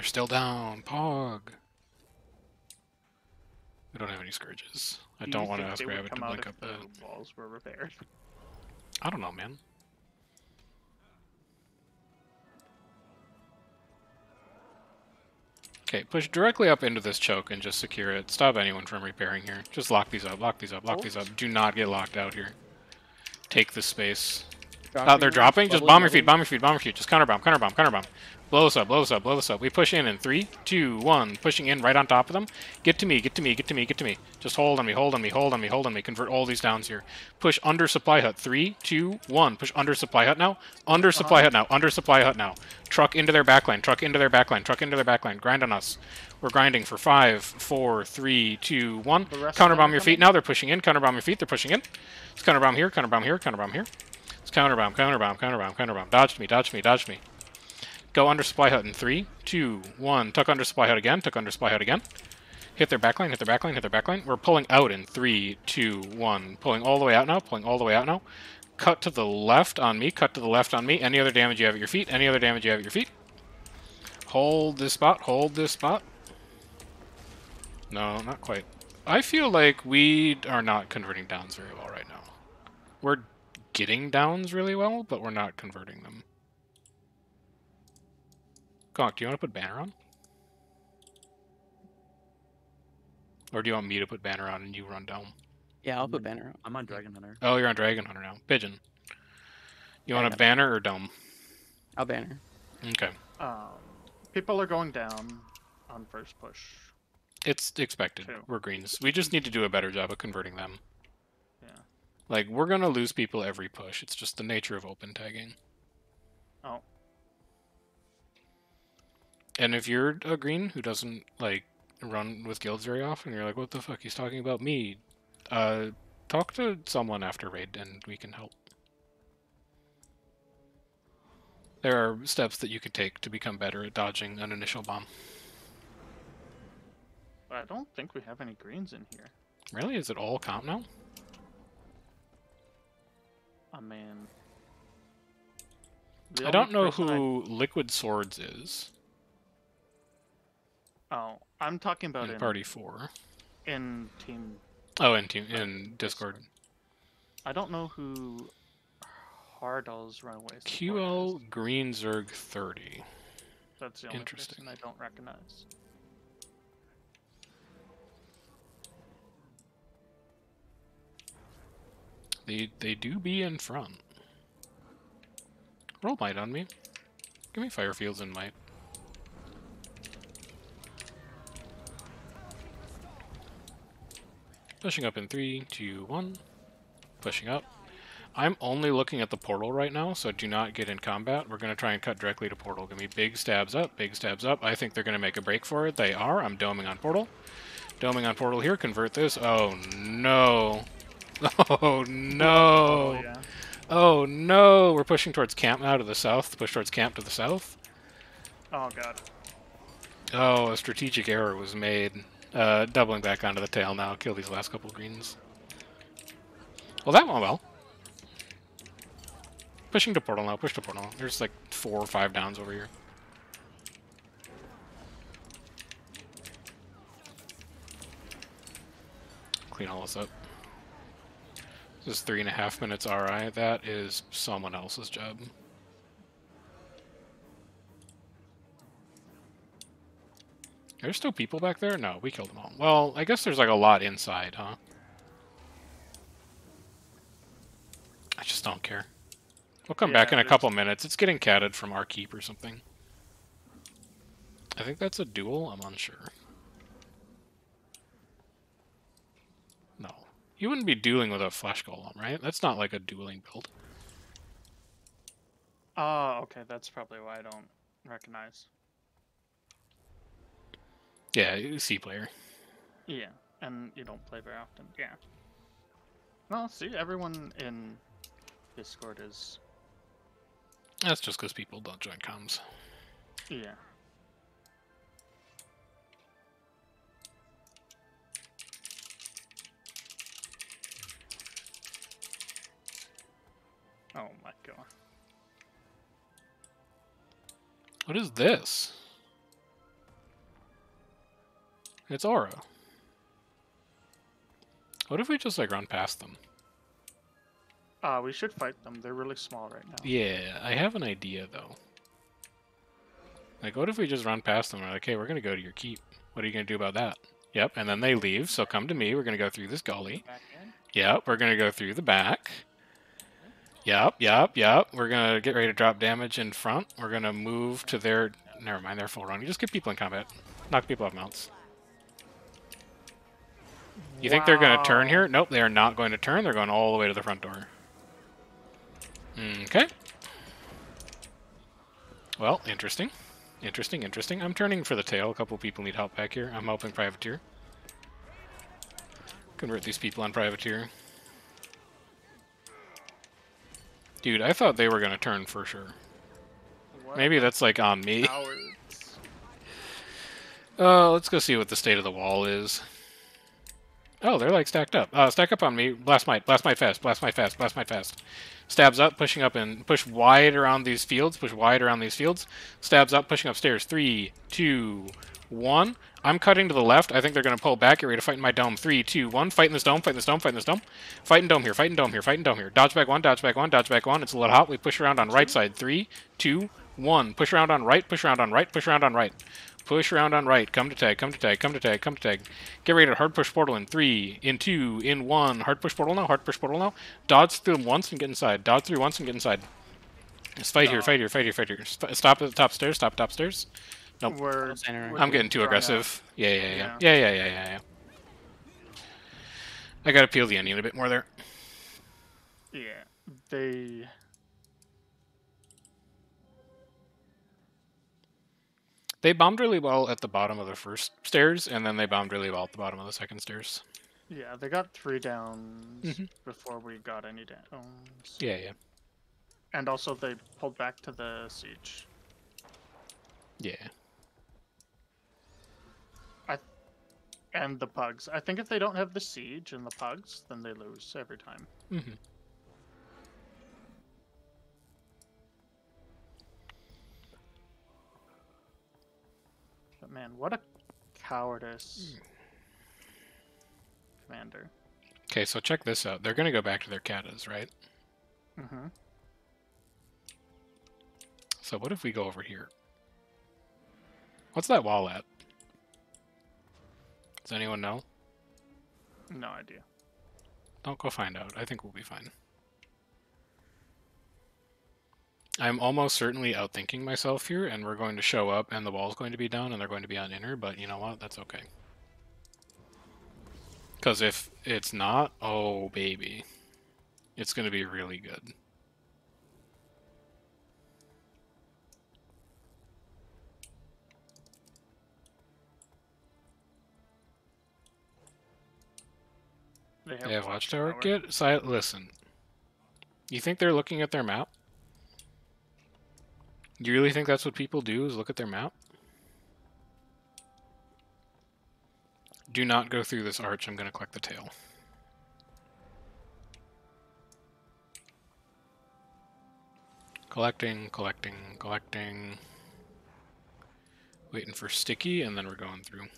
They're still down. Pog. We don't have any scourges. I Do don't want to ask Rabbit to blink up the that. walls were repaired. I don't know, man. Okay, push directly up into this choke and just secure it. Stop anyone from repairing here. Just lock these up, lock these up, lock Oh. these up. Do not get locked out here. Take the space. Dropping oh, they're dropping. Just bomb your feet, bomb your feet, bomb your feet. Just counter bomb, counter bomb, counter bomb. Blow us up, blow us up, blow us up. We push in in three, two, one. Pushing in right on top of them. Get to me, get to me, get to me, get to me. Just hold on me, hold on me, hold on me, hold on me. Convert all these downs here. Push under supply hut. Three, two, one. Push under supply hut now. Under supply hut now. Under supply hut now. Truck into their backline. Truck into their backline. Truck into their backline. Grind on us. We're grinding for five, four, three, two, one. The rest of Counter bomb your feet now. They're pushing in. Counter bomb your feet. They're pushing in. Let's counter bomb here. Counter bomb here. Counter bomb here. Let's counter bomb. Counter bomb. Counter bomb. Counter bomb. Dodge me. Dodge me. Dodge me. Go under supply hut in three, two, one. Tuck under supply hut again. Tuck under supply hut again. Hit their backline. Hit their backline. Hit their backline. We're pulling out in three, two, one. Pulling all the way out now. Pulling all the way out now. Cut to the left on me. Cut to the left on me. Any other damage you have at your feet. Any other damage you have at your feet. Hold this spot. Hold this spot. No, not quite. I feel like we are not converting downs very well right now. We're getting downs really well, but we're not converting them. Gonk, do you want to put banner on? Or do you want me to put banner on and you run dome? Yeah, I'll Mm. put banner on. I'm on Dragon Hunter. Oh, you're on Dragon Hunter now. Pigeon. You Yeah, want a banner or dome? I'll banner. Okay. Um, people are going down on first push. It's expected. Two. We're greens. We just need to do a better job of converting them. Like, we're going to lose people every push. It's just the nature of open tagging. Oh. And if you're a green who doesn't, like, run with guilds very often, you're like, what the fuck? He's talking about me. Uh, talk to someone after raid and we can help. There are steps that you could take to become better at dodging an initial bomb. I don't think we have any greens in here. Really? Is it all comp now? I mean, the I don't know person I- who Liquid Swords is Oh, I'm talking about in in, Party 4. in team. Oh, in, team, in Discord. I don't know who Hardall's runaway. QL Greenzerg 30. That's the only Interesting. person I don't recognize. They they do be in front. Roll might on me. Give me Firefields and might. Pushing up in three, two, one. Pushing up. I'm only looking at the portal right now, so do not get in combat. We're going to try and cut directly to portal. Give me big stabs up, big stabs up. I think they're going to make a break for it. They are. I'm doming on portal. Doming on portal here. Convert this. Oh, no. Oh, no. Oh, yeah. Oh no, we're pushing towards camp now to the south. Push towards camp to the south. Oh god. Oh, a strategic error was made. Uh, doubling back onto the tail now. Kill these last couple greens. Well, that went well. Pushing to portal now. Push to portal. There's like four or five downs over here. Clean all this up. This is three and a half minutes RI. That is someone else's job. There's still people back there? No, we killed them all. Well, I guess there's like a lot inside, huh? I just don't care. We'll come back in a couple minutes. It's getting catted from our keep or something. I think that's a duel. I'm unsure. No. You wouldn't be dueling with a Flesh golem, right? That's not like a dueling build. Oh, okay. That's probably why I don't recognize. Yeah, C player. Yeah. and you don't play very often. Yeah. Well, see, everyone in Discord is That's just because people don't join comms. yeah. What is this? It's aura. What if we just like run past them? Uh, we should fight them. They're really small right now. Yeah, I have an idea though. Like, what if we just run past them? and We're like, hey, we're gonna go to your keep. What are you gonna do about that? Yep, and then they leave. So come to me. We're gonna go through this gully. Yep, we're gonna go through the back. Yep, yep, yep. We're gonna get ready to drop damage in front. We're gonna move to their. Never mind, they're full run. You just get people in combat. Knock people off mounts. You think they're gonna turn here? Nope, they are not going to turn. They're going all the way to the front door. Okay. Well, interesting. Interesting, interesting. I'm turning for the tail. A couple people need help back here. I'm helping Privateer. Convert these people on Privateer. Dude, I thought they were gonna turn for sure. What Maybe that's like on me. Uh, let's go see what the state of the wall is. Oh, they're like stacked up. Uh, stack up on me. Blast might. Blast might fast. Blast might fast. Blast might fast. Stabs up, pushing up and push wide around these fields. Push wide around these fields. Stabs up, pushing upstairs. Three, two, one. I'm cutting to the left. I think they're gonna pull back. Get ready to fight in my dome. Three, two, one. Fight in this dome. Fight in this dome. Fight in this dome. Fight in dome here. Fight in dome here. Fight in dome here. Dodge back one. Dodge back one. Dodge back one. It's a little hot. We push around on right side. Three, two, one. Push around on right. Push around on right. Push around on right. Push around on right. Come to tag. Come to tag. Come to tag. Come to tag. Get ready to hard push portal in three, in two, in one. Hard push portal now. Hard push portal now. Dodge through once and get inside. Dodge through once and get inside. Just fight here. Fight here. Fight here. Fight here. Stop at the top stairs. Stop top stairs. Nope. We're, Center. we're I'm getting too drawing out. aggressive. Yeah, yeah, yeah. Yeah. Yeah, yeah, yeah, yeah, yeah. I gotta peel the onion a bit more there. Yeah, they. They bombed really well at the bottom of the first stairs, and then they bombed really well at the bottom of the second stairs. Yeah, they got three downs Mhm. before we got any downs. Yeah, yeah. And also, they pulled back to the siege. Yeah. And the pugs. I think if they don't have the siege and the pugs, then they lose every time. Mm -hmm. But man, what a cowardice. Commander. Okay, so check this out. They're gonna go back to their catas, right? Mm-hmm. So what if we go over here? What's that wall at? Does anyone know? No idea. Don't go find out. I think we'll be fine. I'm almost certainly outthinking myself here, and we're going to show up, and the wall's going to be down, and they're going to be on inner, but you know what? That's okay. Because if it's not, oh baby. It's going to be really good. They have, They have Watchtower. Get si listen. You think they're looking at their map? Do you really think that's what people do? Is look at their map? Do not go through this arch. I'm going to collect the tail. Collecting, collecting, collecting. Waiting for sticky, and then we're going through.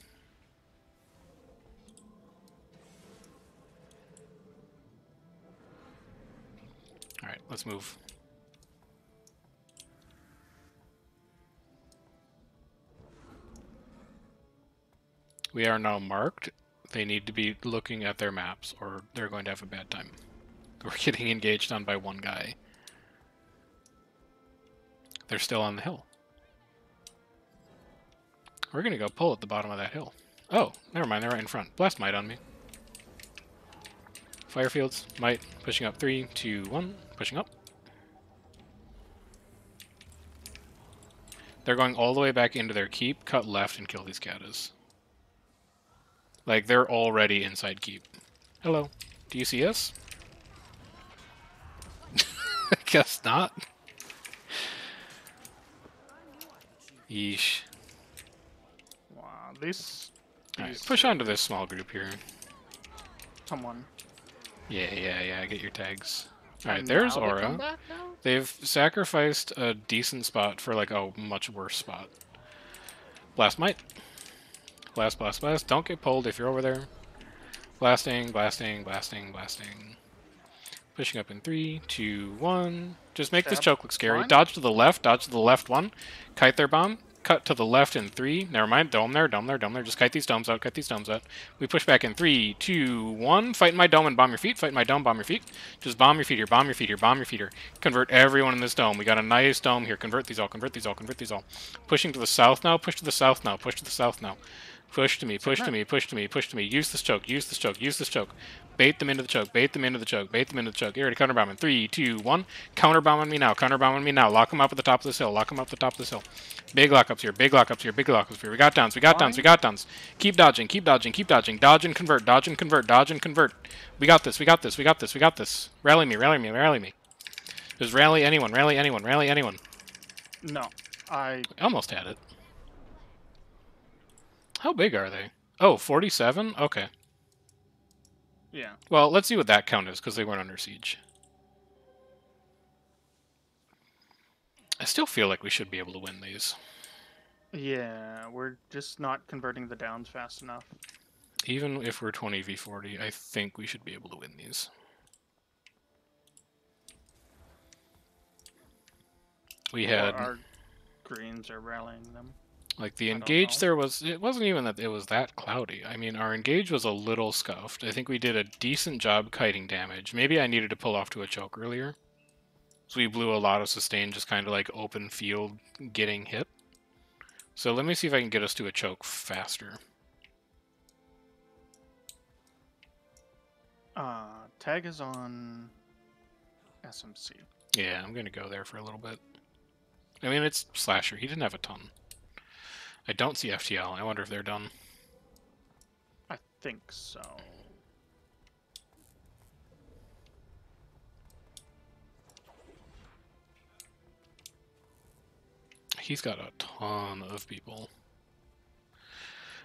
Alright, let's move. We are now marked. They need to be looking at their maps, or they're going to have a bad time. We're getting engaged on by one guy. They're still on the hill. We're gonna go pull at the bottom of that hill. Oh, never mind, they're right in front. Blast might on me. Firefields, might, pushing up. Three, two, one, pushing up. They're going all the way back into their keep, cut left, and kill these catas. Like, they're already inside keep. Hello. Do you see us? I guess not. Yeesh. Wow. Alright, these push onto this small group here. Someone. Yeah, yeah, yeah, get your tags. And Alright, there's Aura. They've sacrificed a decent spot for like a much worse spot. Blast might. Blast, blast, blast. Don't get pulled if you're over there. Blasting, blasting, blasting, blasting. Pushing up in three, two, one. Just make this choke look scary. Fine. Dodge to the left, dodge to the left one. Kite their bomb. Cut to the left in three. Never mind. Dome there, dome there, dome there. Just kite these domes out, kite these domes out. We push back in three, two, one. Fight my dome and bomb your feet. Fight my dome, bomb your feet. Just bomb your feet here, bomb your feet here, bomb your feet here. Convert everyone in this dome. We got a nice dome here. Convert these all, convert these all, convert these all. Pushing to the south now, push to the south now, push to the south now. Push to me, push to me, push to me, push to me. Use this choke, use this choke, use this choke. Bait them into the choke, bait them into the choke, bait them into the choke. Get ready, counter bomb in three, two, one. Counter bomb on me now, counter bomb on me now. Lock them up at the top of this hill, lock them up at the top of this hill. Big lockups here, big lockups here, big lockups here. We got downs, we got downs, we got downs. Keep dodging, keep dodging, keep dodging. Dodge and convert, dodge and convert, dodge and convert. We got this, we got this, we got this, we got this. Rally me, rally me, rally me. Just rally anyone, rally anyone, rally anyone. No. I. I almost had it. How big are they? Oh, 47? Okay. Yeah. Well, let's see what that count is, because they weren't under siege. I still feel like we should be able to win these. Yeah, we're just not converting the downs fast enough. Even if we're 20v40, I think we should be able to win these. We Or had, Our greens are rallying them. Like, the engage there was, it wasn't even that it was that cloudy. I mean, our engage was a little scuffed. I think we did a decent job kiting damage. Maybe I needed to pull off to a choke earlier. So we blew a lot of sustain, just kind of like open field getting hit. So let me see if I can get us to a choke faster. Uh, tag is on SMC. Yeah, I'm gonna go there for a little bit. I mean, it's Slasher. He didn't have a ton. I don't see FTL. I wonder if they're done. I think so. He's got a ton of people.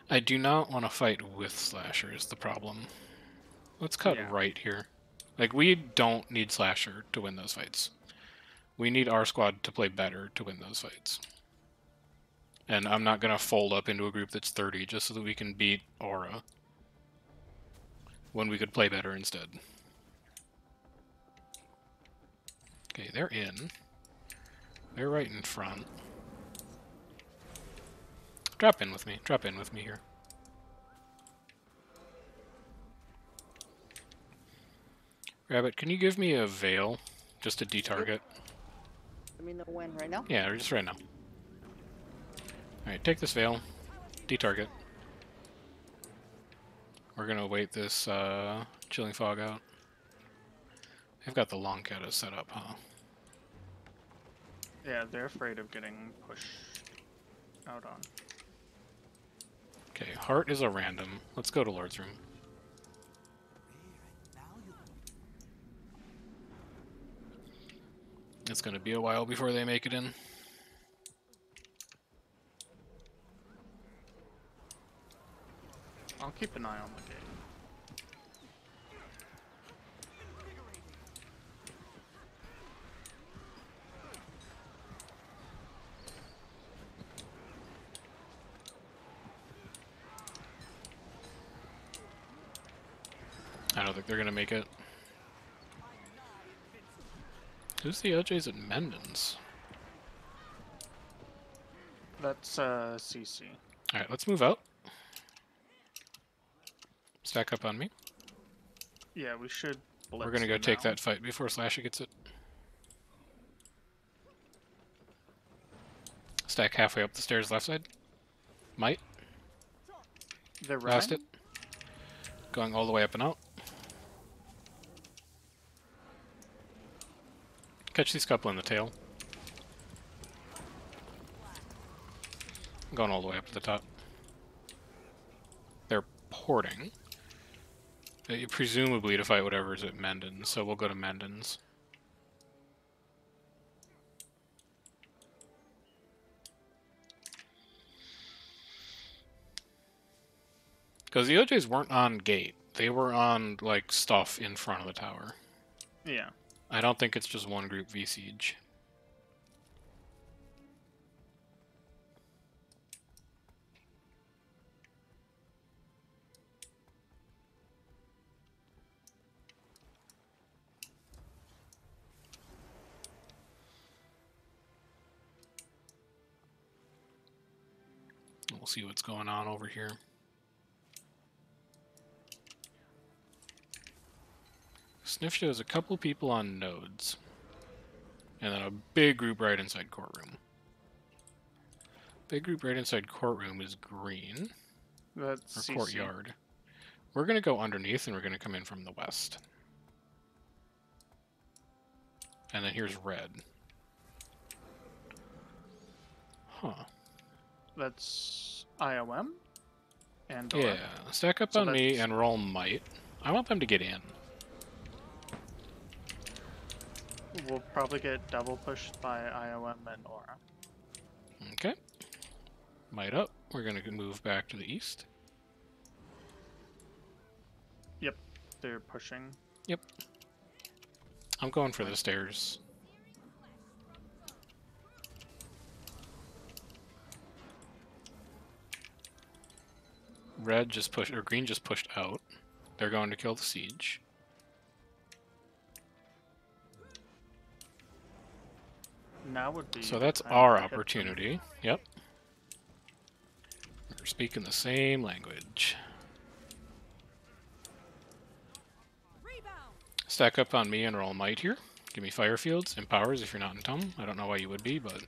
I do not want to fight with Slasher is the problem. Let's cut Yeah. right here. Like, we don't need Slasher to win those fights. We need our squad to play better to win those fights. And I'm not going to fold up into a group that's 30 just so that we can beat Aura. When we could play better instead. Okay, they're in. They're right in front. Drop in with me. Drop in with me here. Rabbit, can you give me a veil? Just to detarget? Let me know when. Right now? Yeah, just right now. Alright, take this veil. Detarget. We're gonna wait this uh, chilling fog out. They've got the long cata set up, huh? Yeah, they're afraid of getting pushed out on. Okay, heart is a random. Let's go to Lord's room. It's gonna be a while before they make it in. I'll keep an eye on the gate. I don't think they're gonna make it. Who's the OJs at Mendon's? That's uh CC. Alright, let's move out. Stack up on me. Yeah, we should. We're gonna go take now. that fight before Slasher gets it. Stack halfway up the stairs left side. Might. They're running? it. Going all the way up and out. Catch these couple in the tail. Going all the way up to the top. They're porting. Uh, Presumably to fight whatever's at Mendon, so we'll go to Mendon's. Because the OJs weren't on gate. They were on, like, stuff in front of the tower. Yeah. I don't think it's just one group v We'll see what's going on over here. Sniff shows a couple people on nodes. And then a big group right inside courtroom. Big group right inside courtroom is green. That's Or courtyard. We're gonna go underneath and we're gonna come in from the west. And then here's red. Huh. That's IOM. And or. Yeah. Stack up So on me and roll might. I want them to get in. We'll probably get double pushed by IOM and Aura. Okay. Might up. We're gonna move back to the east. Yep, they're pushing. Yep. I'm going for the stairs. Red just pushed, or green just pushed out. They're going to kill the siege. Now would be. So that's our to hit them. opportunity. Yep. We're speaking the same language. Stack up on me and roll might here. Give me fire fields and powers if you're not in Tum. I don't know why you would be, but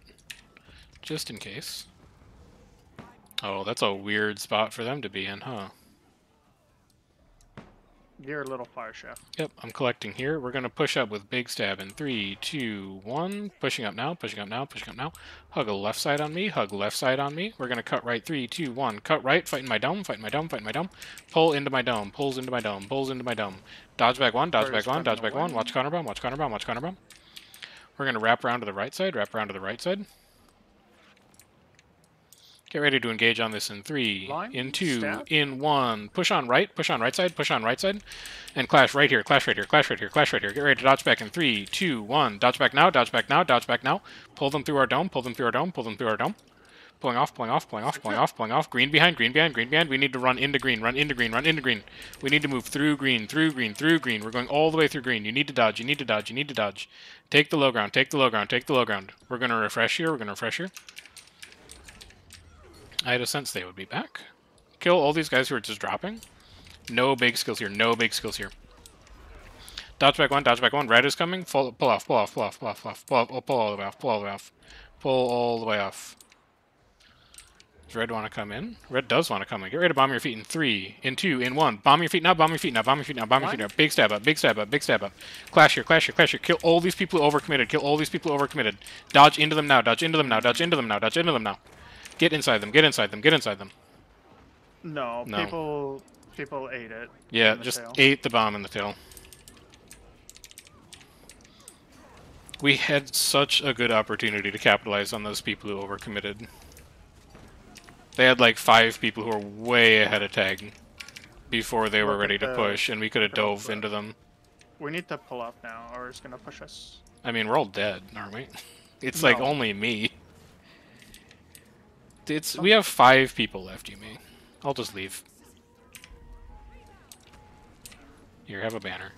just in case. Oh, that's a weird spot for them to be in, huh? You're a little fire chef. Yep, I'm collecting here. We're gonna push up with big stab in three, two, one. Pushing up now, pushing up now, pushing up now. Hug a left side on me, hug left side on me. We're gonna cut right, three, two, one. Cut right, fighting my dome, fighting my dome, fighting my dome. Pull into my dome, pulls into my dome, pulls into my dome. Dodge back one, dodge First back one, dodge back one. Watch counter bomb, watch counter bomb, watch counter bomb. We're gonna wrap around to the right side, wrap around to the right side. Get ready to engage on this in three, Line, in two, stab. in one. Push on right, push on right side, push on right side. And clash right here, clash right here, clash right here, clash right here. Get ready to dodge back in three, two, one. Dodge back now, dodge back now, dodge back now. Pull them through our dome, pull them through our dome, pull them through our dome. Pulling off, pulling off, pulling off, pulling off, pulling off. Green behind, green behind, green behind. We need to run into green, run into green, run into green. We need to move through green, through green, through green. We're going all the way through green. You need to dodge, you need to dodge, you need to dodge. Take the low ground, take the low ground, take the low ground. We're going to refresh here, we're going to refresh here. I had a sense they would be back. Kill all these guys who are just dropping. No big skills here, no big skills here. Dodge back one, dodge back one. Red is coming. Pull, pull off, pull off, pull off, pull off, pull off, pull, off, oh, pull all the way off, pull all the way off. Pull all the way off. Does Red want to come in? Red does want to come in. Get ready to bomb your feet in three, in two, in one. Bomb your feet now, bomb your feet now, bomb your feet now, bomb your feet now. Big stab up, big stab up, big stab up. Clash here, clash here, clash here. Kill all these people who overcommitted. Kill all these people who overcommitted. Dodge into them now, dodge into them now, dodge into them now, dodge into them now. Get inside them, get inside them, get inside them. No, No. people people ate it. Yeah, just tail. ate the bomb in the tail. We had such a good opportunity to capitalize on those people who overcommitted. They had like five people who were way ahead of tag before they were ready to push, and we could have dove flip. into them. We need to pull off now, or it's gonna push us. I mean, we're all dead, aren't we? It's like only me. It's we have five people left, you me. I'll just leave. Here, have a banner.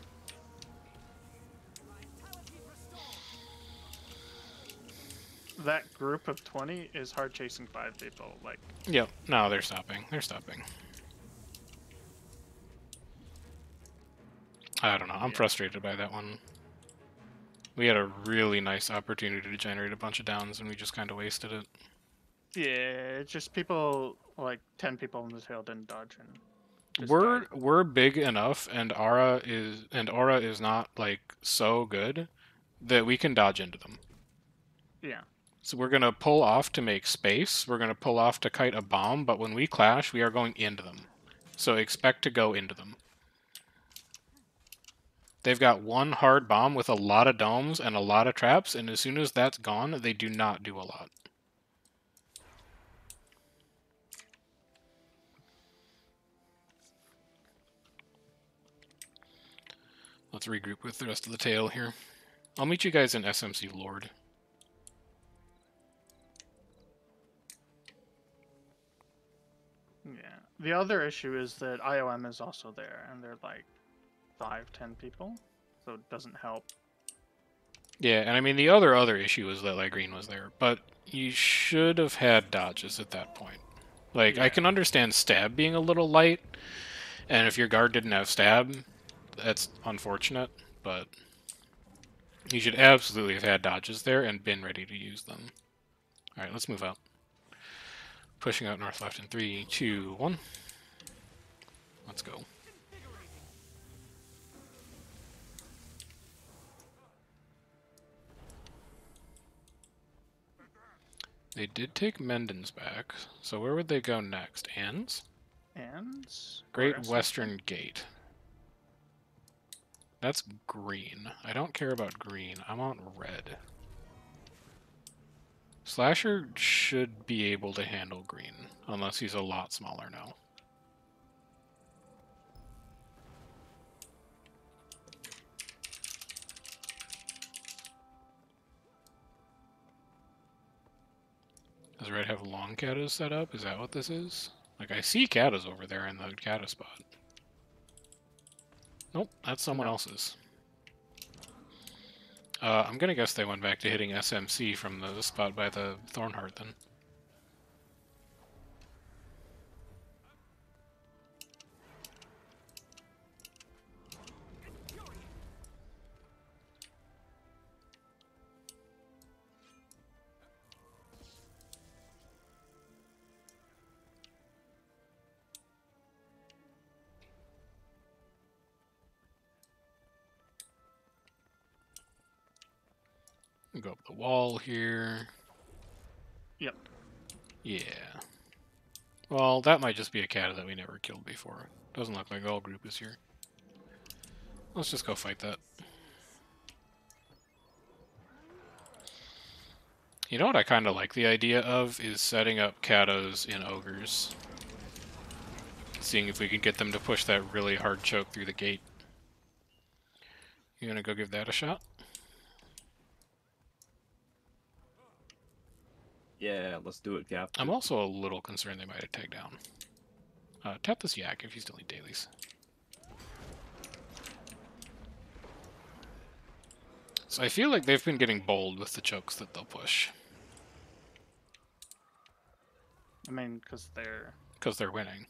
That group of twenty is hard chasing five people. Like Yep. No, they're stopping. They're stopping. I don't know. I'm Yeah. frustrated by that one. We had a really nice opportunity to generate a bunch of downs, and we just kind of wasted it. Yeah, it's just people like ten people in the tail didn't dodge and. we're died. we're big enough, and Aura is and Aura is not like so good that we can dodge into them. Yeah. So we're gonna pull off to make space. We're gonna pull off to kite a bomb, but when we clash, we are going into them. so expect to go into them. They've got one hard bomb with a lot of domes and a lot of traps, and as soon as that's gone, they do not do a lot. Let's regroup with the rest of the tail here. I'll meet you guys in SMC Lord. Yeah. The other issue is that IOM is also there, and they're like five, ten people, so it doesn't help. Yeah, and I mean the other other issue is that like green was there, but you should have had dodges at that point. Like I can understand stab being a little light, and if your guard didn't have stab, that's unfortunate, but you should absolutely have had dodges there and been ready to use them. All right, let's move out. Pushing out north left in three, two, one. Let's go. They did take Mendon's back, so where would they go next? Anne's? And Great. Western Gate. That's green. I don't care about green. I want red. Slasher should be able to handle green, unless he's a lot smaller now. Does Red have long catas set up? Is that what this is? Like, I see catas over there in the cata spot. Nope, that's someone else's. Uh, I'm gonna guess they went back to hitting SMC from the spot by the Thornheart then. Wall here. Yep. Yeah. Well, that might just be a cat that we never killed before. Doesn't look like all group is here. Let's just go fight that. You know what I kind of like the idea of is setting up catas in ogres. Seeing if we can get them to push that really hard choke through the gate. You gonna go give that a shot? Yeah, let's do it, Cap. I'm also a little concerned they might have tagged down. Uh, tap this yak if you still need dailies. So I feel like they've been getting bold with the chokes that they'll push. I mean, because they're Because they're winning.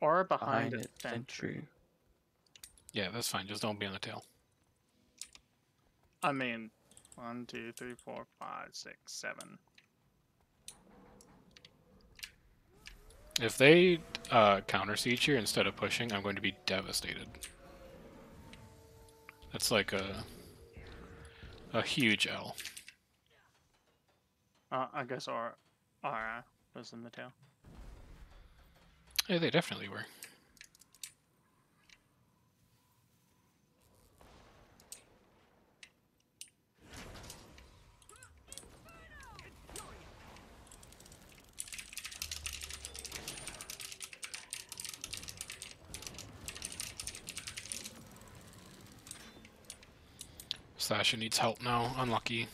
or behind, Behind a sentry. sentry. Yeah, that's fine. Just don't be on the tail. I mean, one, two, three, four, five, six, seven. If they uh, counter siege here instead of pushing, I'm going to be devastated. That's like a a huge L. Uh, I guess our Ara was in the tail. Yeah, they definitely were. Sasha needs help now. Unlucky.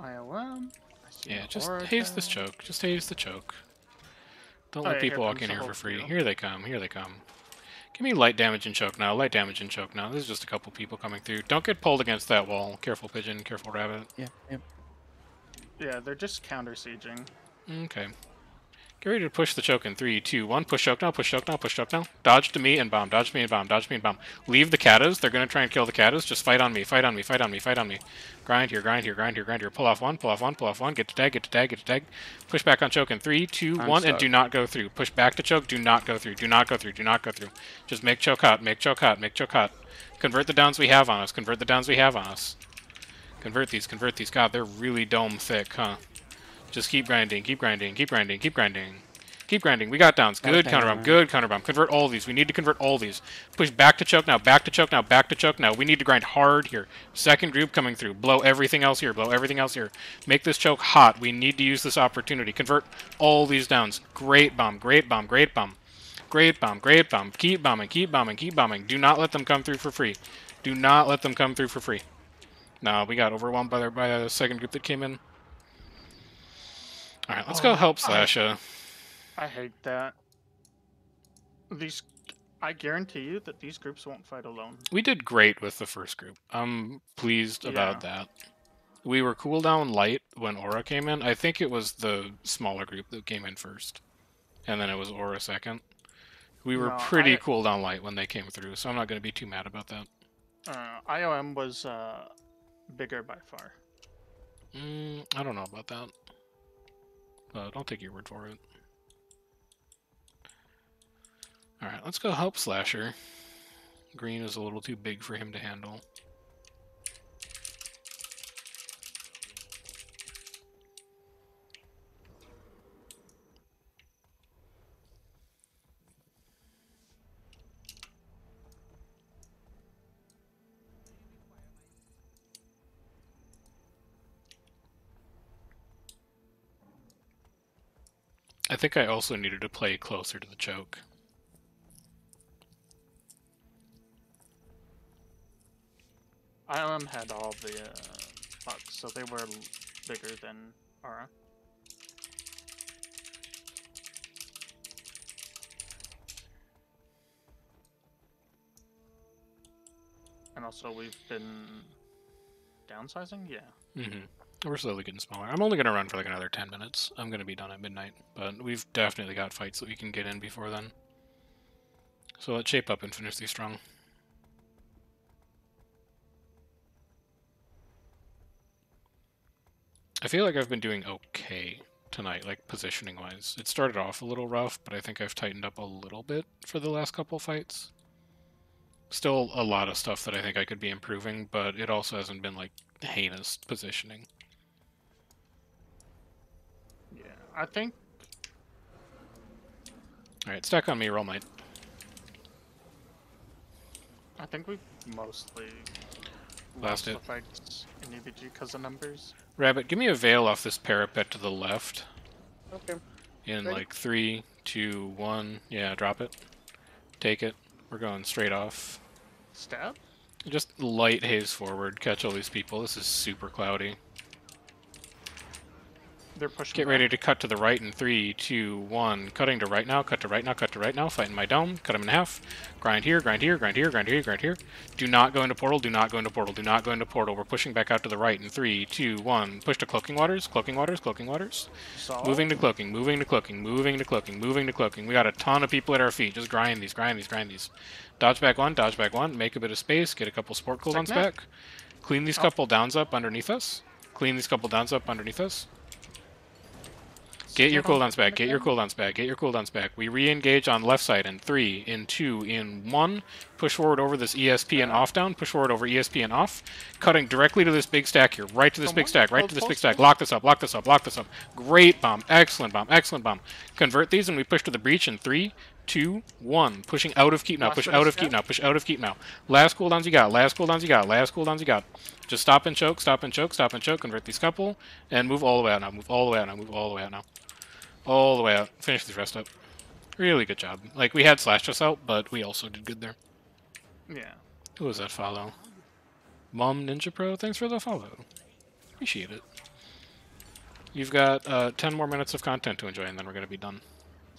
IOM. I see Yeah, just aura haze this choke. Just haze the choke. Don't let yeah, here people walk in here for free. field. Here they come. Here they come. Give me light damage and choke now. Light damage and choke now. There's just a couple people coming through. Don't get pulled against that wall. Careful pigeon. Careful rabbit. Yeah, yep. Yeah, they're just counter sieging. Okay. Get ready to push the choke in three, two, one. Push choke now. Push choke now. Push choke now. Dodge to me and bomb. Dodge me and bomb. Dodge me and bomb. Leave the catas. They're gonna try and kill the catas. Just fight on me. Fight on me. Fight on me. Fight on me. Grind here. Grind here. Grind here. Grind here. Pull off one. Pull off one. Pull off one. Get to tag. Get to tag. Get to tag. Push back on choke in three, two, I'm one, and do not go through. Push back to choke. Do not go through. Do not go through. Do not go through. Just make choke hot. Make choke hot. Make choke hot. Convert the downs we have on us. Convert the downs we have on us. Convert these, convert these. God, they're really dome thick, huh? Just keep grinding, keep grinding, keep grinding, keep grinding. Keep grinding. We got downs. Good Okay, counterbomb. alright. Good counterbomb. Convert all these. We need to convert all these. Push back to choke now. Back to choke now. Back to choke now. We need to grind hard here. Second group coming through. Blow everything else here. Blow everything else here. Make this choke hot. We need to use this opportunity. Convert all these downs. Great bomb. Great bomb. Great bomb. Great bomb. Great bomb. Keep bombing. Keep bombing. Keep bombing. Do not let them come through for free. Do not let them come through for free. No, we got overwhelmed by the, by the second group that came in. All right, let's go Oh, help I- Slasha. I hate that. These, I guarantee you that these groups won't fight alone. We did great with the first group. I'm pleased about that. We were cooldown light when Aura came in. I think it was the smaller group that came in first, and then it was Aura second. We were No, pretty I- cooldown light when they came through, so I'm not going to be too mad about that. Uh, IOM was uh, bigger by far. Mm, I don't know about that. Uh, but I'll take your word for it. Alright, let's go help Slasher. Green is a little too big for him to handle. I think I also needed to play closer to the choke. IOM had all the uh, bugs, so they were bigger than Aura. And also, we've been downsizing. Yeah. hmm We're slowly getting smaller. I'm only going to run for like another 10 minutes. I'm going to be done at midnight, but we've definitely got fights that we can get in before then. So let's shape up and finish these strong. I feel like I've been doing okay tonight, like positioning wise. It started off a little rough, but I think I've tightened up a little bit for the last couple fights. Still a lot of stuff that I think I could be improving, but it also hasn't been like heinous positioning. I think Alright, stack on me, roll might. I think we mostly Lost lost it. fights in EBG because of numbers. Rabbit, give me a veil off this parapet to the left. Okay. In Ready? like three, two, one. Yeah, drop it. Take it. We're going straight off. Stab? Just light haze forward. Catch all these people. This is super cloudy. They're pushing. Get back. ready to cut to the right in three, two, one. Cutting to right now. Cut to right now. Cut to right now. Fighting my dome. Cut him in half. Grind here. Grind here. Grind here. Grind here. Grind here. Do not go into portal. Do not go into portal. Do not go into portal. We're pushing back out to the right in three, two, one. Push to cloaking waters. Cloaking waters. Cloaking waters. Solve. Moving to cloaking, moving to cloaking, moving to cloaking, moving to cloaking. We got a ton of people at our feet. Just grind these, grind these, grind these. Dodge back one, dodge back one, make a bit of space, get a couple sport cooldowns back. Clean these Oh. couple downs up underneath us. Clean these couple downs up underneath us. Get your cooldowns back, get your cooldowns back, get your cooldowns back. We re-engage on left side in three, in two, in one. Push forward over this ESP and off down. Push forward over ESP and off. Cutting directly to this big stack here. Right to this big stack, right to this big stack. Lock this up, lock this up, lock this up. Great bomb. Excellent bomb, excellent bomb. Convert these and we push to the breach in three, two, one. Pushing out of keep now, push out of keep now, push out of keep now. Last cooldowns you got, last cooldowns you got, last cooldowns you got. Just stop and choke, stop and choke, stop and choke, convert these couple, and move all the way out now, move all the way out now, move all the way out now. All the way out. Finish these rest up. Really good job. Like, we had Slash us out, but we also did good there. Yeah. Who was that follow? Mom Ninja Pro, thanks for the follow. Appreciate it. You've got uh, 10 more minutes of content to enjoy, and then we're going to be done.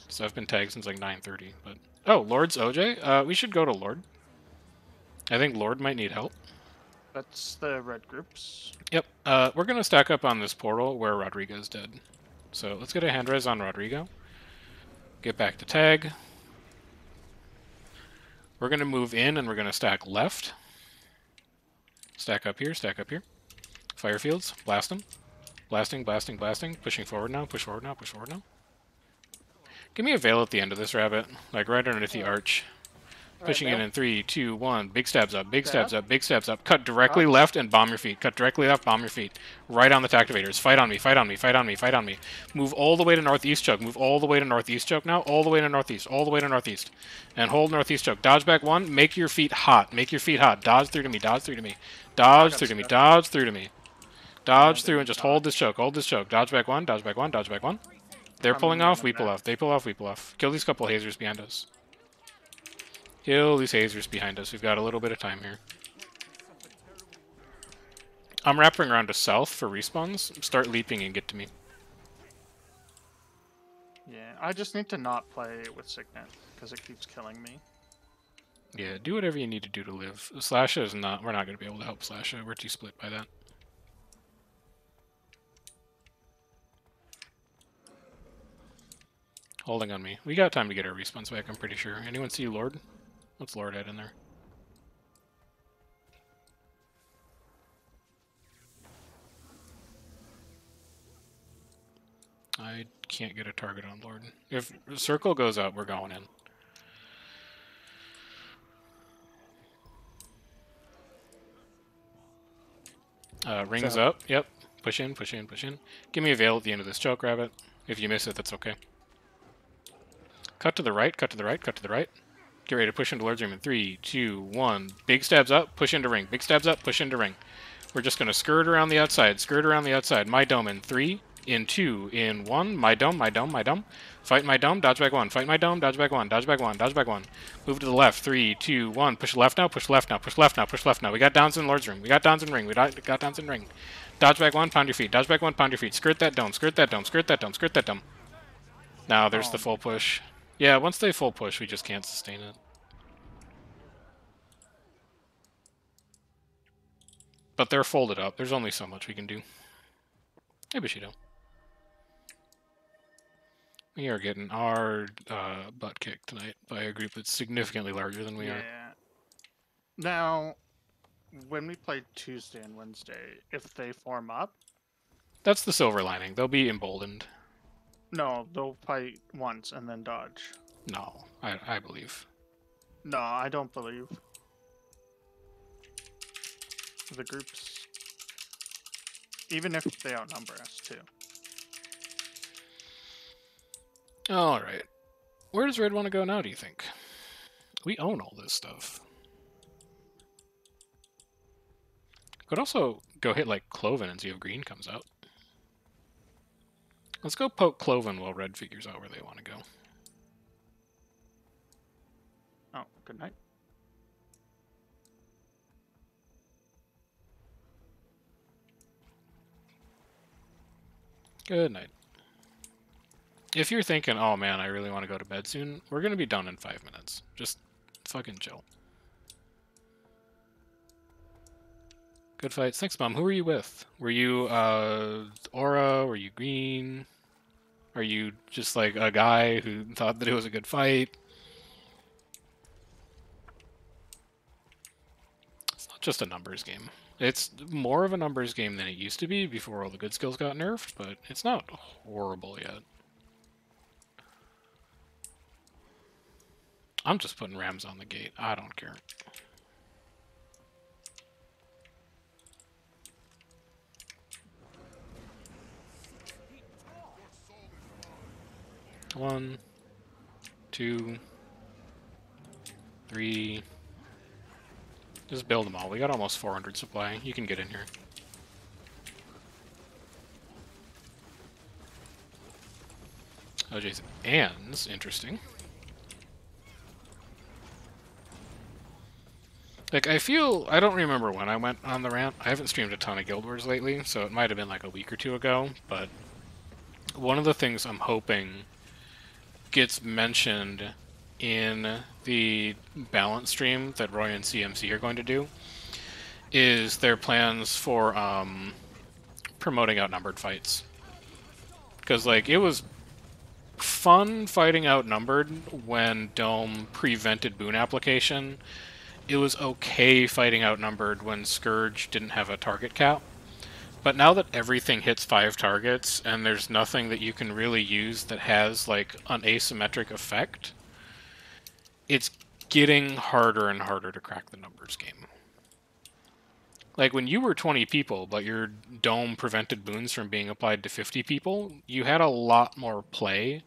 So I've been tagged since like 9.30, but... Oh, Lord's OJ? Uh, we should go to Lord. I think Lord might need help. That's the red groups. Yep. Uh, we're going to stack up on this portal where Rodrigo's dead. So let's get a hand res on Rodrigo. Get back to tag. We're going to move in and we're going to stack left. Stack up here, stack up here. Fire fields, blast them. Blasting, blasting, blasting. Pushing forward now, push forward now, push forward now. Give me a veil at the end of this rabbit, like right underneath the arch. Pushing in in three, two, one. Big stabs up, big stabs up, big stabs up. Cut directly Up. left and bomb your feet. Cut directly left, bomb your feet. Right on the tactivators. Fight on me, fight on me, fight on me, fight on me. Move all the way to northeast choke. Move all the way to northeast choke now. All the way to northeast. All the way to northeast. And hold northeast choke. Dodge back one. Make your feet hot. Make your feet hot. Dodge through to me. Dodge through to me. Dodge through to me. Dodge through to me. Dodge through and just hold this choke. Hold this choke. Dodge back one. Dodge back one. Dodge back one. They're pulling off. We pull off. They pull off. We pull off. Kill these couple hazers behind us. Kill these hazers behind us. We've got a little bit of time here. I'm wrapping around to south for respawns. Start leaping and get to me. Yeah, I just need to not play with Signet because it keeps killing me. Yeah, do whatever you need to do to live. Slasha is not. We're not going to be able to help Slasha. We're too split by that. Holding on me. We got time to get our respawns back, I'm pretty sure. Anyone see Lord? What's Lord at in there? I can't get a target on Lord. If Circle goes up, we're going in. Uh, rings So- up. Yep. Push in, push in, push in. Give me a veil at the end of this choke rabbit. If you miss it, that's okay. Cut to the right, cut to the right, cut to the right. Get ready to push into Lord's Room in three, two, one. Big stabs up, push into ring. Big stabs up, push into ring. We're just gonna skirt around the outside, skirt around the outside. My dome in three, in two, in one. My dome, my dome, my dome. Fight my dome, dodge back one. Fight my dome, dodge back one, dodge back one, dodge back one. Move to the left, three, two, one. Push left now, push left now, push left now, push left now. We got downs in Lord's Room. We got downs in ring. We got got downs in ring. Dodge back one, pound your feet. Dodge back one, pound your feet. Skirt that dome, skirt that dome, skirt that dome, skirt that dome. Now there's the um, full push. Yeah, once they full push, we just can't sustain it. But they're folded up. There's only so much we can do. Hey, Bushido. We are getting our uh, butt kicked tonight by a group that's significantly larger than we yeah. are. Now, when we play Tuesday and Wednesday, if they form up, That's the silver lining. They'll be emboldened. No, they'll fight once and then dodge. No, I, I believe. No, I don't believe. The groups, even if they outnumber us too. All right. Where does Red want to go now, do you think? We own all this stuff. Could also go hit like Klovan and see if Green comes out. Let's go poke Klovan while Red figures out where they want to go. Oh, good night. Good night. If you're thinking, oh man, I really want to go to bed soon, we're going to be done in five minutes. Just fucking chill. Good fight. Thanks, Mom. Who were you with? Were you uh, Aura? Were you Green? Are you just like a guy who thought that it was a good fight? It's not just a numbers game. It's more of a numbers game than it used to be before all the good skills got nerfed, but it's not horrible yet. I'm just putting rams on the gate. I don't care. One, two, three. Just build them all. We got almost 400 supply. You can get in here. Oh, jeez. Anne's interesting. Like, I feel... I don't remember when I went on the rant. I haven't streamed a ton of Guild Wars lately, so it might have been like a week or two ago, but... One of the things I'm hoping gets mentioned in the balance stream that Roy and CMC are going to do is their plans for um, promoting outnumbered fights. Because, like, it was fun fighting outnumbered when Dome prevented boon application. It was okay fighting outnumbered when Scourge didn't have a target cap. But now that everything hits five targets and there's nothing that you can really use that has like an asymmetric effect, it's getting harder and harder to crack the numbers game. Like when you were 20 people, but your dome prevented boons from being applied to 50 people, you had a lot more play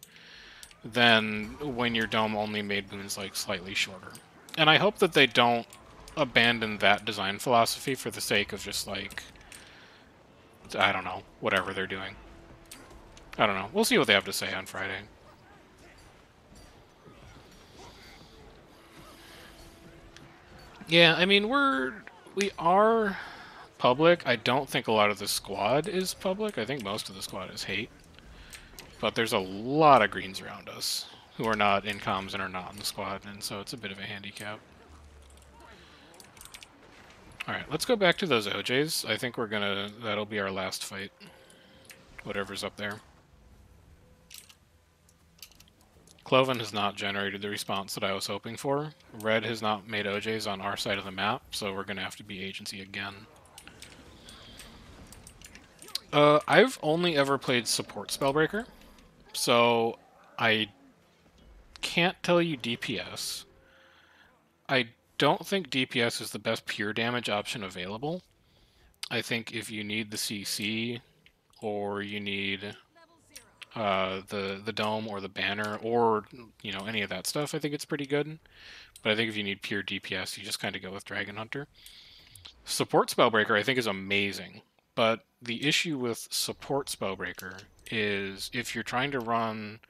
than when your dome only made boons like slightly shorter. And I hope that they don't abandon that design philosophy for the sake of just like I don't know, whatever they're doing. I don't know. We'll see what they have to say on Friday. Yeah, I mean we're we are public. I don't think a lot of the squad is public. I think most of the squad is hate. But there's a lot of greens around us who are not in comms and are not in the squad, and so it's a bit of a handicap. Alright, let's go back to those OJs. I think we're gonna... that'll be our last fight. Whatever's up there. Klovan has not generated the response that I was hoping for. Red has not made OJs on our side of the map, so we're gonna have to be agency again. Uh, I've only ever played support Spellbreaker, so I can't tell you DPS. I don't think DPS is the best pure damage option available. I think if you need the CC, or you need uh, the the dome or the banner, or you know any of that stuff, I think it's pretty good. But I think if you need pure DPS, you just kind of go with Dragon Hunter. Support Spellbreaker, I think, is amazing. But the issue with support Spellbreaker is if you're trying to run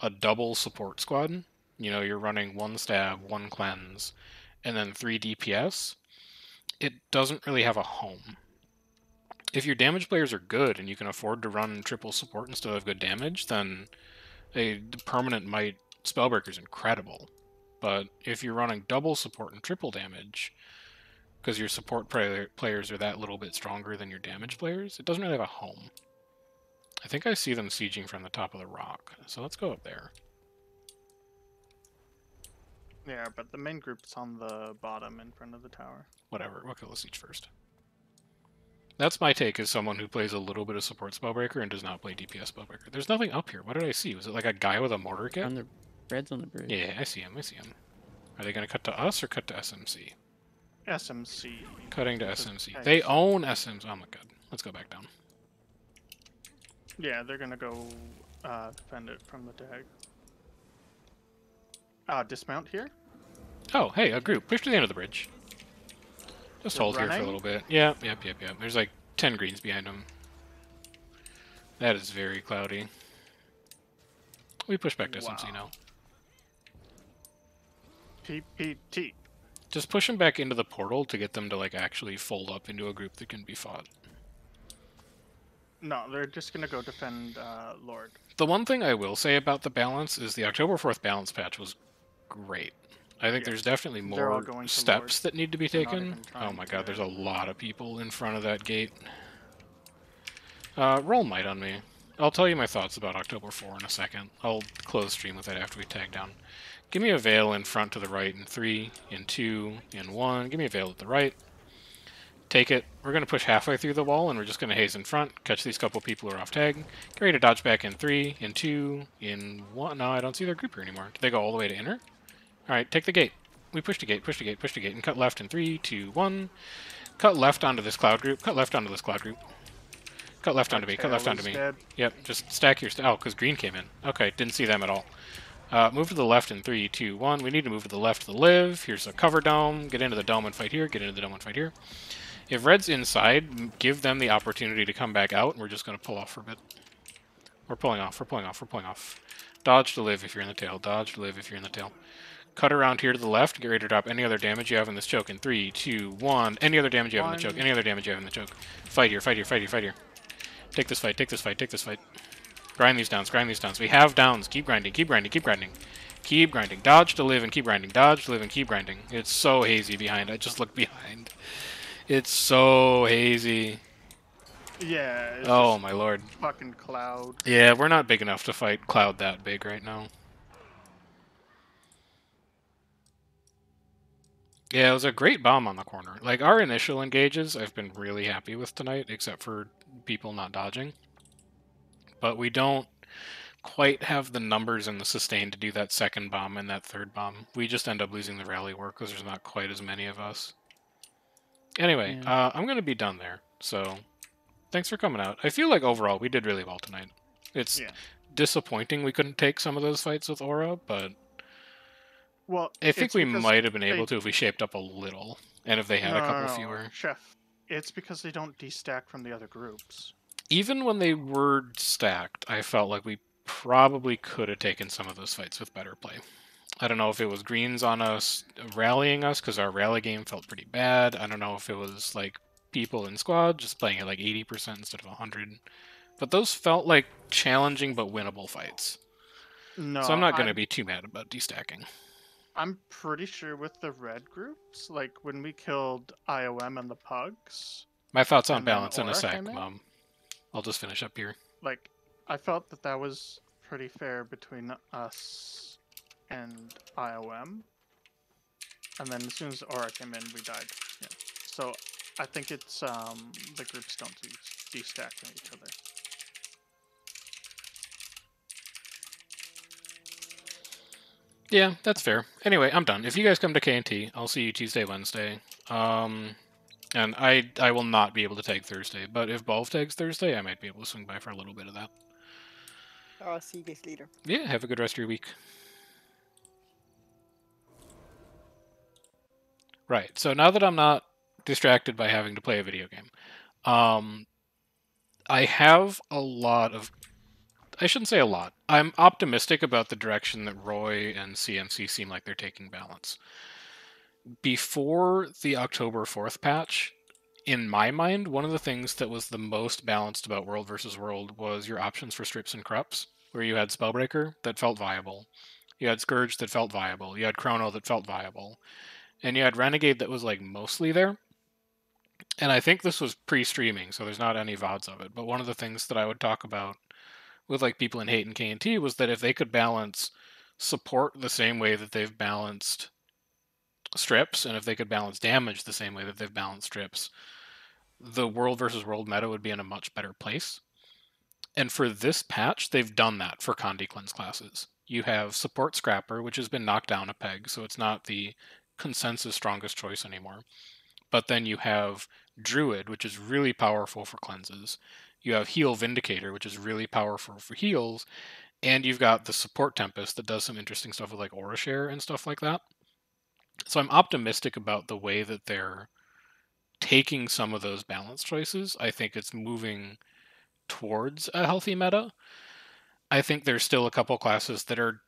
a double support squad, you know, you're running one stab, one cleanse, and then three DPS, it doesn't really have a home. If your damage players are good and you can afford to run triple support instead of good damage, then a permanent might Spellbreaker is incredible. But if you're running double support and triple damage, because your support player, players are that little bit stronger than your damage players, it doesn't really have a home. I think I see them sieging from the top of the rock, so let's go up there. Yeah, but the main group's on the bottom in front of the tower. Whatever, we'll kill the siege first. That's my take as someone who plays a little bit of support Spellbreaker and does not play DPS Spellbreaker. There's nothing up here. What did I see? Was it like a guy with a mortar kit? On the red's on the bridge. Yeah, I see him. I see him. Are they going to cut to us or cut to SMC? SMC. Cutting to SMC. Nice. They own SMC. Oh my god. Let's go back down. Yeah, they're gonna go uh, defend it from the tag. Uh, dismount here? Oh, hey, a group. Push to the end of the bridge. Just They're hold here for a little bit. Yep, yep, yep, yep. There's like 10 greens behind them. That is very cloudy. We push back to SMC Wow. now. PPT. Just push them back into the portal to get them to like actually fold up into a group that can be fought. No, they're just gonna go defend uh, Lord. The one thing I will say about the balance is the October 4th balance patch was great. I think Yeah. there's definitely more steps that need to be taken. Oh my god, there's a lot of people in front of that gate. Uh, roll might on me. I'll tell you my thoughts about October 4 in a second. I'll close stream with that after we tag down. Give me a veil in front to the right in 3, in 2, in 1. Give me a veil at the right. Take it. We're going to push halfway through the wall, and we're just going to haze in front, catch these couple people who are off tag. Get ready to dodge back in 3, in 2, in 1. No, I don't see their group here anymore. Did they go all the way to inner? Alright, take the gate. We push the gate, push the gate, push the gate, and cut left in 3, 2, 1. Cut left onto this cloud group. Cut left onto this cloud group. Cut left onto me. Cut left onto me. dead. Yep, just stack your... St oh, because green came in. Okay, didn't see them at all. Uh, move to the left in three, two, one. We need to move to the left to the live. Here's a cover dome. Get into the dome and fight here. Get into the dome and fight here. If red's inside, give them the opportunity to come back out, and we're just going to pull off for a bit. We're pulling off. We're pulling off. We're pulling off. Dodge to live if you're in the tail. Dodge to live if you're in the tail. Cut around here to the left. Get ready to drop any other damage you have in this choke in three, two, one. Any other damage you have in the choke. Any other damage you have in the choke. Fight here. Fight here. Fight here. Fight here. Take this fight. Take this fight. Take this fight. Grind these downs. Grind these downs. We have downs. Keep grinding. Keep grinding. Keep grinding. Keep grinding. Dodge to live and keep grinding. Dodge to live and keep grinding. It's so hazy behind. I just look behind. It's so hazy. Yeah. It's Oh my lord. Fucking cloud. Yeah, we're not big enough to fight Cloud that big right now. Yeah, it was a great bomb on the corner. Like, our initial engages, I've been really happy with tonight, except for people not dodging. But we don't quite have the numbers and the sustain to do that second bomb and that third bomb. We just end up losing the rally work because there's not quite as many of us. Anyway, Yeah. uh, I'm going to be done there. So thanks for coming out. I feel like overall we did really well tonight. It's Yeah. disappointing we couldn't take some of those fights with Aura, but Well, I think we might have been able they- to if we shaped up a little, and if they had no, a couple no, fewer. Sheff, it's because they don't destack from the other groups. Even when they were stacked, I felt like we probably could have taken some of those fights with better play. I don't know if it was greens on us rallying us because our rally game felt pretty bad. I don't know if it was like people in squad just playing at like 80% instead of 100. But those felt like challenging but winnable fights. No, so I'm not going to be too mad about destacking. I'm pretty sure with the red groups, like when we killed IOM and the pugs, My thoughts on balance in a sec? Mom. I'll just finish up here. like I felt that that was pretty fair between us and IOM. And then as soon as Aura came in, we died. Yeah. So I think it's um the groups don't de- destack from each other. Yeah, that's fair. Anyway, I'm done. If you guys come to KNT, I'll see you Tuesday, Wednesday. Um, and I I will not be able to take Thursday, but if Bolv takes Thursday, I might be able to swing by for a little bit of that. I'll see you guys later. Yeah, have a good rest of your week. Right. So now that I'm not distracted by having to play a video game, um, I have a lot of. I shouldn't say a lot. I'm optimistic about the direction that Roy and CMC seem like they're taking balance. Before the October 4th patch, in my mind, one of the things that was the most balanced about World versus World was your options for strips and corrupts, where you had Spellbreaker that felt viable, you had Scourge that felt viable, you had Chrono that felt viable, and you had Renegade that was like mostly there. And I think this was pre-streaming, so there's not any VODs of it. But one of the things that I would talk about with like people in Hate and KNT was that if they could balance support the same way that they've balanced strips, and if they could balance damage the same way that they've balanced strips, the world versus world meta would be in a much better place. And for this patch, they've done that for Condi Cleanse classes. You have support Scrapper, which has been knocked down a peg, so it's not the consensus strongest choice anymore. But then you have Druid, which is really powerful for cleanses. You have Heal Vindicator, which is really powerful for heals. And you've got the Support Tempest that does some interesting stuff with like Aura Share and stuff like that. So I'm optimistic about the way that they're taking some of those balance choices. I think it's moving towards a healthy meta. I think there's still a couple classes that are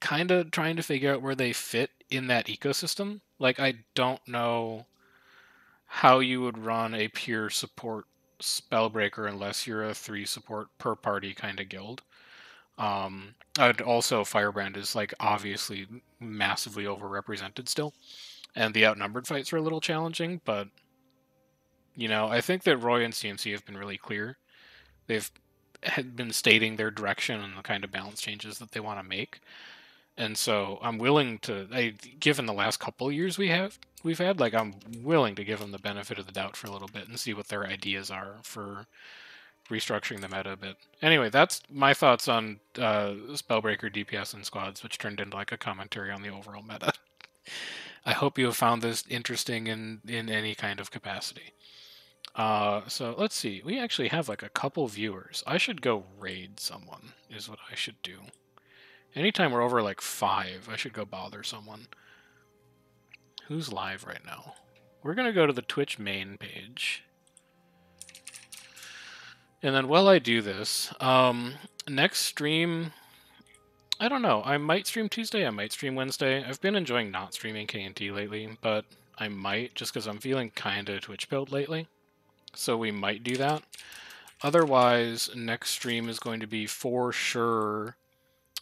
kind of trying to figure out where they fit in that ecosystem. Like I don't know how you would run a pure support spellbreaker unless you're a three support per party kind of guild. Um, I'd also Firebrand is like obviously massively overrepresented still, and the outnumbered fights are a little challenging. But you know, I think that Roy and CMC have been really clear. They've had been stating their direction and the kind of balance changes that they want to make. And so I'm willing to, I, given the last couple years we have, we've had, like I'm willing to give them the benefit of the doubt for a little bit and see what their ideas are for restructuring the meta a bit. Anyway, that's my thoughts on uh, Spellbreaker, DPS, and squads, which turned into like a commentary on the overall meta. I hope you have found this interesting in in any kind of capacity. Uh, so let's see. We actually have like a couple viewers. I should go raid someone. Is what I should do. Anytime we're over like five, I should go bother someone. Who's live right now? We're gonna go to the Twitch main page. And then while I do this, um, next stream, I don't know. I might stream Tuesday. I might stream Wednesday. I've been enjoying not streaming KNT lately, but I might just because I'm feeling kind of Twitch build lately. So we might do that. Otherwise, next stream is going to be for sure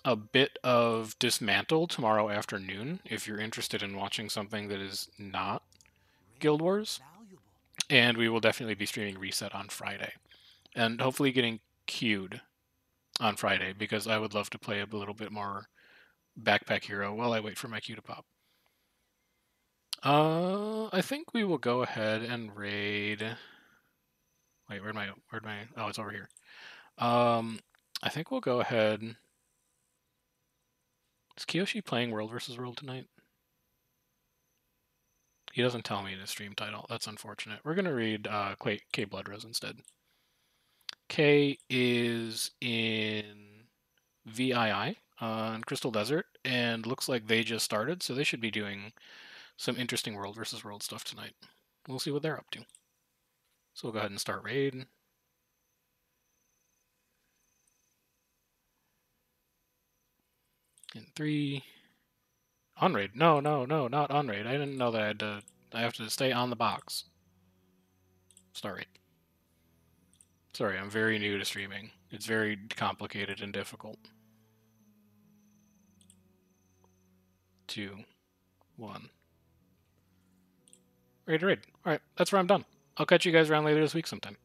a bit of Dismantle tomorrow afternoon if you're interested in watching something that is not Guild Wars. And we will definitely be streaming Reset on Friday. And hopefully getting queued on Friday because I would love to play a little bit more Backpack Hero while I wait for my queue to pop. Uh, I think we will go ahead and raid. Wait, where'd my where'd my? Oh, it's over here. Um, I think we'll go ahead. Is Kiyoshi playing World versus World tonight? He doesn't tell me in his stream title. That's unfortunate. We're gonna read uh, K, Blood Rose instead. K is in VII in Crystal Desert, and looks like they just started, so they should be doing some interesting World versus World stuff tonight. We'll see what they're up to. So we'll go ahead and start raid. In three. On raid. No, no, no, not on raid. I didn't know that I had to. I have to stay on the box. Start raid. Sorry, I'm very new to streaming. It's very complicated and difficult. Two, one. Raid, raid. All right, that's where I'm done. I'll catch you guys around later this week sometime.